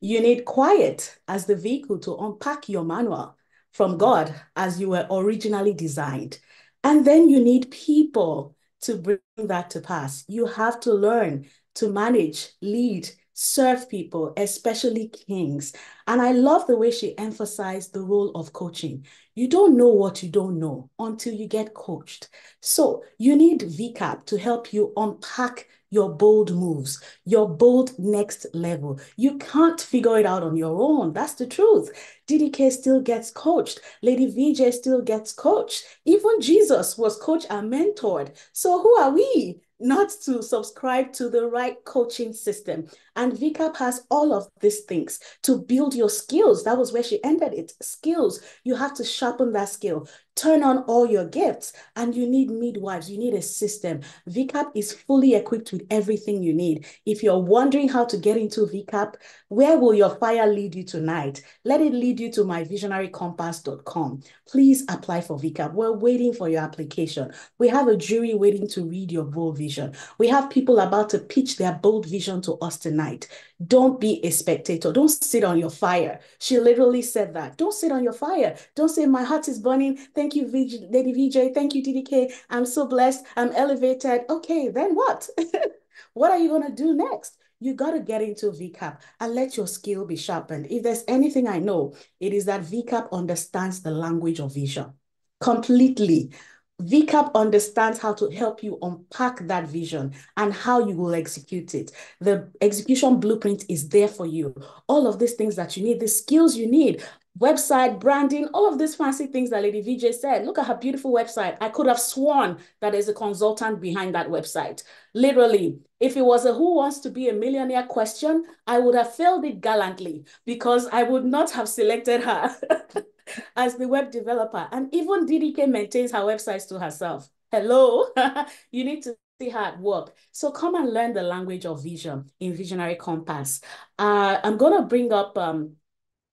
You need quiet as the vehicle to unpack your manual from God as you were originally designed. And then you need people to bring that to pass. You have to learn to manage, lead, serve people, especially kings. And I love the way she emphasized the role of coaching. You don't know what you don't know until you get coached. So you need VCAP to help you unpack your bold moves, your bold next level. You can't figure it out on your own. That's the truth. DDK still gets coached. Lady VJ still gets coached. Even Jesus was coached and mentored. So who are we? Not to subscribe to the right coaching system. And VCAP has all of these things to build your skills. That was where she ended it. Skills. You have to sharpen that skill turn on all your gifts and you need midwives, you need a system. VCAP is fully equipped with everything you need. If you're wondering how to get into VCAP, where will your fire lead you tonight? Let it lead you to myvisionarycompass.com. Please apply for VCAP. We're waiting for your application. We have a jury waiting to read your bold vision. We have people about to pitch their bold vision to us tonight. Don't be a spectator. Don't sit on your fire. She literally said that. Don't sit on your fire. Don't say, My heart is burning. Thank you, VJ, Lady VJ. Thank you, DDK. I'm so blessed. I'm elevated. Okay, then what? *laughs* what are you going to do next? You got to get into VCAP and let your skill be sharpened. If there's anything I know, it is that VCAP understands the language of vision completely. VCAP understands how to help you unpack that vision and how you will execute it. The execution blueprint is there for you. All of these things that you need, the skills you need, website, branding, all of these fancy things that Lady VJ said. Look at her beautiful website. I could have sworn that there's a consultant behind that website. Literally, if it was a who wants to be a millionaire question, I would have failed it gallantly because I would not have selected her. *laughs* as the web developer. And even DDK maintains her websites to herself. Hello, *laughs* you need to see her at work. So come and learn the language of vision in Visionary Compass. Uh, I'm going to bring up, um,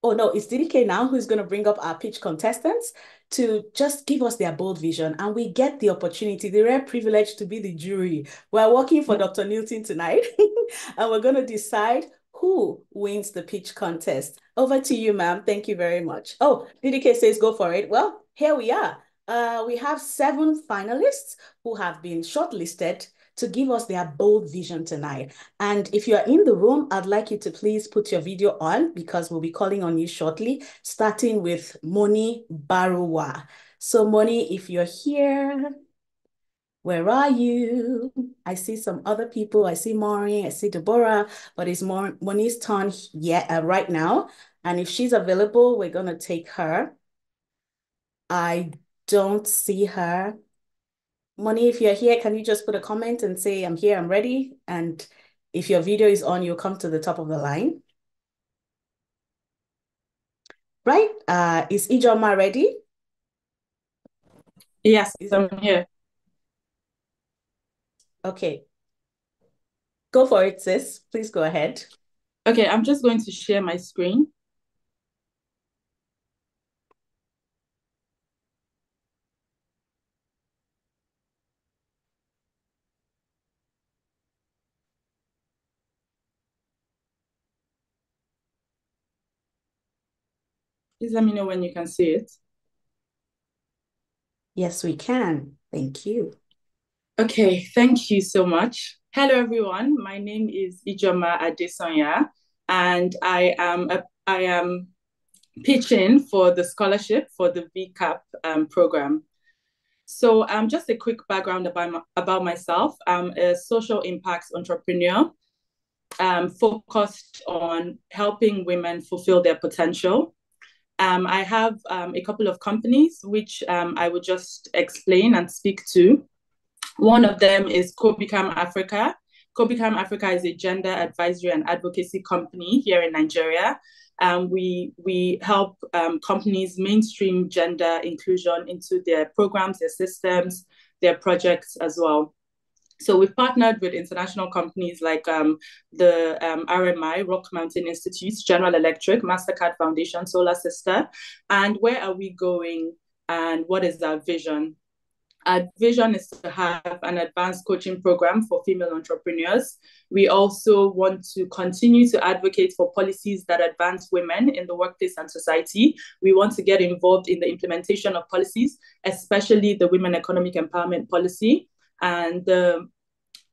oh no, it's DDK now who's going to bring up our pitch contestants to just give us their bold vision. And we get the opportunity, the rare privilege to be the jury. We're working for Dr. Newton tonight, *laughs* and we're going to decide who wins the pitch contest. Over to you, ma'am. Thank you very much. Oh, DDK says go for it. Well, here we are. Uh, we have seven finalists who have been shortlisted to give us their bold vision tonight. And if you're in the room, I'd like you to please put your video on because we'll be calling on you shortly, starting with Moni Baruwa. So Moni, if you're here, where are you? I see some other people. I see Maureen, I see Deborah, but it's more Moni's turn yet uh, right now. And if she's available, we're gonna take her. I don't see her. Moni, if you're here, can you just put a comment and say, I'm here, I'm ready? And if your video is on, you'll come to the top of the line. Right, uh, is Ijoma ready? Yes, I'm here. Okay. Go for it, sis. Please go ahead. Okay, I'm just going to share my screen. Please let me know when you can see it. Yes, we can. Thank you. Okay, thank you so much. Hello, everyone. My name is Ijoma Adesanya, and I am a, I am pitching for the scholarship for the VCAP um, program. So, um, just a quick background about, about myself. I'm a social impacts entrepreneur um, focused on helping women fulfill their potential. Um, I have um, a couple of companies which um, I would just explain and speak to. One of them is Cobicam Africa. Cobicam Africa is a gender advisory and advocacy company here in Nigeria. Um, we we help um, companies mainstream gender inclusion into their programs, their systems, their projects as well. So we've partnered with international companies like um, the um, RMI, Rocky Mountain Institute, General Electric, MasterCard Foundation, Solar Sister. And where are we going and what is our vision? Our vision is to have an advanced coaching program for female entrepreneurs. We also want to continue to advocate for policies that advance women in the workplace and society. We want to get involved in the implementation of policies, especially the Women Economic Empowerment Policy and the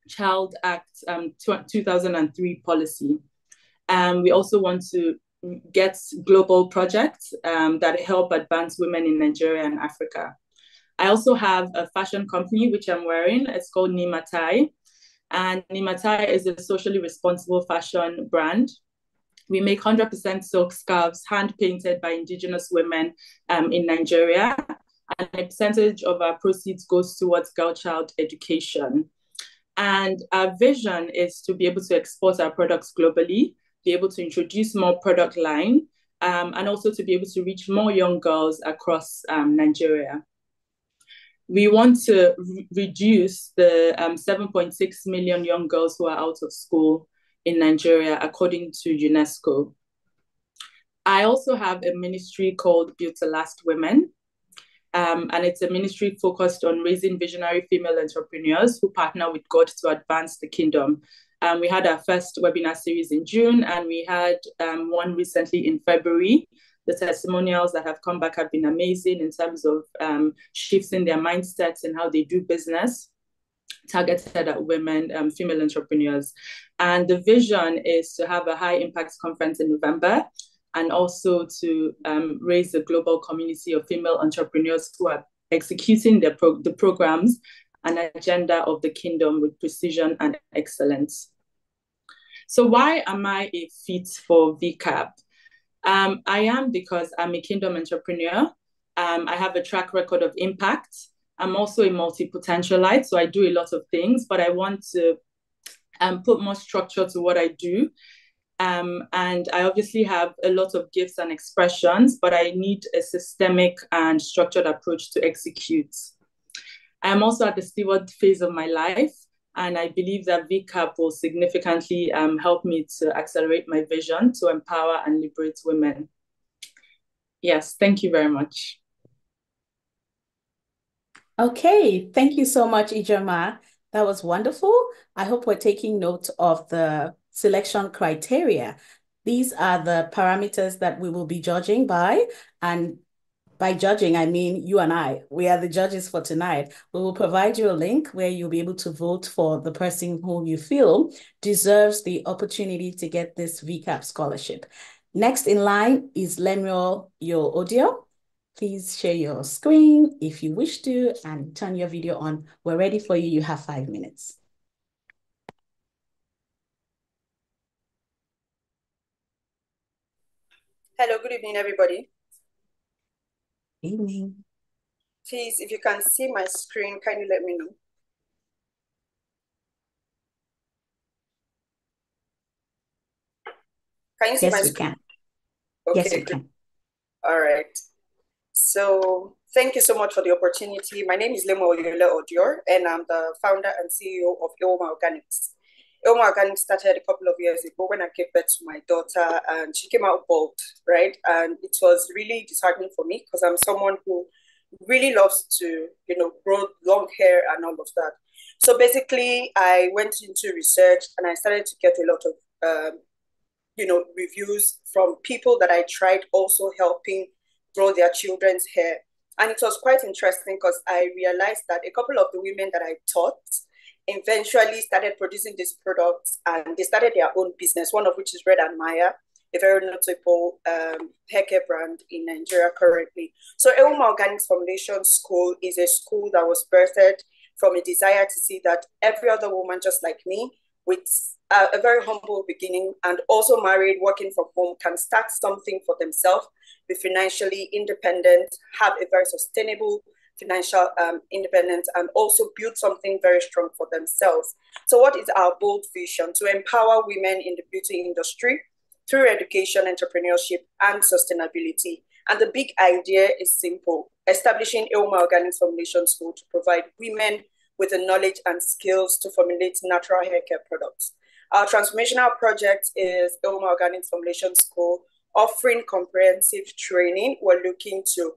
Child Act um, 2003 policy. Um, we also want to get global projects um, that help advance women in Nigeria and Africa. I also have a fashion company which I'm wearing. It's called Nimatai. And Nimatai is a socially responsible fashion brand. We make 100% silk scarves hand painted by Indigenous women um, in Nigeria. And a percentage of our proceeds goes towards girl child education. And our vision is to be able to export our products globally, be able to introduce more product line, um, and also to be able to reach more young girls across um, Nigeria. We want to re- reduce the um, 7.6 million young girls who are out of school in Nigeria, according to UNESCO. I also have a ministry called Built Last Women, um, and it's a ministry focused on raising visionary female entrepreneurs who partner with God to advance the kingdom. Um, we had our first webinar series in June, and we had um, one recently in February. The testimonials that have come back have been amazing in terms of um, shifting their mindsets and how they do business, targeted at women, um, female entrepreneurs. And the vision is to have a high impact conference in November and also to um, raise the global community of female entrepreneurs who are executing their pro- the programs and agenda of the kingdom with precision and excellence. So why am I a fit for VCAP? Um, I am because I'm a kingdom entrepreneur. Um, I have a track record of impact. I'm also a multi-potentialite, so I do a lot of things, but I want to um, put more structure to what I do um, and I obviously have a lot of gifts and expressions, but I need a systemic and structured approach to execute. I'm also at the steward phase of my life, and I believe that VCAP will significantly um, help me to accelerate my vision to empower and liberate women. Yes, thank you very much. Okay, thank you so much, Ijoma. That was wonderful. I hope we're taking note of the selection criteria. These are the parameters that we will be judging by. And by judging, I mean you and I. We are the judges for tonight. We will provide you a link where you'll be able to vote for the person whom you feel deserves the opportunity to get this VCAP scholarship. Next in line is Lemuel Your Audio. Please share your screen if you wish to and turn your video on. We're ready for you. You have five minutes. Hello, good evening, everybody. Evening. Please, if you can see my screen, can you let me know? Can you see yes, my we screen? Can. Okay, yes, we can. All right. So thank you so much for the opportunity. My name is Lemo Oyole Odior, and I'm the founder and CEO of Eoma Organics. Eoma Organics started a couple of years ago when I gave birth to my daughter, and she came out bald, right? And it was really disheartening for me because I'm someone who really loves to, you know, grow long hair and all of that. So basically, I went into research and I started to get a lot of, um, you know, reviews from people that I tried also helping grow their children's hair. And it was quite interesting because I realized that a couple of the women that I taught eventually started producing these products and they started their own business, one of which is Red and Maya, a very notable um, hair care brand in Nigeria currently. So Eoma Organics Foundation School is a school that was birthed from a desire to see that every other woman just like me with a, a very humble beginning and also married, working from home, can start something for themselves, be financially independent, have a very sustainable financial um, independence, and also build something very strong for themselves. So, what is our bold vision? To empower women in the beauty industry through education, entrepreneurship, and sustainability. And the big idea is simple establishing Eoma Organics Formulation School to provide women with the knowledge and skills to formulate natural hair care products. Our transformational project is Eoma Organics Formulation School, offering comprehensive training. We're looking to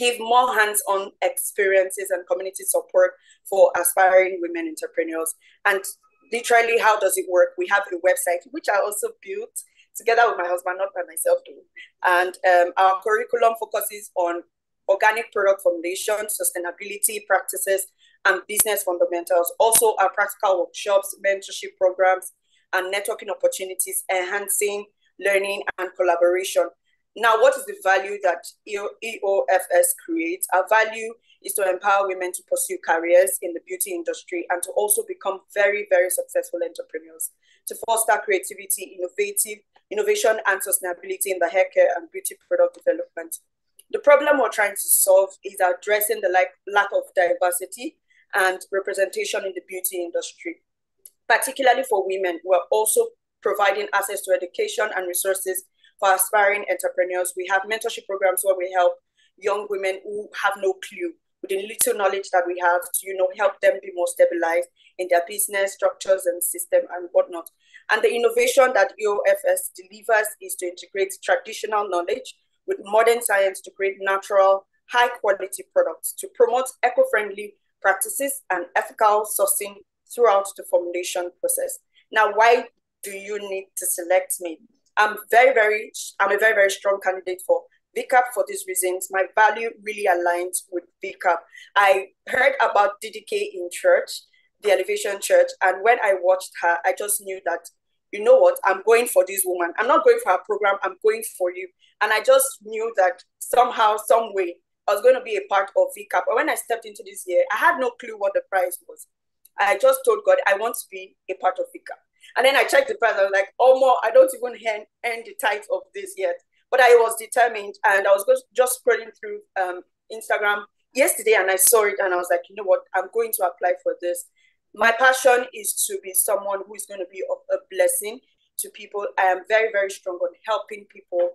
give more hands-on experiences and community support for aspiring women entrepreneurs. And literally, how does it work? We have a website, which I also built together with my husband, not by myself, though. And um, our curriculum focuses on organic product formulation, sustainability practices, and business fundamentals. Also, our practical workshops, mentorship programs, and networking opportunities, enhancing learning and collaboration. Now, what is the value that EOFS creates? Our value is to empower women to pursue careers in the beauty industry and to also become very, very successful entrepreneurs, to foster creativity, innovative innovation, and sustainability in the hair care and beauty product development. The problem we're trying to solve is addressing the like, lack of diversity and representation in the beauty industry, particularly for women. We're also providing access to education and resources for aspiring entrepreneurs. We have mentorship programs where we help young women who have no clue with the little knowledge that we have to, you know, help them be more stabilized in their business structures and system and whatnot. And the innovation that EOFS delivers is to integrate traditional knowledge with modern science to create natural, high quality products to promote eco-friendly practices and ethical sourcing throughout the formulation process. Now, why do you need to select me? I'm very, very, I'm a very, very strong candidate for VCAP for these reasons. My value really aligns with VCAP. I heard about DDK in church, the Elevation Church, and when I watched her, I just knew that, you know what, I'm going for this woman. I'm not going for her program, I'm going for you. And I just knew that somehow, some way, I was going to be a part of VCAP. But when I stepped into this year, I had no clue what the prize was. I just told God, I want to be a part of VCAP. And then I checked the price. I was like, oh, more, I don't even earn, end the type of this yet. But I was determined and I was just scrolling through um, Instagram yesterday and I saw it and I was like, you know what, I'm going to apply for this. My passion is to be someone who is going to be a, a blessing to people. I am very, very strong on helping people.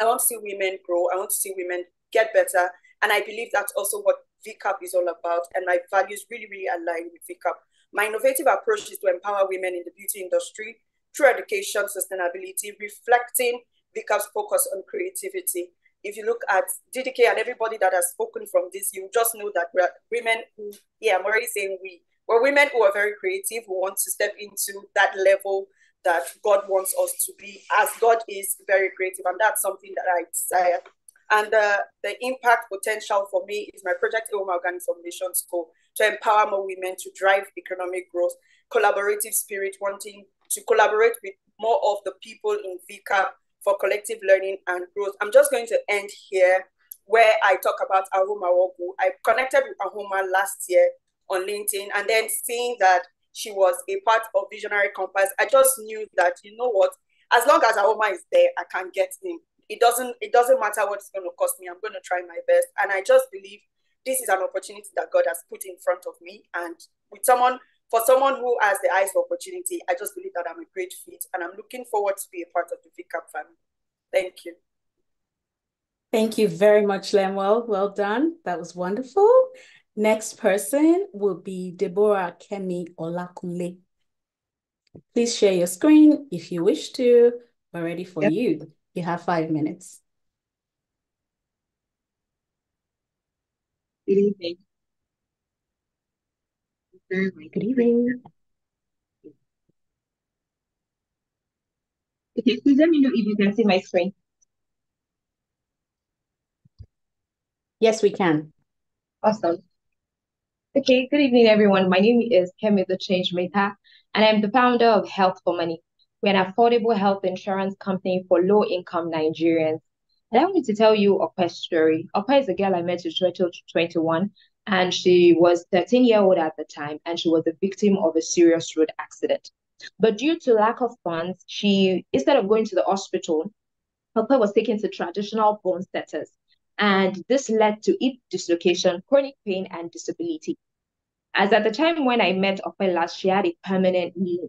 I want to see women grow. I want to see women get better. And I believe that's also what VCAP is all about. And my values really, really align with VCAP. My innovative approach is to empower women in the beauty industry through education, sustainability, reflecting VCAP's focus on creativity. If you look at DDK and everybody that has spoken from this, you just know that we're women who, yeah, I'm already saying we, we're women who are very creative, who want to step into that level that God wants us to be, as God is very creative. And that's something that I desire. And uh, the impact potential for me is my project Eoma Organic Formulation School to empower more women to drive economic growth, collaborative spirit, wanting to collaborate with more of the people in VCAP for collective learning and growth. I'm just going to end here where I talk about Ahoma Wogu. I connected with Ahoma last year on LinkedIn and then seeing that she was a part of Visionary Compass, I just knew that, you know what, as long as Ahoma is there, I can get in. It doesn't, it doesn't matter what it's going to cost me. I'm going to try my best. And I just believe this is an opportunity that God has put in front of me. And with someone for someone who has the eyes for opportunity, I just believe that I'm a great fit and I'm looking forward to be a part of the VCAP family. Thank you. Thank you very much, Lemuel. Well done. That was wonderful. Next person will be Deborah Kemi Olakunle. Please share your screen if you wish to. We're ready for yep. you. You have five minutes. Good evening. Good evening. Okay, please let me know if you can see my screen. Yes, we can. Awesome. Okay, good evening, everyone. My name is Kemi the Change Maker, and I'm the founder of Health for Money. We're an affordable health insurance company for low-income Nigerians. I wanted to tell you Okwe's story. Okwe is a girl I met in 2021, and she was 13 year old at the time and she was the victim of a serious road accident. But due to lack of funds she instead of going to the hospital her was taken to traditional bone setters and this led to hip dislocation chronic pain and disability. As at the time when i met Okwe last she had a permanent knee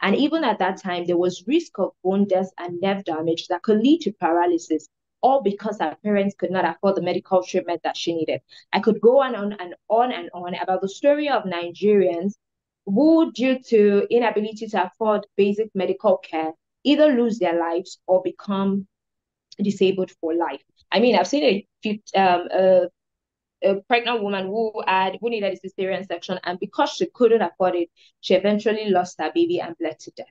and even at that time there was risk of bone death and nerve damage that could lead to paralysis all because her parents could not afford the medical treatment that she needed. I could go on and on and on and on about the story of Nigerians who, due to inability to afford basic medical care, either lose their lives or become disabled for life. I mean, I've seen a, um, a, a pregnant woman who had who needed a cesarean section, and because she couldn't afford it, she eventually lost her baby and bled to death.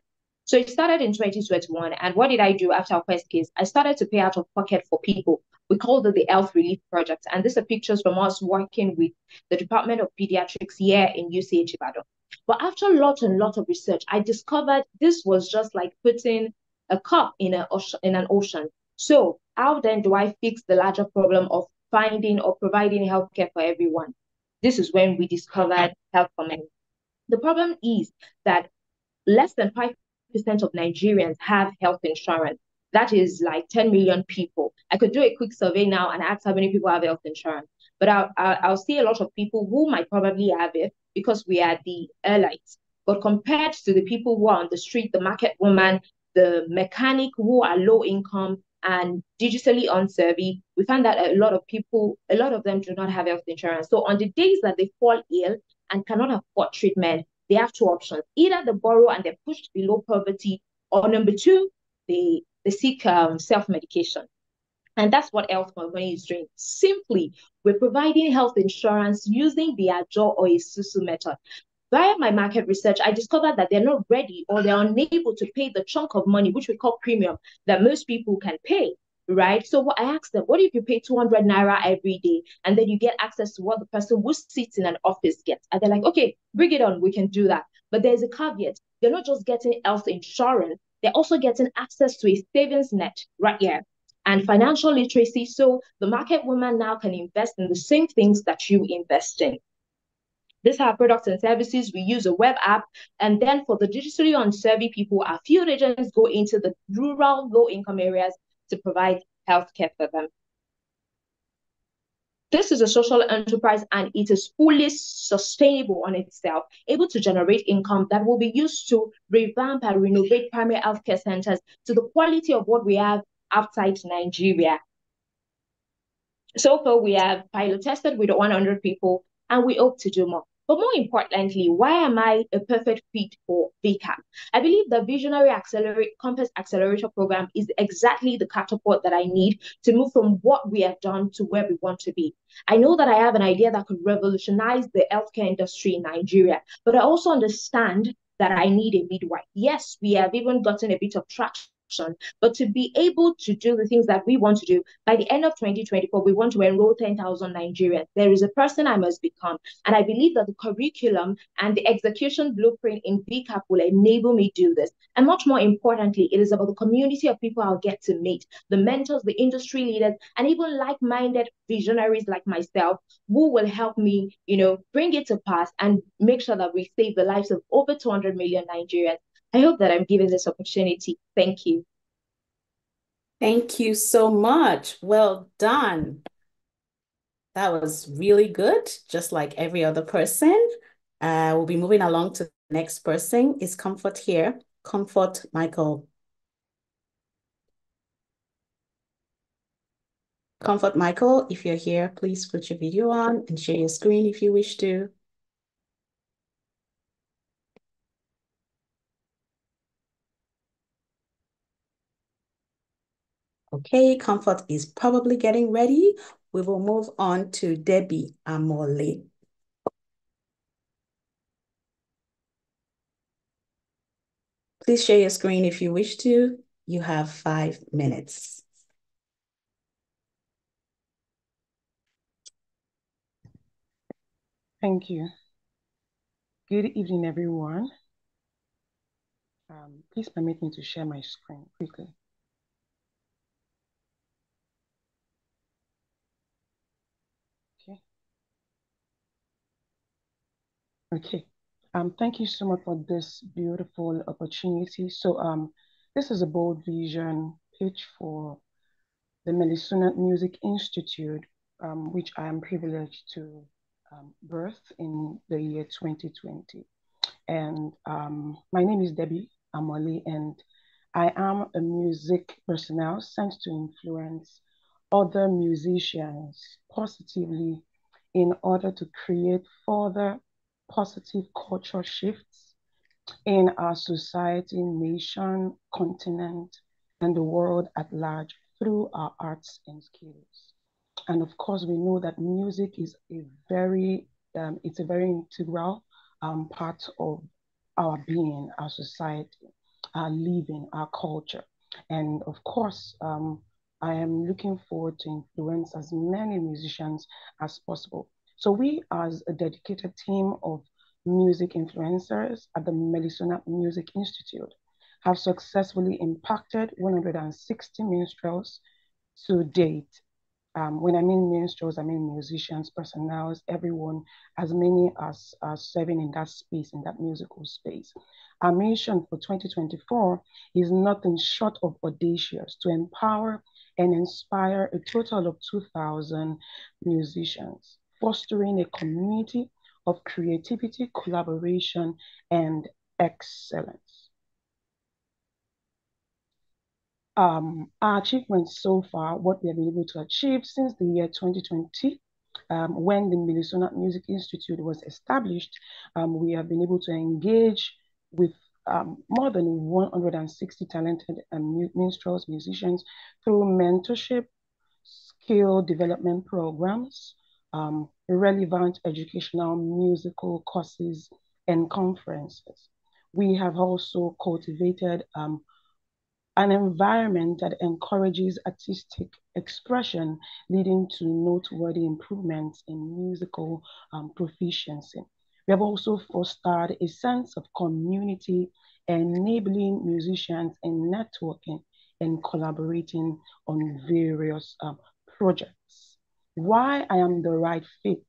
So it started in 2021. And what did I do after our first case? I started to pay out of pocket for people. We called it the Health Relief Project. And these are pictures from us working with the Department of Pediatrics here in UCH Ibadan. But after a lot and lot of research, I discovered this was just like putting a cup in, a, in an ocean. So how then do I fix the larger problem of finding or providing healthcare for everyone? This is when we discovered Health for Many. The problem is that less than 5 percent of Nigerians have health insurance. That is like 10 million people. I could do a quick survey now and ask how many people have health insurance. But I'll, I'll, see a lot of people who might probably have it because we are the elites. But compared to the people who are on the street, the market woman, the mechanic who are low income and digitally unsavvy, we find that a lot of people, a lot of them do not have health insurance. So on the days that they fall ill and cannot afford treatment, they have two options. Either they borrow and they're pushed below poverty, or number two, they, they seek um, self-medication. And that's what Health Company is doing. Simply, we're providing health insurance using the AJO or Isusu method. Via my market research, I discovered that they're not ready or they're unable to pay the chunk of money, which we call premium, that most people can pay right? So what I asked them, what if you pay 200 naira every day and then you get access to what the person who sits in an office gets? And they're like, okay, bring it on, we can do that. But there's a caveat. They're not just getting health insurance, they're also getting access to a savings net right here and financial literacy. So the market woman now can invest in the same things that you invest in. These are products and services. We use a web app. And then for the digitally unserved people, our field agents go into the rural, low income areas to provide healthcare for them. This is a social enterprise and it is fully sustainable on itself, able to generate income that will be used to revamp and renovate primary healthcare centers to the quality of what we have outside Nigeria. So far, we have pilot tested with 100 people and we hope to do more. But more importantly, why am I a perfect fit for VCAP? I believe the Visionary Accelerate Compass Accelerator Program is exactly the catapult that I need to move from what we have done to where we want to be. I know that I have an idea that could revolutionize the healthcare industry in Nigeria, but I also understand that I need a midwife. Yes, we have even gotten a bit of traction but to be able to do the things that we want to do, by the end of 2024, we want to enroll 10,000 Nigerians. There is a person I must become. And I believe that the curriculum and the execution blueprint in VCAP will enable me do this. And much more importantly, it is about the community of people I'll get to meet, the mentors, the industry leaders, and even like-minded visionaries like myself who will help me, you know, bring it to pass and make sure that we save the lives of over 200 million Nigerians I hope that I'm given this opportunity. Thank you. Thank you so much. Well done. That was really good, just like every other person. Uh, we'll be moving along to the next person. Is Comfort here? Comfort Michael. Comfort Michael, if you're here, please put your video on and share your screen if you wish to. Okay, Comfort is probably getting ready. We will move on to Debbie Amole. Please share your screen if you wish to. You have five minutes. Thank you. Good evening, everyone. Um, please permit me to share my screen quickly. Okay. Um, thank you so much for this beautiful opportunity. So um, this is a bold vision pitch for the Melisuna Music Institute, um, which I am privileged to um, birth in the year 2020. And um, my name is Debbie Amoli, and I am a music personnel sent to influence other musicians positively in order to create further positive culture shifts in our society, nation, continent, and the world at large through our arts and skills. And of course, we know that music is a very, um, it's a very integral um, part of our being, our society, our living, our culture. And of course, um, I am looking forward to influence as many musicians as possible so we, as a dedicated team of music influencers at the Melisuna Music Institute, have successfully impacted 160 minstrels to date. Um, when I mean minstrels, I mean musicians, personnel, everyone, as many as are serving in that space, in that musical space. Our mission for 2024 is nothing short of audacious to empower and inspire a total of 2,000 musicians fostering a community of creativity, collaboration, and excellence. um, our achievements so far, what we have been able to achieve since the year 2020, um, when the Millisonant Music Institute was established, um, we have been able to engage with um, more than 160 talented um, minstrels, musicians through mentorship, skill development programs, um, relevant educational musical courses, and conferences. We have also cultivated um, an environment that encourages artistic expression, leading to noteworthy improvements in musical um, proficiency. We have also fostered a sense of community, enabling musicians in networking and collaborating on various um, projects. Why I am the right fit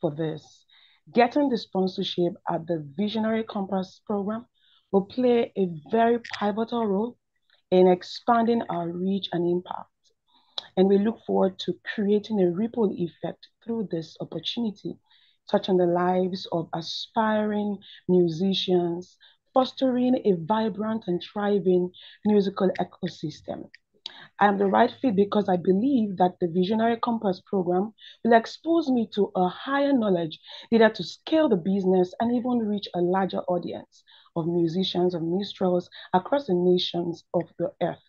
for this? Getting the sponsorship at the Visionary Compass program will play a very pivotal role in expanding our reach and impact. And we look forward to creating a ripple effect through this opportunity, touching the lives of aspiring musicians, fostering a vibrant and thriving musical ecosystem. I am the right fit because I believe that the Visionary Compass program will expose me to a higher knowledge needed to scale the business and even reach a larger audience of musicians and minstrels across the nations of the earth.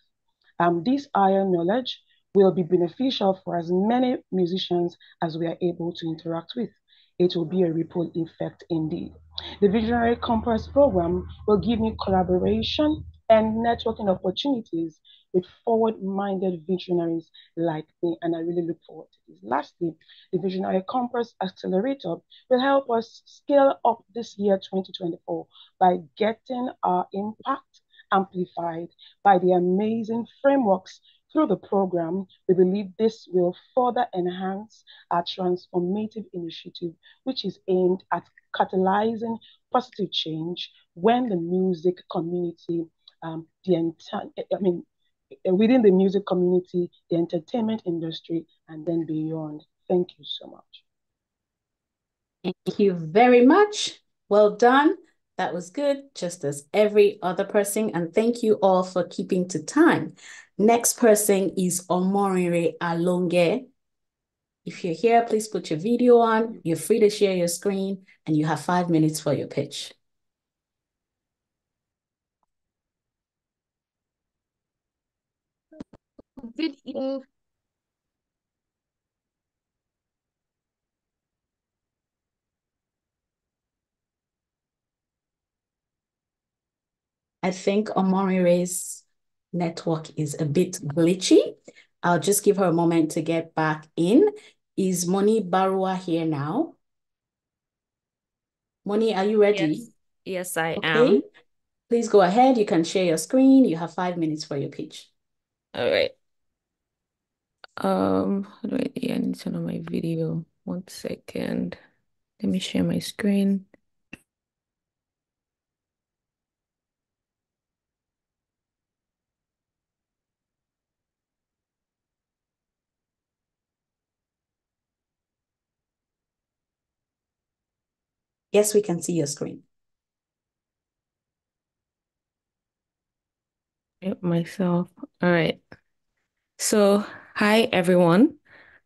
Um, this higher knowledge will be beneficial for as many musicians as we are able to interact with. It will be a ripple effect indeed. The Visionary Compass program will give me collaboration and networking opportunities with forward-minded visionaries like me, and I really look forward to this. Lastly, the Visionary Compass Accelerator will help us scale up this year 2024 by getting our impact amplified by the amazing frameworks through the program, we believe this will further enhance our transformative initiative, which is aimed at catalyzing positive change when the music community, um, the entire, I mean, Eh, within the music community, the entertainment industry, and then beyond. Thank you so much. Thank you very much. Well done. That was good, just as every other person. And thank you all for keeping to time. Next person is Omorire Alonge. If you're here, please put your video on. You're free to share your screen, and you have five minutes for your pitch. Good evening. I think Omorire's network is a bit glitchy. I'll just give her a moment to get back in. Is Moni Baruwa here now? Moni, are you ready? Yes, yes I okay. am. Please go ahead. You can share your screen. You have five minutes for your pitch. All right. Um, how do I, yeah, I need to know my video. One second. Let me share my screen. Yes, we can see your screen. Yep, myself. All right. So, hi everyone.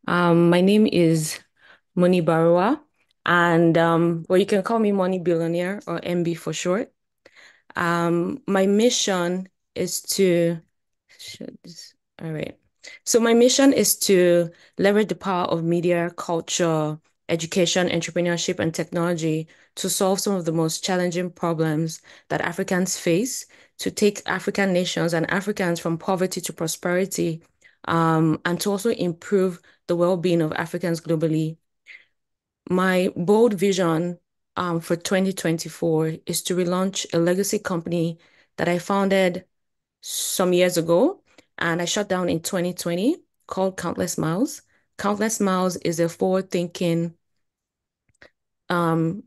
Um, my name is Moni Baruwa, and um, well, you can call me Money Billionaire or MB for short. Um, my mission is to, all right. So my mission is to leverage the power of media, culture, education, entrepreneurship, and technology to solve some of the most challenging problems that Africans face, to take African nations and Africans from poverty to prosperity, um, and to also improve the well-being of Africans globally. My bold vision um, for 2024 is to relaunch a legacy company that I founded some years ago, and I shut down in 2020 called Countless Miles. Countless Miles is a forward-thinking um,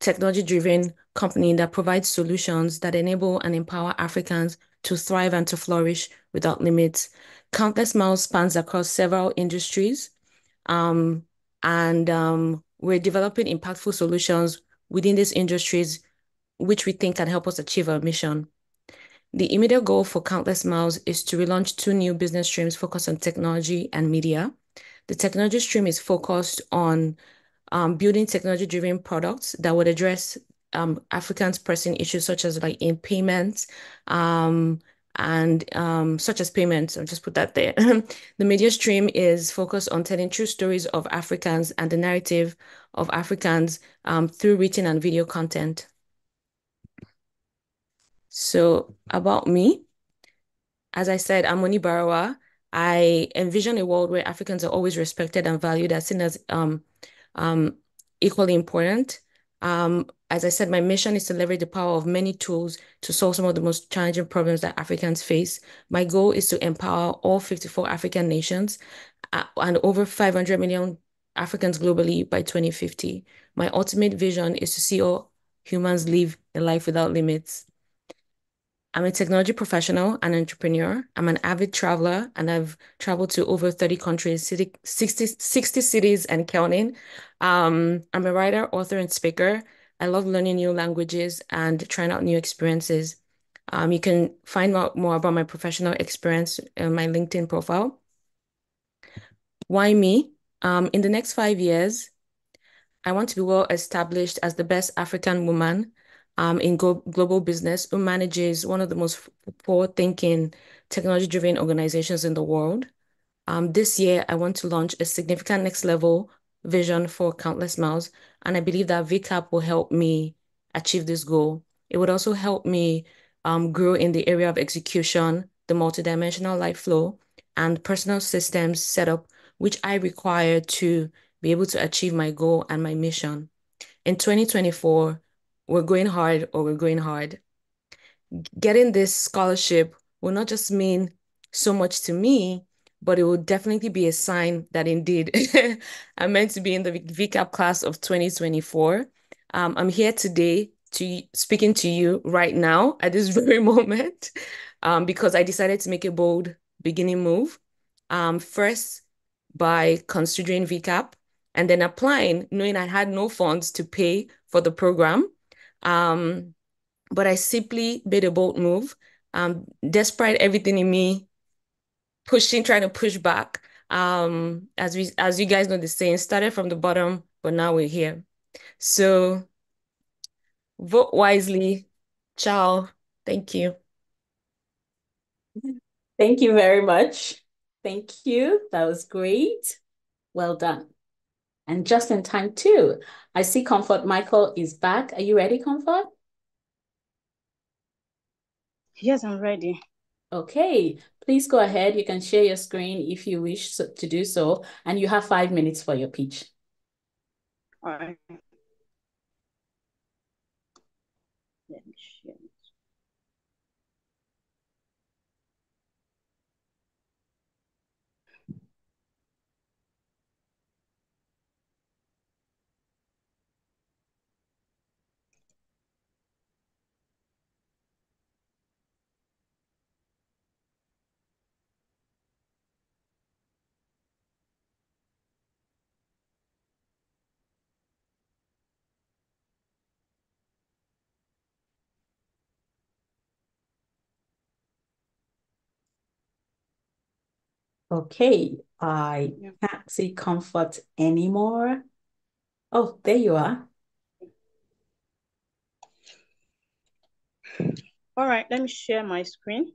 technology-driven company that provides solutions that enable and empower Africans to thrive and to flourish without limits. Countless Miles spans across several industries, um, and um, we're developing impactful solutions within these industries, which we think can help us achieve our mission. The immediate goal for Countless Miles is to relaunch two new business streams focused on technology and media. The technology stream is focused on um, building technology-driven products that would address um, Africans' pressing issues such as like in payments, um, and um, such as payments. I'll just put that there. *laughs* the media stream is focused on telling true stories of Africans and the narrative of Africans um, through written and video content. So about me, as I said, I'm Moni Baruwa. I envision a world where Africans are always respected and valued as seen as um, um, equally important. Um, as I said, my mission is to leverage the power of many tools to solve some of the most challenging problems that Africans face. My goal is to empower all 54 African nations uh, and over 500 million Africans globally by 2050. My ultimate vision is to see all humans live a life without limits. I'm a technology professional and entrepreneur. I'm an avid traveler and I've traveled to over 30 countries, 60, 60 cities and counting. Um, I'm a writer, author, and speaker. I love learning new languages and trying out new experiences. Um, you can find out more about my professional experience in my LinkedIn profile. Why me? Um, in the next five years, I want to be well established as the best African woman um, in global business who manages one of the most forward-thinking, technology-driven organizations in the world. Um, this year, I want to launch a significant next level vision for Countless Miles, and I believe that VCAP will help me achieve this goal. It would also help me um, grow in the area of execution, the multidimensional life flow, and personal systems setup, which I require to be able to achieve my goal and my mission. In 2024, we're going hard or we're going hard. Getting this scholarship will not just mean so much to me, but it will definitely be a sign that indeed *laughs* I'm meant to be in the VCAP class of 2024. Um, I'm here today to speaking to you right now at this *laughs* very moment um, because I decided to make a bold beginning move. Um, first, by considering VCAP and then applying, knowing I had no funds to pay for the program. Um, but I simply made a bold move. Um, despite everything in me pushing, trying to push back. Um, as we as you guys know the saying, started from the bottom, but now we're here. So vote wisely. Ciao. Thank you. Thank you very much. Thank you. That was great. Well done. And just in time too. I see Comfort Michael is back. Are you ready, Comfort? Yes, I'm ready. Okay, please go ahead. You can share your screen if you wish to do so, and you have five minutes for your pitch. All right. Let me share. Okay, I yeah. can't see comfort anymore. Oh, there you are. All right, let me share my screen.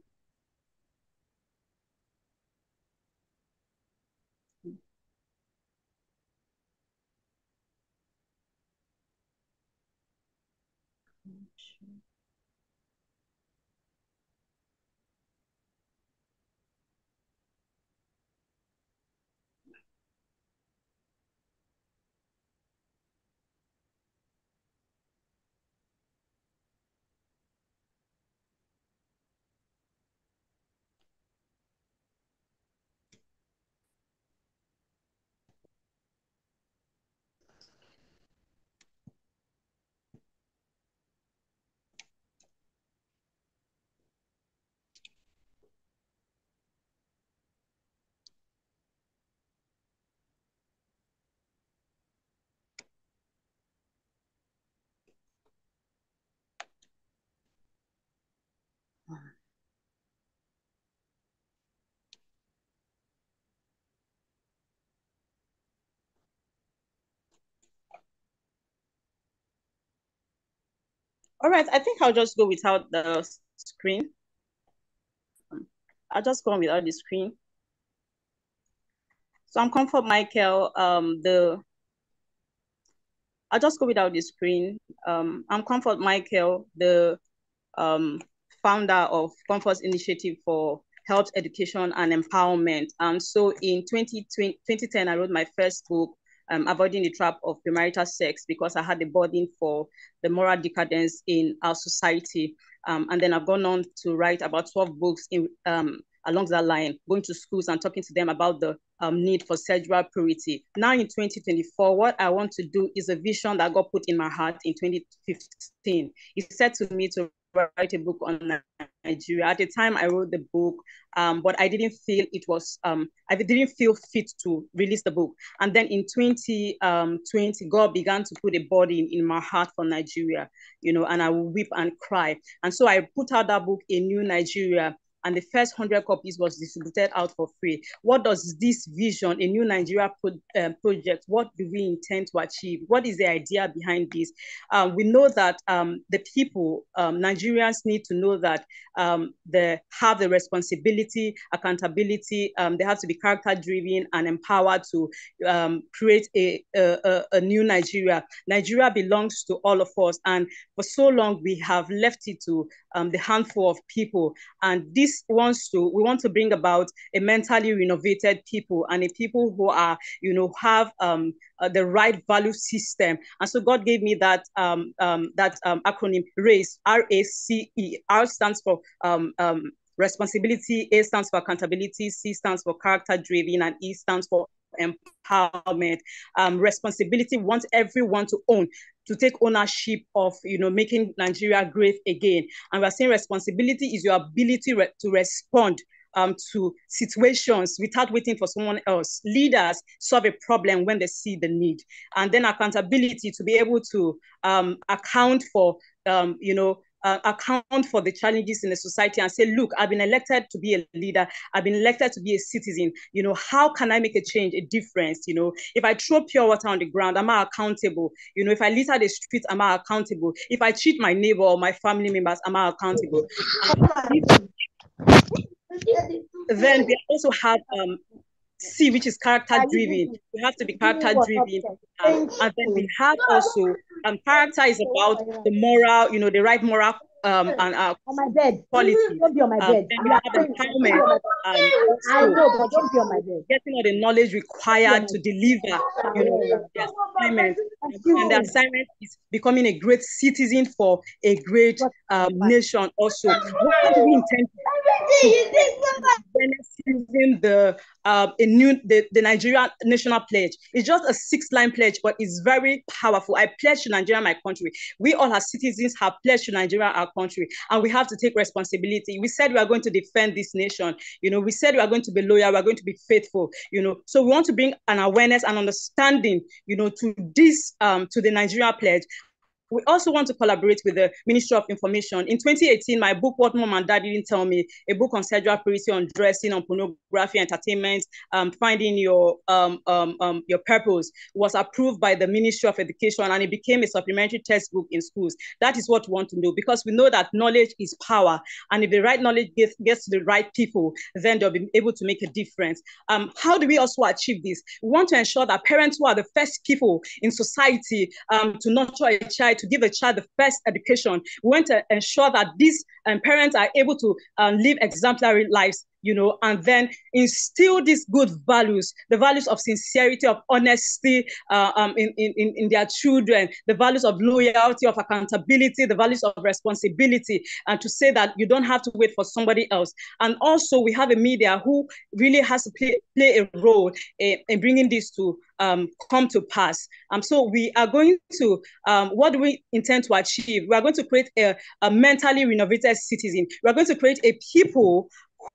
All right, I think I'll just go without the screen. I'll just go without the screen. So I'm Comfort Michael, um, the I'll just go without the screen. Um, I'm Comfort Michael, the um, founder of Comfort's Initiative for Health Education and Empowerment. And so in 2020, 2010, I wrote my first book, um, Avoiding the Trap of Premarital Sex, because I had a burden for the moral decadence in our society. Um, and then I've gone on to write about 12 books in um, along that line, going to schools and talking to them about the um, need for sexual purity. Now in 2024, what I want to do is a vision that God put in my heart in 2015. He said to me to write a book on Nigeria. At the time I wrote the book, um, but I didn't feel it was, um, I didn't feel fit to release the book. And then in 2020, um, God began to put a burden in my heart for Nigeria, you know, and I will weep and cry. And so I put out that book, A New Nigeria, and the first 100 copies was distributed out for free. What does this vision, a new Nigeria pro um, project, what do we intend to achieve? What is the idea behind this? Um, we know that um, the people, um, Nigerians need to know that um, they have the responsibility, accountability, um, they have to be character driven and empowered to create a, a, a new Nigeria. Nigeria belongs to all of us. And for so long, we have left it to the handful of people. And this wants to, we want to bring about a mentally renovated people and a people who are, you know, have um, uh, the right value system. And so God gave me that um, um, that um, acronym RACE, R-A-C-E. R stands for um, um, responsibility, A stands for accountability, C stands for character driven, and E stands for empowerment. Um, responsibility wants everyone to own to take ownership of you know making Nigeria great again. And we're saying responsibility is your ability re to respond um, to situations without waiting for someone else. Leaders solve a problem when they see the need, and then accountability to be able to um, account for um, you know uh, account for the challenges in the society and say, look, I've been elected to be a leader. I've been elected to be a citizen. You know, how can I make a change, a difference? You know, if I throw pure water on the ground, am I accountable? You know, if I litter the streets, am I accountable? If I cheat my neighbor or my family members, am I accountable? then we also have um, C, which is character driven. We have to be character driven. Um, and then we have also um, character is about the moral, you know, the right moral um, and uh, on my bed. quality. Don't be on my Um, bed. then we have empowerment. Um, I know, but don't be on my bed. getting all the knowledge required to deliver, you know, the assignment. And the assignment is becoming a great citizen for a great um, nation also. What do we intend benefiting the uh, new the, the Nigerian national pledge. It's just a six-line pledge, but it's very powerful. I pledge to Nigeria, my country. We all as citizens have pledged to Nigeria, our country, and we have to take responsibility. We said we are going to defend this nation. You know, we said we are going to be loyal, we are going to be faithful. You know, so we want to bring an awareness and understanding. You know, to this um to the Nigeria pledge we also want to collaborate with the Ministry of Information. In 2018, my book, What Mom and Dad Didn't Tell Me, a book on sexual purity, on dressing, on pornography, entertainment, um, finding your um, um, um, your purpose, was approved by the Ministry of Education and it became a supplementary textbook in schools. That is what we want to do because we know that knowledge is power. And if the right knowledge gets, gets to the right people, then they'll be able to make a difference. Um, how do we also achieve this? We want to ensure that parents who are the first people in society um, to nurture a child, to give a child the first education. We want to ensure that these um, parents are able to um, live exemplary lives you know, and then instill these good values, the values of sincerity, of honesty uh, um, in, in, in their children, the values of loyalty, of accountability, the values of responsibility, and to say that you don't have to wait for somebody else. And also, we have a media who really has to play, play a role in, in bringing this to um, come to pass. Um, so we are going to, um, what do we intend to achieve? We are going to create a, a mentally renovated citizen. We are going to create a people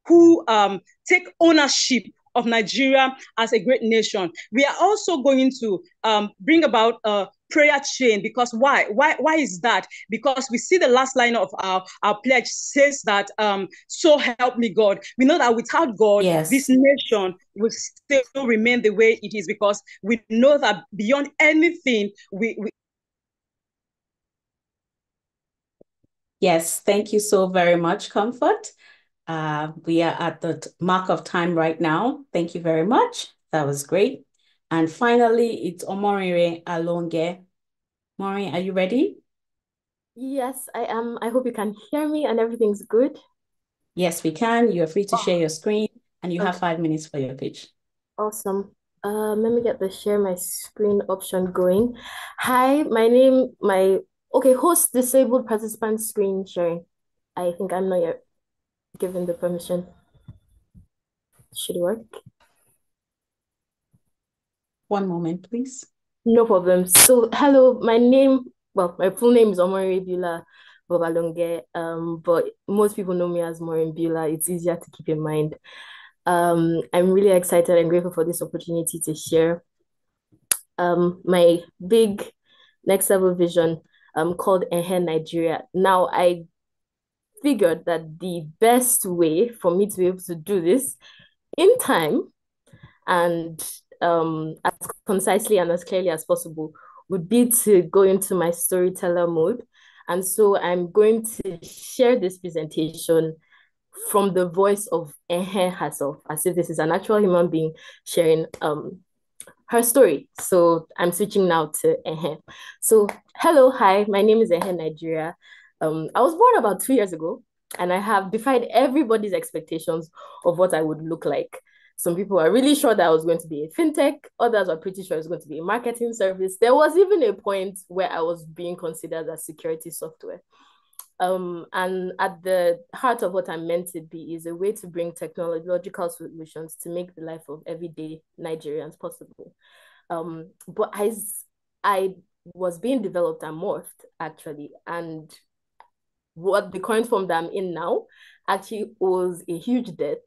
who um, take ownership of Nigeria as a great nation. We are also going to um, bring about a prayer chain because why? Why? Why is that? Because we see the last line of our, our pledge says that um, so help me God. We know that without God, Yes. this nation will still remain the way it is because we know that beyond anything, we, we Yes, thank you so very much, Comfort. Uh, we are at the mark of time right now. Thank you very much. That was great. And finally, it's Omorire Alonge. Maureen, are you ready? Yes, I am. I hope you can hear me and everything's good. Yes, we can. You are free to Oh, share your screen and you have five minutes for your pitch. Awesome. Um, let me get the share my screen option going. Hi, my name, my, okay, host disabled participant screen sharing. I think I'm not yet given the permission. Should it work? One moment, please. No problem. So, hello, my name, well, my full name is Omori Bula Bobalonge, um, but most people know me as Maureen Bula. It's easier to keep in mind. Um, I'm really excited and grateful for this opportunity to share um, my big next level vision um, called Ehe Nigeria. Now, I figured that the best way for me to be able to do this in time and um, as concisely and as clearly as possible would be to go into my storyteller mode. And so I'm going to share this presentation from the voice of Ehe herself, as if this is an actual human being sharing um, her story. So I'm switching now to Ehe. So hello, hi, my name is Ehe Nigeria. Um, I was born about two years ago, and I have defied everybody's expectations of what I would look like. Some people are really sure that I was going to be a fintech, others are pretty sure it was going to be a marketing service. There was even a point where I was being considered as security software. Um, and at the heart of what I'm meant to be is a way to bring technological solutions to make the life of everyday Nigerians possible. Um, but as I was being developed and morphed actually, and what the current form that I'm in now actually owes a huge debt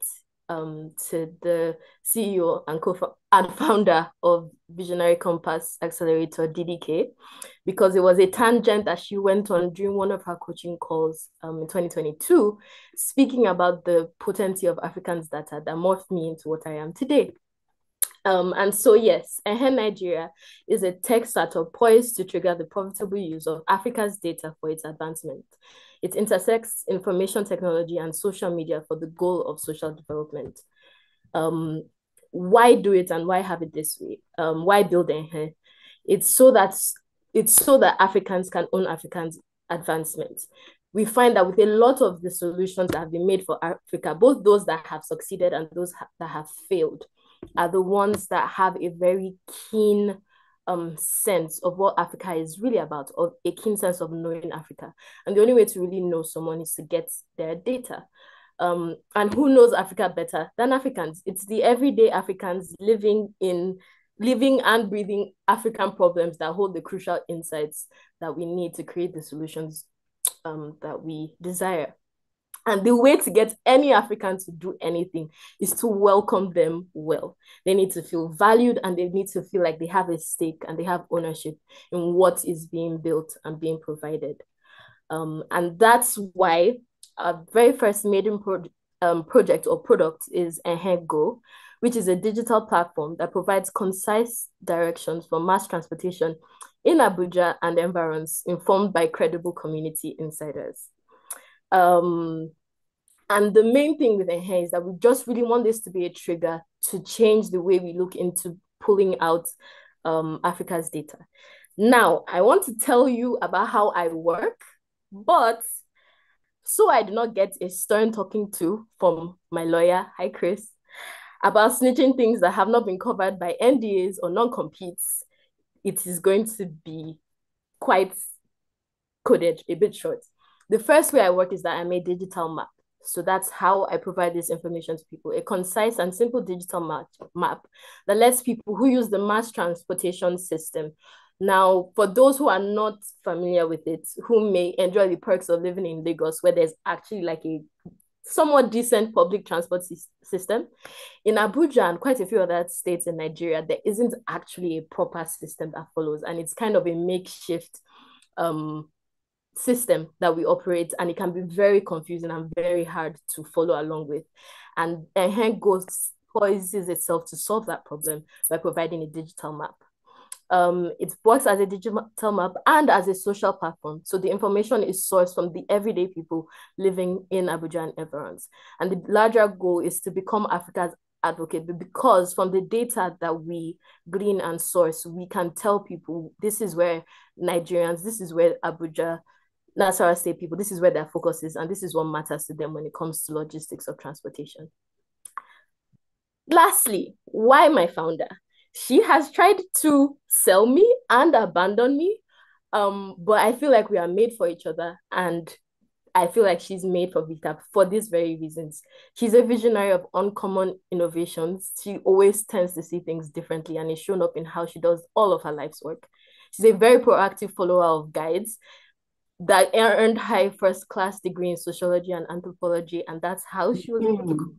um, to the CEO and co and founder of Visionary Compass Accelerator, DDK, because it was a tangent that she went on during one of her coaching calls um, in 2022, speaking about the potency of Africans data that morphed me into what I am today. Um, and so, yes, Ehe Nigeria is a tech startup poised to trigger the profitable use of Africa's data for its advancement. It intersects information technology and social media for the goal of social development. Um, why do it and why have it this way? Um, why build Ehe? It's so that it's so that Africans can own Africans' advancement. We find that with a lot of the solutions that have been made for Africa, both those that have succeeded and those ha that have failed, are the ones that have a very keen um, sense of what Africa is really about, or a keen sense of knowing Africa. And the only way to really know someone is to get their data. Um, and who knows Africa better than Africans? It's the everyday Africans living in living and breathing African problems that hold the crucial insights that we need to create the solutions um, that we desire. And the way to get any African to do anything is to welcome them well. They need to feel valued and they need to feel like they have a stake and they have ownership in what is being built and being provided. Um, and that's why our very first maiden pro um, project or product is Ehe Go, which is a digital platform that provides concise directions for mass transportation in Abuja and environs informed by credible community insiders. Um, and the main thing with is that we just really want this to be a trigger to change the way we look into pulling out um, Africa's data. Now, I want to tell you about how I work, but so I do not get a stern talking to from my lawyer, hi Chris, about snitching things that have not been covered by NDAs or non-competes, it is going to be quite coded, a bit short. The first way I work is that I'm a digital map. So that's how I provide this information to people, a concise and simple digital map, map that lets people who use the mass transportation system. Now, for those who are not familiar with it, who may enjoy the perks of living in Lagos, where there's actually like a somewhat decent public transport system. In Abuja and quite a few other states in Nigeria, there isn't actually a proper system that follows, and it's kind of a makeshift um, system that we operate and it can be very confusing and very hard to follow along with and Ehe goes poises itself to solve that problem by providing a digital map Um, it works as a digital map and as a social platform. So the information is sourced from the everyday people living in Abuja and environs. And the larger goal is to become Africa's advocate because from the data that we glean and source, we can tell people this is where Nigerians, this is where Abuja, Nasarawa State people, this is where their focus is, and this is what matters to them when it comes to logistics of transportation. Lastly, why my founder? She has tried to sell me and abandon me, um, but I feel like we are made for each other, and I feel like she's made for VCAP for these very reasons. She's a visionary of uncommon innovations. She always tends to see things differently, and it's shown up in how she does all of her life's work. She's a very proactive follower of guides that earned high first class degree in sociology and anthropology, and that's how she was able to.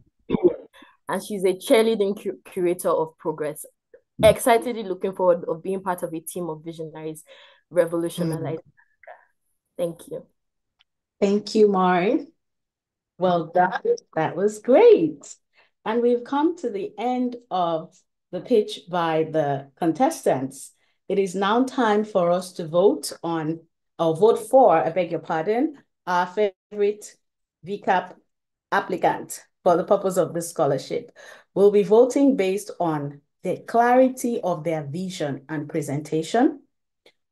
And she's a cheerleading cu- curator of progress. Excitedly looking forward of being part of a team of visionaries revolutionizing. Mm. Thank you. Thank you, Mari. Well done. That was great. And we've come to the end of the pitch by the contestants. It is now time for us to vote on, or vote for, I beg your pardon, our favorite VCAP applicant for the purpose of this scholarship. We'll be voting based on the clarity of their vision and presentation,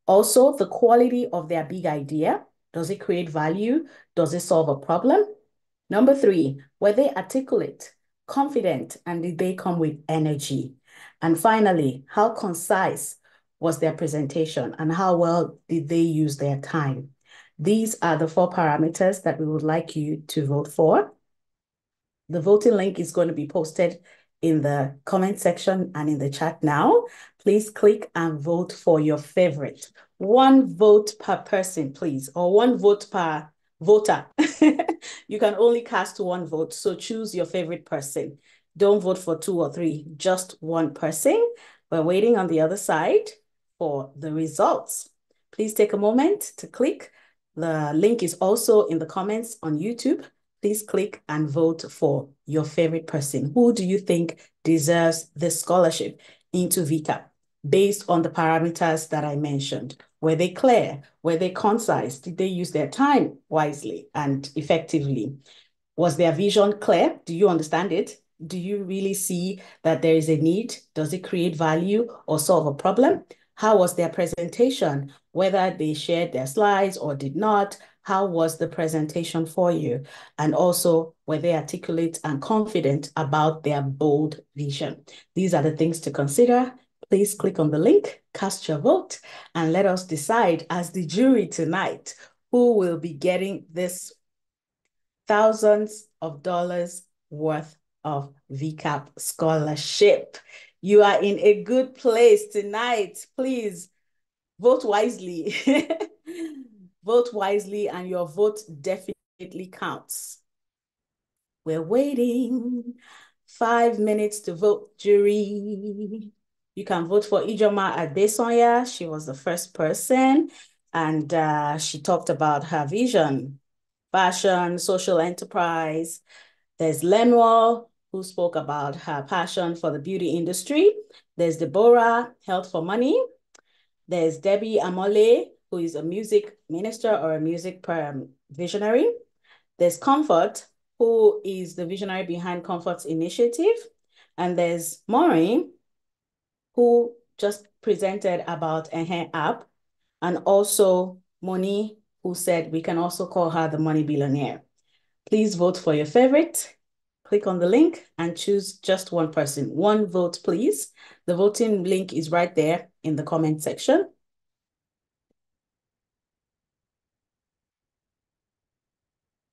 also the quality of their big idea. Does it create value? Does it solve a problem? Number three, were they articulate, confident, and did they come with energy? And finally, how concise was their presentation and how well did they use their time? These are the four parameters that we would like you to vote for. The voting link is going to be posted in the comment section and in the chat now. Please click and vote for your favorite. One vote per person, please, or one vote per voter. *laughs* you can only cast one vote, so choose your favorite person. Don't vote for two or three, just one person. We're waiting on the other side for the results. Please take a moment to click. The link is also in the comments on YouTube please click and vote for your favorite person. Who do you think deserves this scholarship into VCAP based on the parameters that I mentioned? Were they clear? Were they concise? Did they use their time wisely and effectively? Was their vision clear? Do you understand it? Do you really see that there is a need? Does it create value or solve a problem? How was their presentation? Whether they shared their slides or did not, how was the presentation for you? And also, were they articulate and confident about their bold vision? These are the things to consider. Please click on the link, cast your vote, and let us decide as the jury tonight who will be getting this thousands of dollars worth of VCAP scholarship. You are in a good place tonight. Please vote wisely. *laughs* Vote wisely and your vote definitely counts. We're waiting. Five minutes to vote, jury. You can vote for Ijeoma Adesanya. She was the first person and uh, she talked about her vision, fashion, social enterprise. There's Lemuel, who spoke about her passion for the beauty industry. There's Deborah, Health for Money. There's Debbie Amole, who is a music minister or a music visionary. There's Comfort, who is the visionary behind Comfort's initiative. And there's Maureen, who just presented about Enhance app. And also Moni, who said we can also call her the money billionaire. Please vote for your favorite. Click on the link and choose just one person. One vote, please. The voting link is right there in the comment section.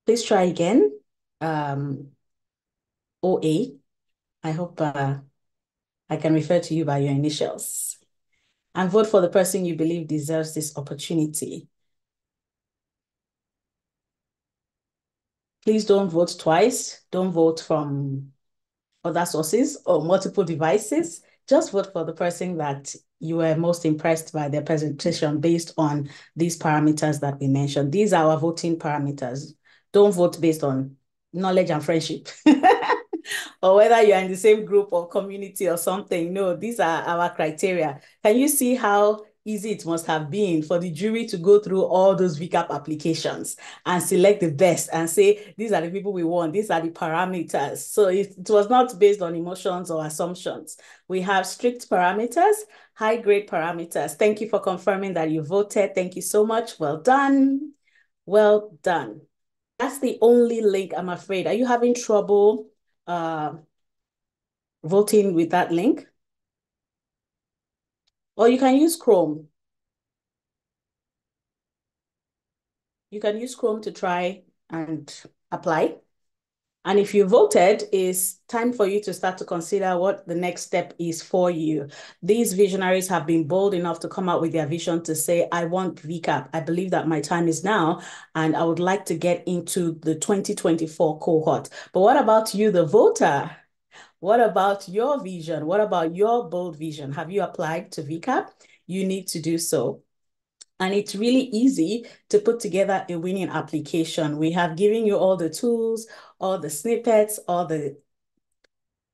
Please try again. Um, OA. I hope uh, I can refer to you by your initials. And vote for the person you believe deserves this opportunity. Please don't vote twice. Don't vote from other sources or multiple devices. Just vote for the person that you were most impressed by their presentation based on these parameters that we mentioned. These are our voting parameters. Don't vote based on knowledge and friendship. *laughs* or whether you're in the same group or community or something. No, these are our criteria. Can you see how easy it must have been for the jury to go through all those VCAP applications and select the best and say, these are the people we want, these are the parameters. So it, it was not based on emotions or assumptions. We have strict parameters, high grade parameters. Thank you for confirming that you voted. Thank you so much. Well done. Well done. That's the only link, I'm afraid. Are you having trouble uh, voting with that link? Or you can use Chrome. You can use Chrome to try and apply. And if you voted, it's time for you to start to consider what the next step is for you. These visionaries have been bold enough to come out with their vision to say, I want VCAP. I believe that my time is now, and I would like to get into the 2024 cohort. But what about you, the voter? What about your vision? What about your bold vision? Have you applied to VCAP? You need to do so. And it's really easy to put together a winning application. We have given you all the tools, all the snippets, all the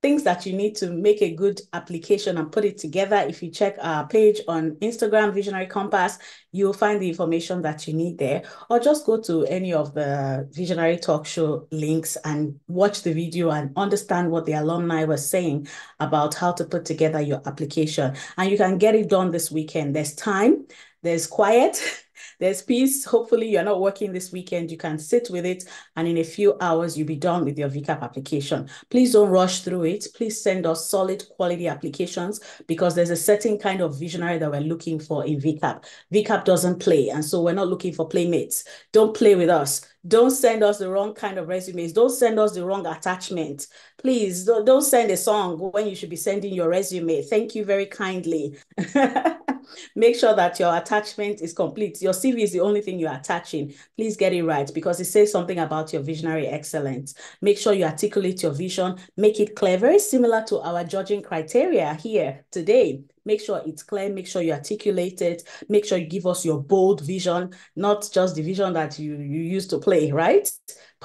things that you need to make a good application and put it together. If you check our page on Instagram, Visionary Compass, you'll find the information that you need there. Or just go to any of the Visionary Talk Show links and watch the video and understand what the alumni were saying about how to put together your application. And you can get it done this weekend. There's time, there's quiet. *laughs* There's peace. Hopefully, you're not working this weekend. You can sit with it, and in a few hours, you'll be done with your VCAP application. Please don't rush through it. Please send us solid quality applications because there's a certain kind of visionary that we're looking for in VCAP. VCAP doesn't play, and so we're not looking for playmates. Don't play with us. Don't send us the wrong kind of resumes. Don't send us the wrong attachment. Please don't, don't send a song when you should be sending your resume. Thank you very kindly. *laughs* Make sure that your attachment is complete. Your CV is the only thing you're attaching. Please get it right because it says something about your visionary excellence. Make sure you articulate your vision, make it clear, very similar to our judging criteria here today. Make sure it's clear, make sure you articulate it, make sure you give us your bold vision, not just the vision that you, you used to play, right?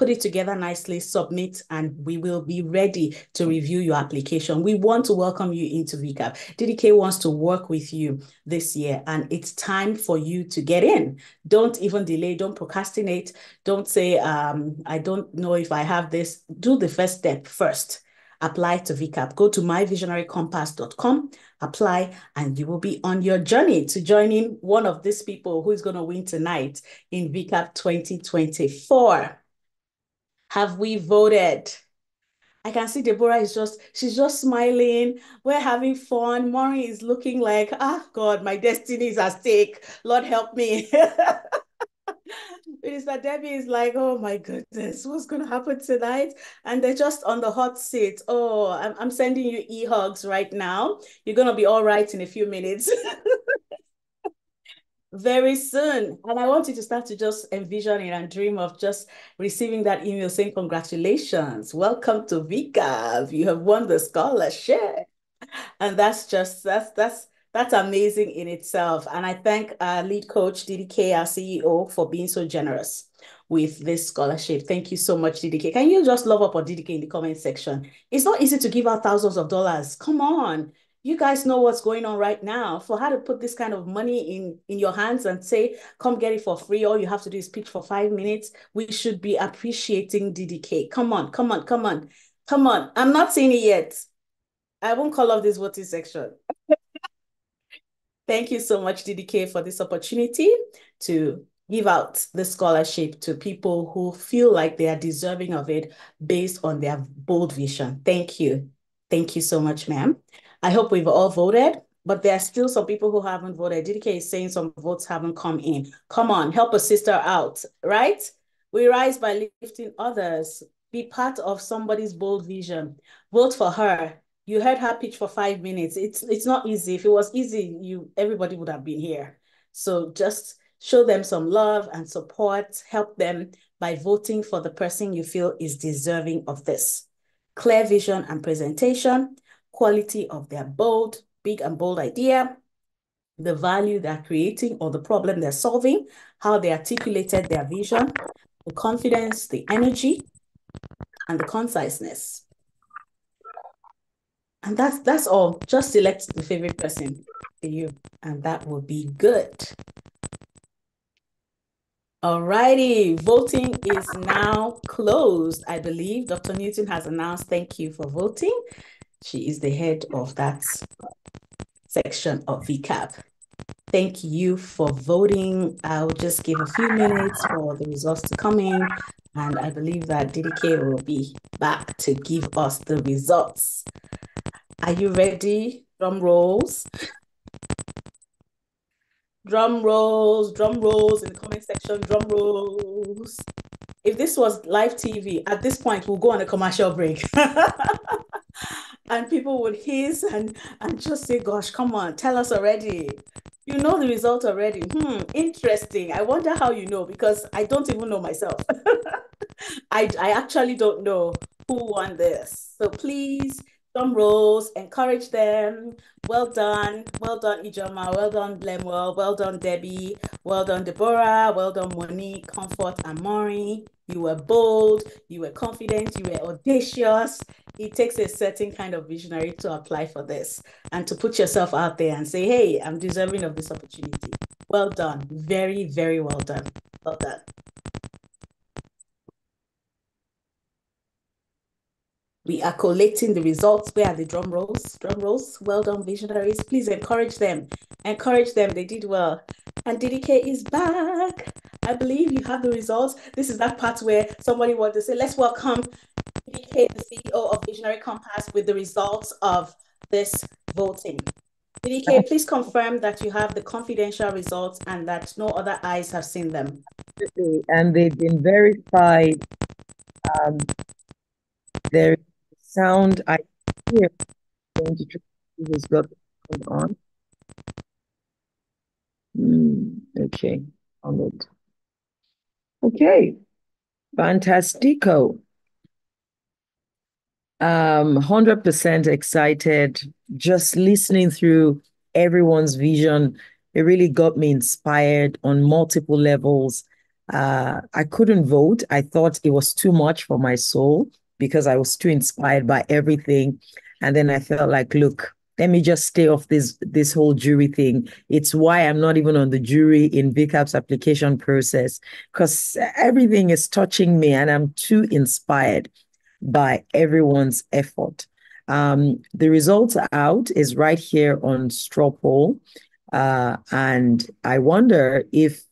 put it together nicely, submit, and we will be ready to review your application. We want to welcome you into VCAP. DDK wants to work with you this year, and it's time for you to get in. Don't even delay, don't procrastinate. Don't say, um, I don't know if I have this. Do the first step first apply to VCAP. Go to myvisionarycompass.com, apply, and you will be on your journey to joining one of these people who is going to win tonight in VCAP 2024. Have we voted? I can see Deborah is just, she's just smiling. We're having fun. Maureen is looking like, ah, God, my destiny is at stake. Lord, help me. *laughs* Minister Debbie is like, oh my goodness, what's going to happen tonight? And they're just on the hot seat. Oh, I'm, I'm sending you e-hugs right now. You're going to be all right in a few minutes. *laughs* very soon. And I want you to start to just envision it and dream of just receiving that email saying, Congratulations, welcome to VCAP. You have won the scholarship. And that's just that's that's that's amazing in itself. And I thank our lead coach, DDK, our CEO, for being so generous with this scholarship. Thank you so much, DDK. Can you just love up on DDK in the comment section? It's not easy to give out thousands of dollars. Come on you guys know what's going on right now. For how to put this kind of money in, in your hands and say, come get it for free, all you have to do is pitch for five minutes. We should be appreciating DDK. Come on, come on, come on, come on. I'm not seeing it yet. I won't call off this voting section. *laughs* Thank you so much, DDK, for this opportunity to give out the scholarship to people who feel like they are deserving of it based on their bold vision. Thank you. Thank you so much, ma'am. I hope we've all voted, but there are still some people who haven't voted. DDK is saying some votes haven't come in. Come on, help a sister out, right? We rise by lifting others. Be part of somebody's bold vision. Vote for her. You heard her pitch for five minutes. It's it's not easy. If it was easy, you everybody would have been here. So just show them some love and support. Help them by voting for the person you feel is deserving of this. Clear vision and presentation quality of their bold, big and bold idea, the value they're creating or the problem they're solving, how they articulated their vision, the confidence, the energy, and the conciseness. And that's that's all. Just select the favorite person for you, and that will be good. Alrighty, voting is now closed. I believe Dr. Newton has announced thank you for voting. She is the head of that section of VCAP. Thank you for voting. I'll just give a few minutes for the results to come in, and I believe that DDK will be back to give us the results. Are you ready? Drum rolls. Drum rolls, drum rolls in the comment section, drum rolls. If this was live TV, at this point, we'll go on a commercial break. *laughs* and people would hiss and, and just say, gosh, come on, tell us already. You know the result already. Hmm, interesting. I wonder how you know because I don't even know myself. *laughs* I, I actually don't know who won this. So please some roles, encourage them. Well done. Well done, Ijeoma. Well done, Lemuel. Well done, Debbie. Well done, Deborah. Well done, Monique, Comfort, and Maury. You were bold, you were confident, you were audacious. It takes a certain kind of visionary to apply for this and to put yourself out there and say, hey, I'm deserving of this opportunity. Well done. Very, very well done. Well done. We are collating the results. Where are the drum rolls? Drum rolls. Well done, visionaries. Please encourage them. Encourage them. They did well. And DDK is back. I believe you have the results. This is that part where somebody wanted to say, let's welcome DDK, the CEO of Visionary Compass, with the results of this voting. DDK, please confirm that you have the confidential results and that no other eyes have seen them. And they've been verified. Um, there sound I hear going to who's got on. Mm, okay, on it. Okay, fantastico. Um, 100% excited. Just listening through everyone's vision, it really got me inspired on multiple levels. Uh, I couldn't vote. I thought it was too much for my soul because I was too inspired by everything. And then I felt like, look, let me just stay off this this whole jury thing. It's why I'm not even on the jury in VCAP's application process because everything is touching me and I'm too inspired by everyone's effort. Um, the results out is right here on straw poll. Uh, and I wonder if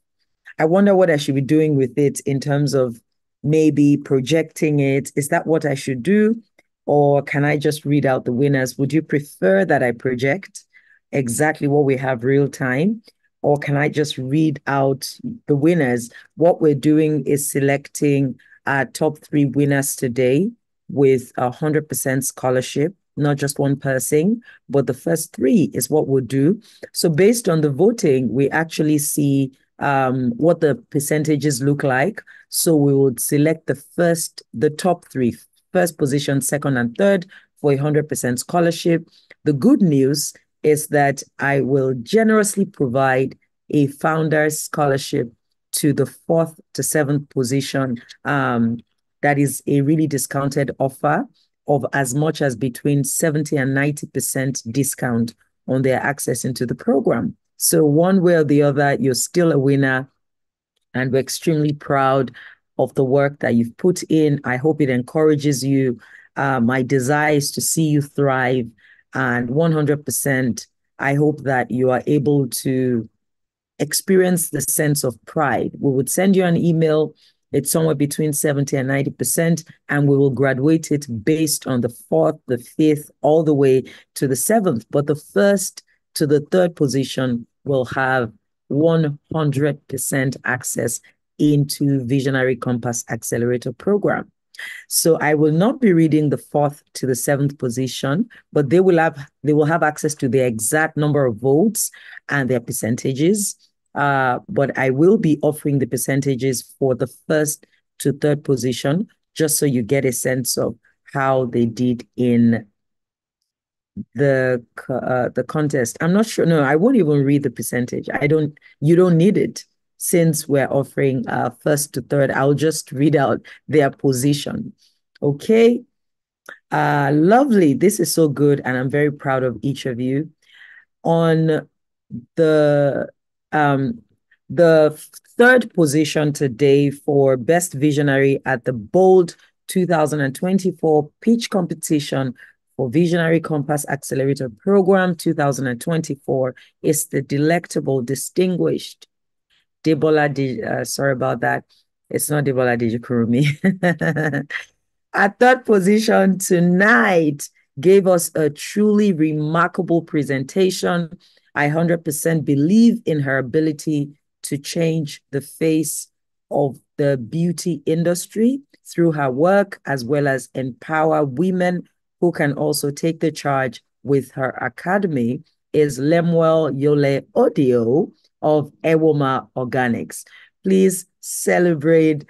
I wonder what I should be doing with it in terms of maybe projecting it. Is that what I should do? Or can I just read out the winners? Would you prefer that I project exactly what we have real time? Or can I just read out the winners? What we're doing is selecting our top three winners today with a 100% scholarship, not just one person, but the first three is what we'll do. So based on the voting, we actually see um, what the percentages look like. So we would select the first, the top three, first position, second, and third for a 100% scholarship. The good news is that I will generously provide a founder's scholarship to the fourth to seventh position. Um, that is a really discounted offer of as much as between 70 and 90% discount on their access into the program. So one way or the other, you're still a winner. And we're extremely proud of the work that you've put in. I hope it encourages you. Uh, my desire is to see you thrive. And 100%, I hope that you are able to experience the sense of pride. We would send you an email. It's somewhere between 70 and 90%, and we will graduate it based on the fourth, the fifth, all the way to the seventh. But the first to the third position will have 100% access into Visionary Compass Accelerator program. So I will not be reading the fourth to the seventh position, but they will have they will have access to the exact number of votes and their percentages. Uh, but I will be offering the percentages for the first to third position, just so you get a sense of how they did in the uh, the contest. I'm not sure. No, I won't even read the percentage. I don't. You don't need it since we're offering uh, first to third. I'll just read out their position. Okay. Uh, lovely. This is so good, and I'm very proud of each of you. On the um the third position today for Best Visionary at the Bold 2024 Pitch Competition for Visionary Compass Accelerator Program 2024 is the delectable, distinguished Debola, Di, uh, sorry about that. It's not Debola Dijikurumi. *laughs* At third position tonight gave us a truly remarkable presentation. I 100% believe in her ability to change the face of the beauty industry through her work, as well as empower women who can also take the charge with her academy, is Lemuel Yole Odio of Ewoma Organics. Please celebrate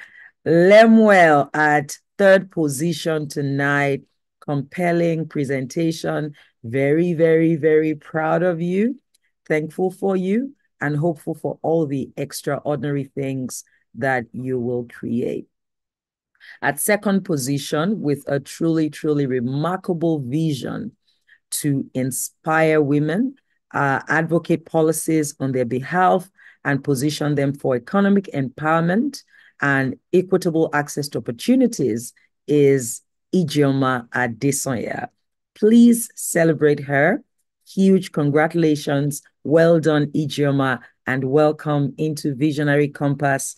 Lemuel at third position tonight. Compelling presentation. Very, very, very proud of you. Thankful for you and hopeful for all the extraordinary things that you will create. At second position, with a truly, truly remarkable vision to inspire women, uh, advocate policies on their behalf, and position them for economic empowerment and equitable access to opportunities is Ijeoma Adesanya. Please celebrate her. Huge congratulations. Well done, Ijeoma, and welcome into Visionary Compass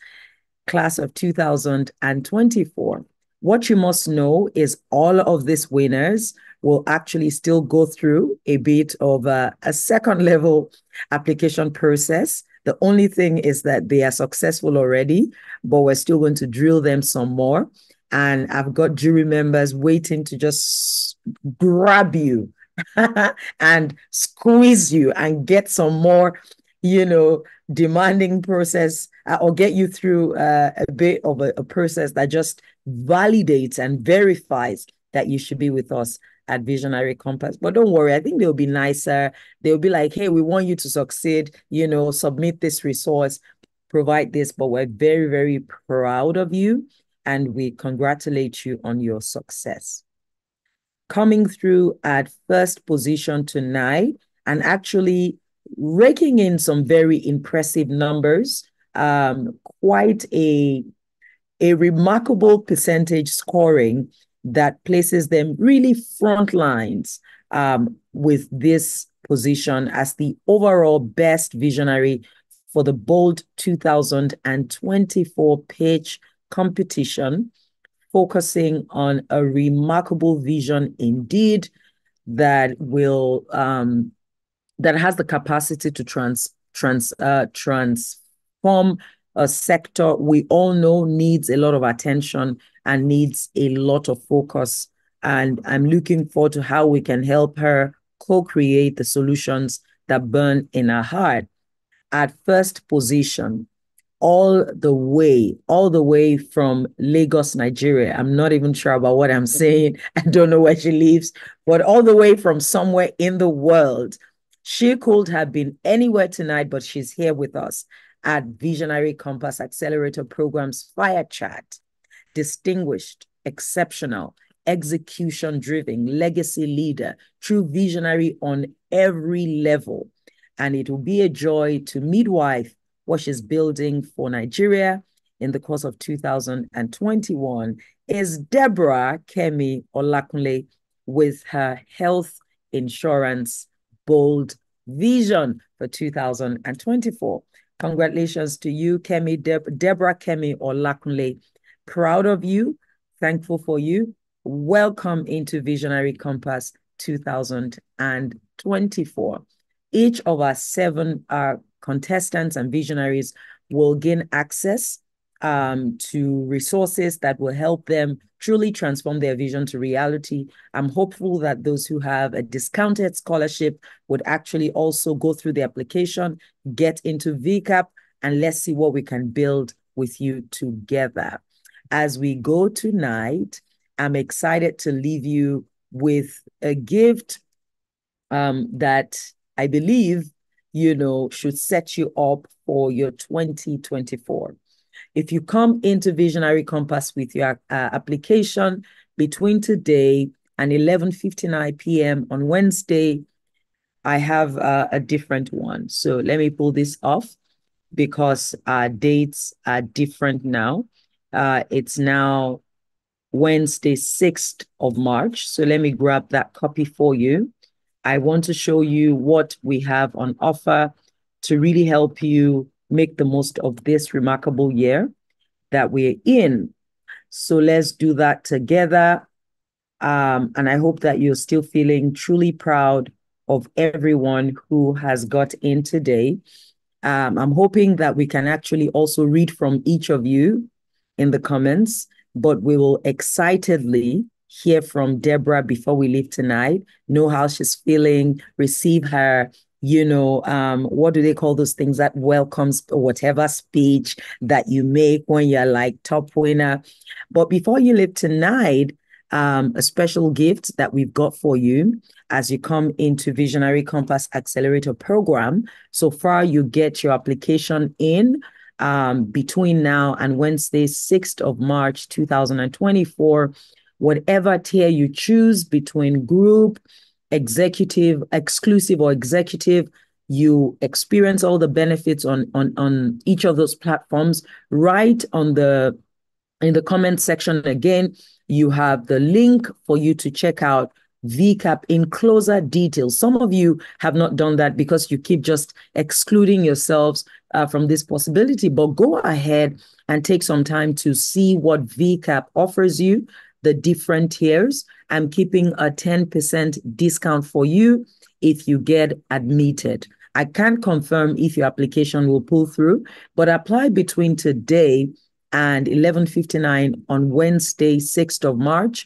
class of 2024. What you must know is all of these winners will actually still go through a bit of a, a second level application process. The only thing is that they are successful already, but we're still going to drill them some more. And I've got jury members waiting to just grab you *laughs* and squeeze you and get some more, you know, demanding process uh, or get you through uh, a bit of a, a process that just validates and verifies that you should be with us at Visionary Compass. But don't worry, I think they'll be nicer. They'll be like, hey, we want you to succeed, you know, submit this resource, provide this, but we're very, very proud of you and we congratulate you on your success. Coming through at first position tonight and actually raking in some very impressive numbers, um, quite a, a remarkable percentage scoring that places them really front lines um, with this position as the overall best visionary for the Bold 2024 pitch competition, focusing on a remarkable vision indeed that will um, that has the capacity to trans trans uh, transform a sector we all know needs a lot of attention and needs a lot of focus. And I'm looking forward to how we can help her co-create the solutions that burn in her heart. At first position, all the way, all the way from Lagos, Nigeria. I'm not even sure about what I'm saying. *laughs* I don't know where she lives, but all the way from somewhere in the world. She could have been anywhere tonight, but she's here with us at Visionary Compass Accelerator Program's Fire Chat. Distinguished, exceptional, execution driven, legacy leader, true visionary on every level. And it will be a joy to midwife what she's building for Nigeria in the course of 2021 is Deborah Kemi Olakunle with her health insurance bold vision for 2024. Congratulations to you, Kemi, Deb- Deborah Kemi Olakunle. Proud of you, thankful for you. Welcome into Visionary Compass 2024. Each of our seven uh, contestants and visionaries will gain access um, to resources that will help them truly transform their vision to reality. I'm hopeful that those who have a discounted scholarship would actually also go through the application, get into VCAP, and let's see what we can build with you together. As we go tonight, I'm excited to leave you with a gift um, that I believe you know, should set you up for your 2024. If you come into Visionary Compass with your uh, application between today and 11:59 p.m. on Wednesday, I have uh, a different one. So let me pull this off because our dates are different now. Uh, it's now Wednesday, 6th of March. So let me grab that copy for you. I want to show you what we have on offer to really help you make the most of this remarkable year that we're in. So let's do that together. Um, and I hope that you're still feeling truly proud of everyone who has got in today. Um, I'm hoping that we can actually also read from each of you in the comments, but we will excitedly hear from Deborah before we leave tonight, know how she's feeling, receive her, you know, um, what do they call those things that welcomes whatever speech that you make when you're like top winner. But before you leave tonight, um, a special gift that we've got for you as you come into Visionary Compass Accelerator program. So far, you get your application in um, between now and Wednesday, 6th of March, 2024 whatever tier you choose between group, executive, exclusive, or executive, you experience all the benefits on on on each of those platforms. Right on the in the comment section again, you have the link for you to check out VCAP in closer detail. Some of you have not done that because you keep just excluding yourselves uh, from this possibility, but go ahead and take some time to see what VCAP offers you the different tiers. I'm keeping a 10% discount for you if you get admitted. I can't confirm if your application will pull through, but apply between today and 11:59 on Wednesday, 6th of March,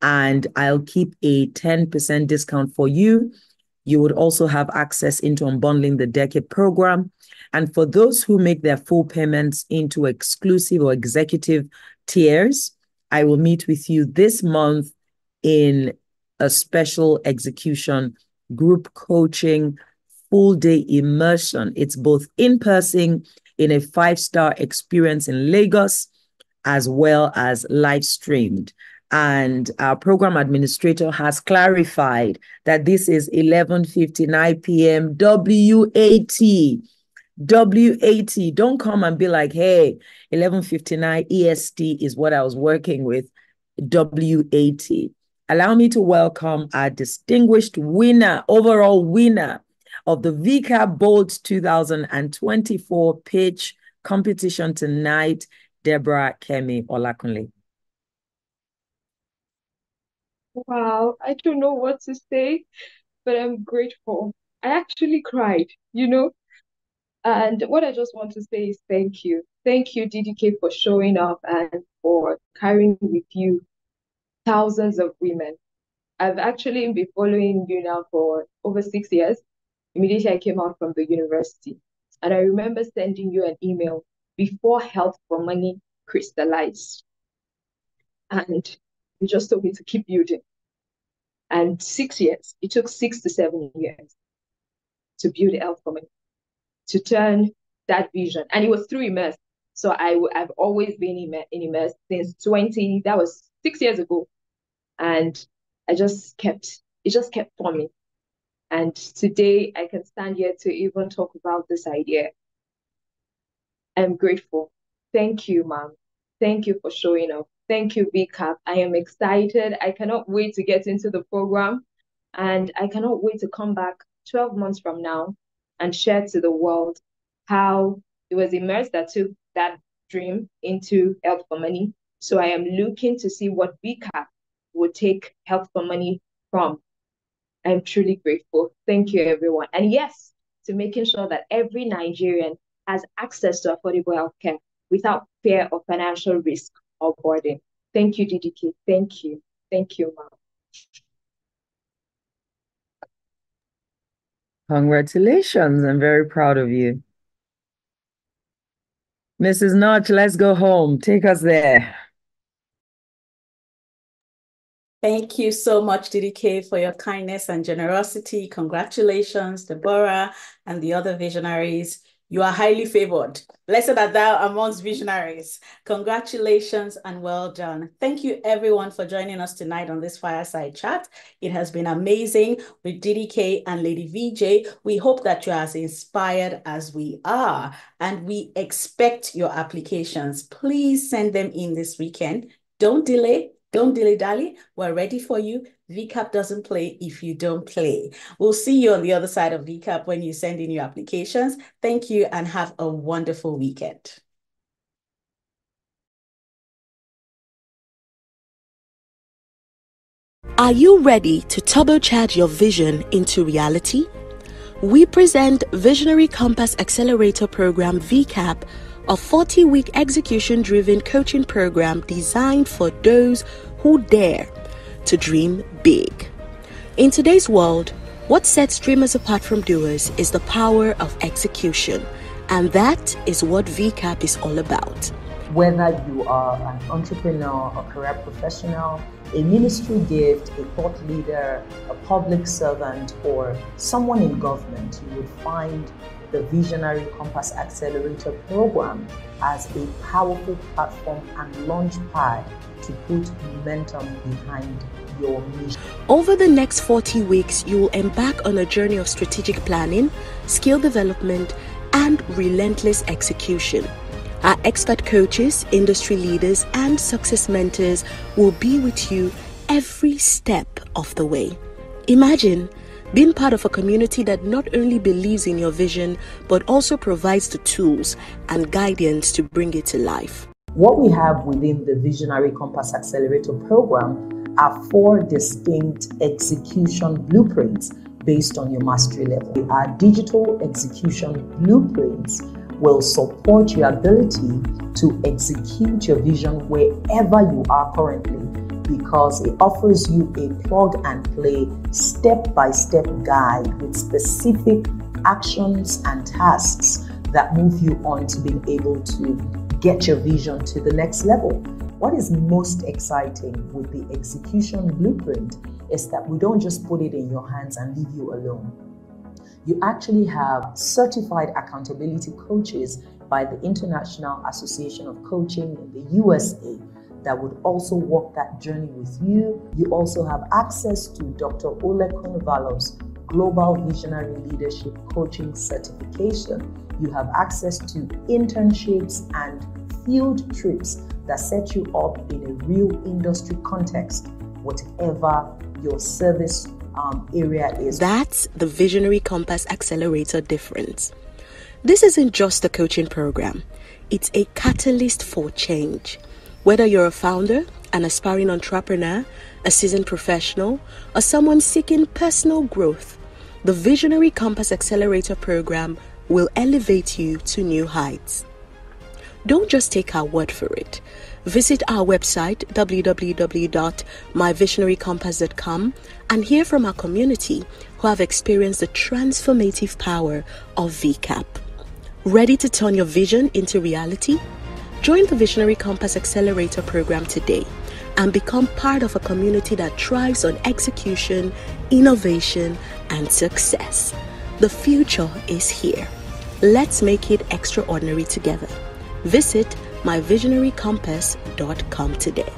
and I'll keep a 10% discount for you. You would also have access into unbundling the decade program. And for those who make their full payments into exclusive or executive tiers, I will meet with you this month in a special execution group coaching full day immersion. It's both in person in a five star experience in Lagos as well as live streamed. And our program administrator has clarified that this is 11:59 p.m. WAT. WAT. Don't come and be like, hey, 1159 EST is what I was working with. WAT. Allow me to welcome our distinguished winner, overall winner of the VCAP Bold 2024 pitch competition tonight, Deborah Kemi Olakunle. Wow, I don't know what to say, but I'm grateful. I actually cried, you know, and what I just want to say is thank you. Thank you, DDK, for showing up and for carrying with you thousands of women. I've actually been following you now for over six years. Immediately I came out from the university. And I remember sending you an email before Health for Money crystallized. And you just told me to keep building. And six years, it took six to seven years to build Health for Money to turn that vision. And it was through Immerse. So I, I've always been in, in Immerse since 20, that was six years ago. And I just kept, it just kept forming. And today I can stand here to even talk about this idea. I'm grateful. Thank you, ma'am. Thank you for showing up. Thank you, VCAP. I am excited. I cannot wait to get into the program. And I cannot wait to come back 12 months from now and share to the world how it was immersed that took that dream into Health for Money. So I am looking to see what VCAP would take Health for Money from. I'm truly grateful. Thank you, everyone. And yes, to making sure that every Nigerian has access to affordable healthcare without fear of financial risk or burden. Thank you, DDK. Thank you. Thank you, ma'am. Congratulations. I'm very proud of you. Mrs. Notch, let's go home. Take us there. Thank you so much, DDK, for your kindness and generosity. Congratulations, Deborah and the other visionaries. You are highly favored. Blessed art thou amongst visionaries. Congratulations and well done. Thank you, everyone, for joining us tonight on this fireside chat. It has been amazing with DDK and Lady VJ. We hope that you are as inspired as we are, and we expect your applications. Please send them in this weekend. Don't delay. Don't dilly dally. We're ready for you. VCAP doesn't play if you don't play. We'll see you on the other side of VCAP when you send in your applications. Thank you and have a wonderful weekend. Are you ready to turbocharge your vision into reality? We present Visionary Compass Accelerator Program VCAP a 40 week execution driven coaching program designed for those who dare to dream big. In today's world, what sets dreamers apart from doers is the power of execution, and that is what VCAP is all about. Whether you are an entrepreneur, a career professional, a ministry gift, a thought leader, a public servant, or someone in government, you would find the Visionary Compass Accelerator program as a powerful platform and launch pad to put momentum behind your mission. Over the next 40 weeks, you will embark on a journey of strategic planning, skill development, and relentless execution. Our expert coaches, industry leaders, and success mentors will be with you every step of the way. Imagine being part of a community that not only believes in your vision, but also provides the tools and guidance to bring it to life. What we have within the Visionary Compass Accelerator program are four distinct execution blueprints based on your mastery level. Our digital execution blueprints will support your ability to execute your vision wherever you are currently because it offers you a plug and play step by step guide with specific actions and tasks that move you on to being able to get your vision to the next level. What is most exciting with the execution blueprint is that we don't just put it in your hands and leave you alone. You actually have certified accountability coaches by the International Association of Coaching in the USA that would also walk that journey with you. You also have access to Dr. Oleg Konovalov's Global Visionary Leadership Coaching Certification. You have access to internships and field trips that set you up in a real industry context, whatever your service um, area is. That's the Visionary Compass Accelerator difference. This isn't just a coaching program, it's a catalyst for change. Whether you're a founder, an aspiring entrepreneur, a seasoned professional, or someone seeking personal growth, the Visionary Compass Accelerator program will elevate you to new heights. Don't just take our word for it. Visit our website www.myvisionarycompass.com and hear from our community who have experienced the transformative power of VCAP. Ready to turn your vision into reality? Join the Visionary Compass Accelerator program today and become part of a community that thrives on execution, innovation, and success. The future is here. Let's make it extraordinary together. Visit myvisionarycompass.com today.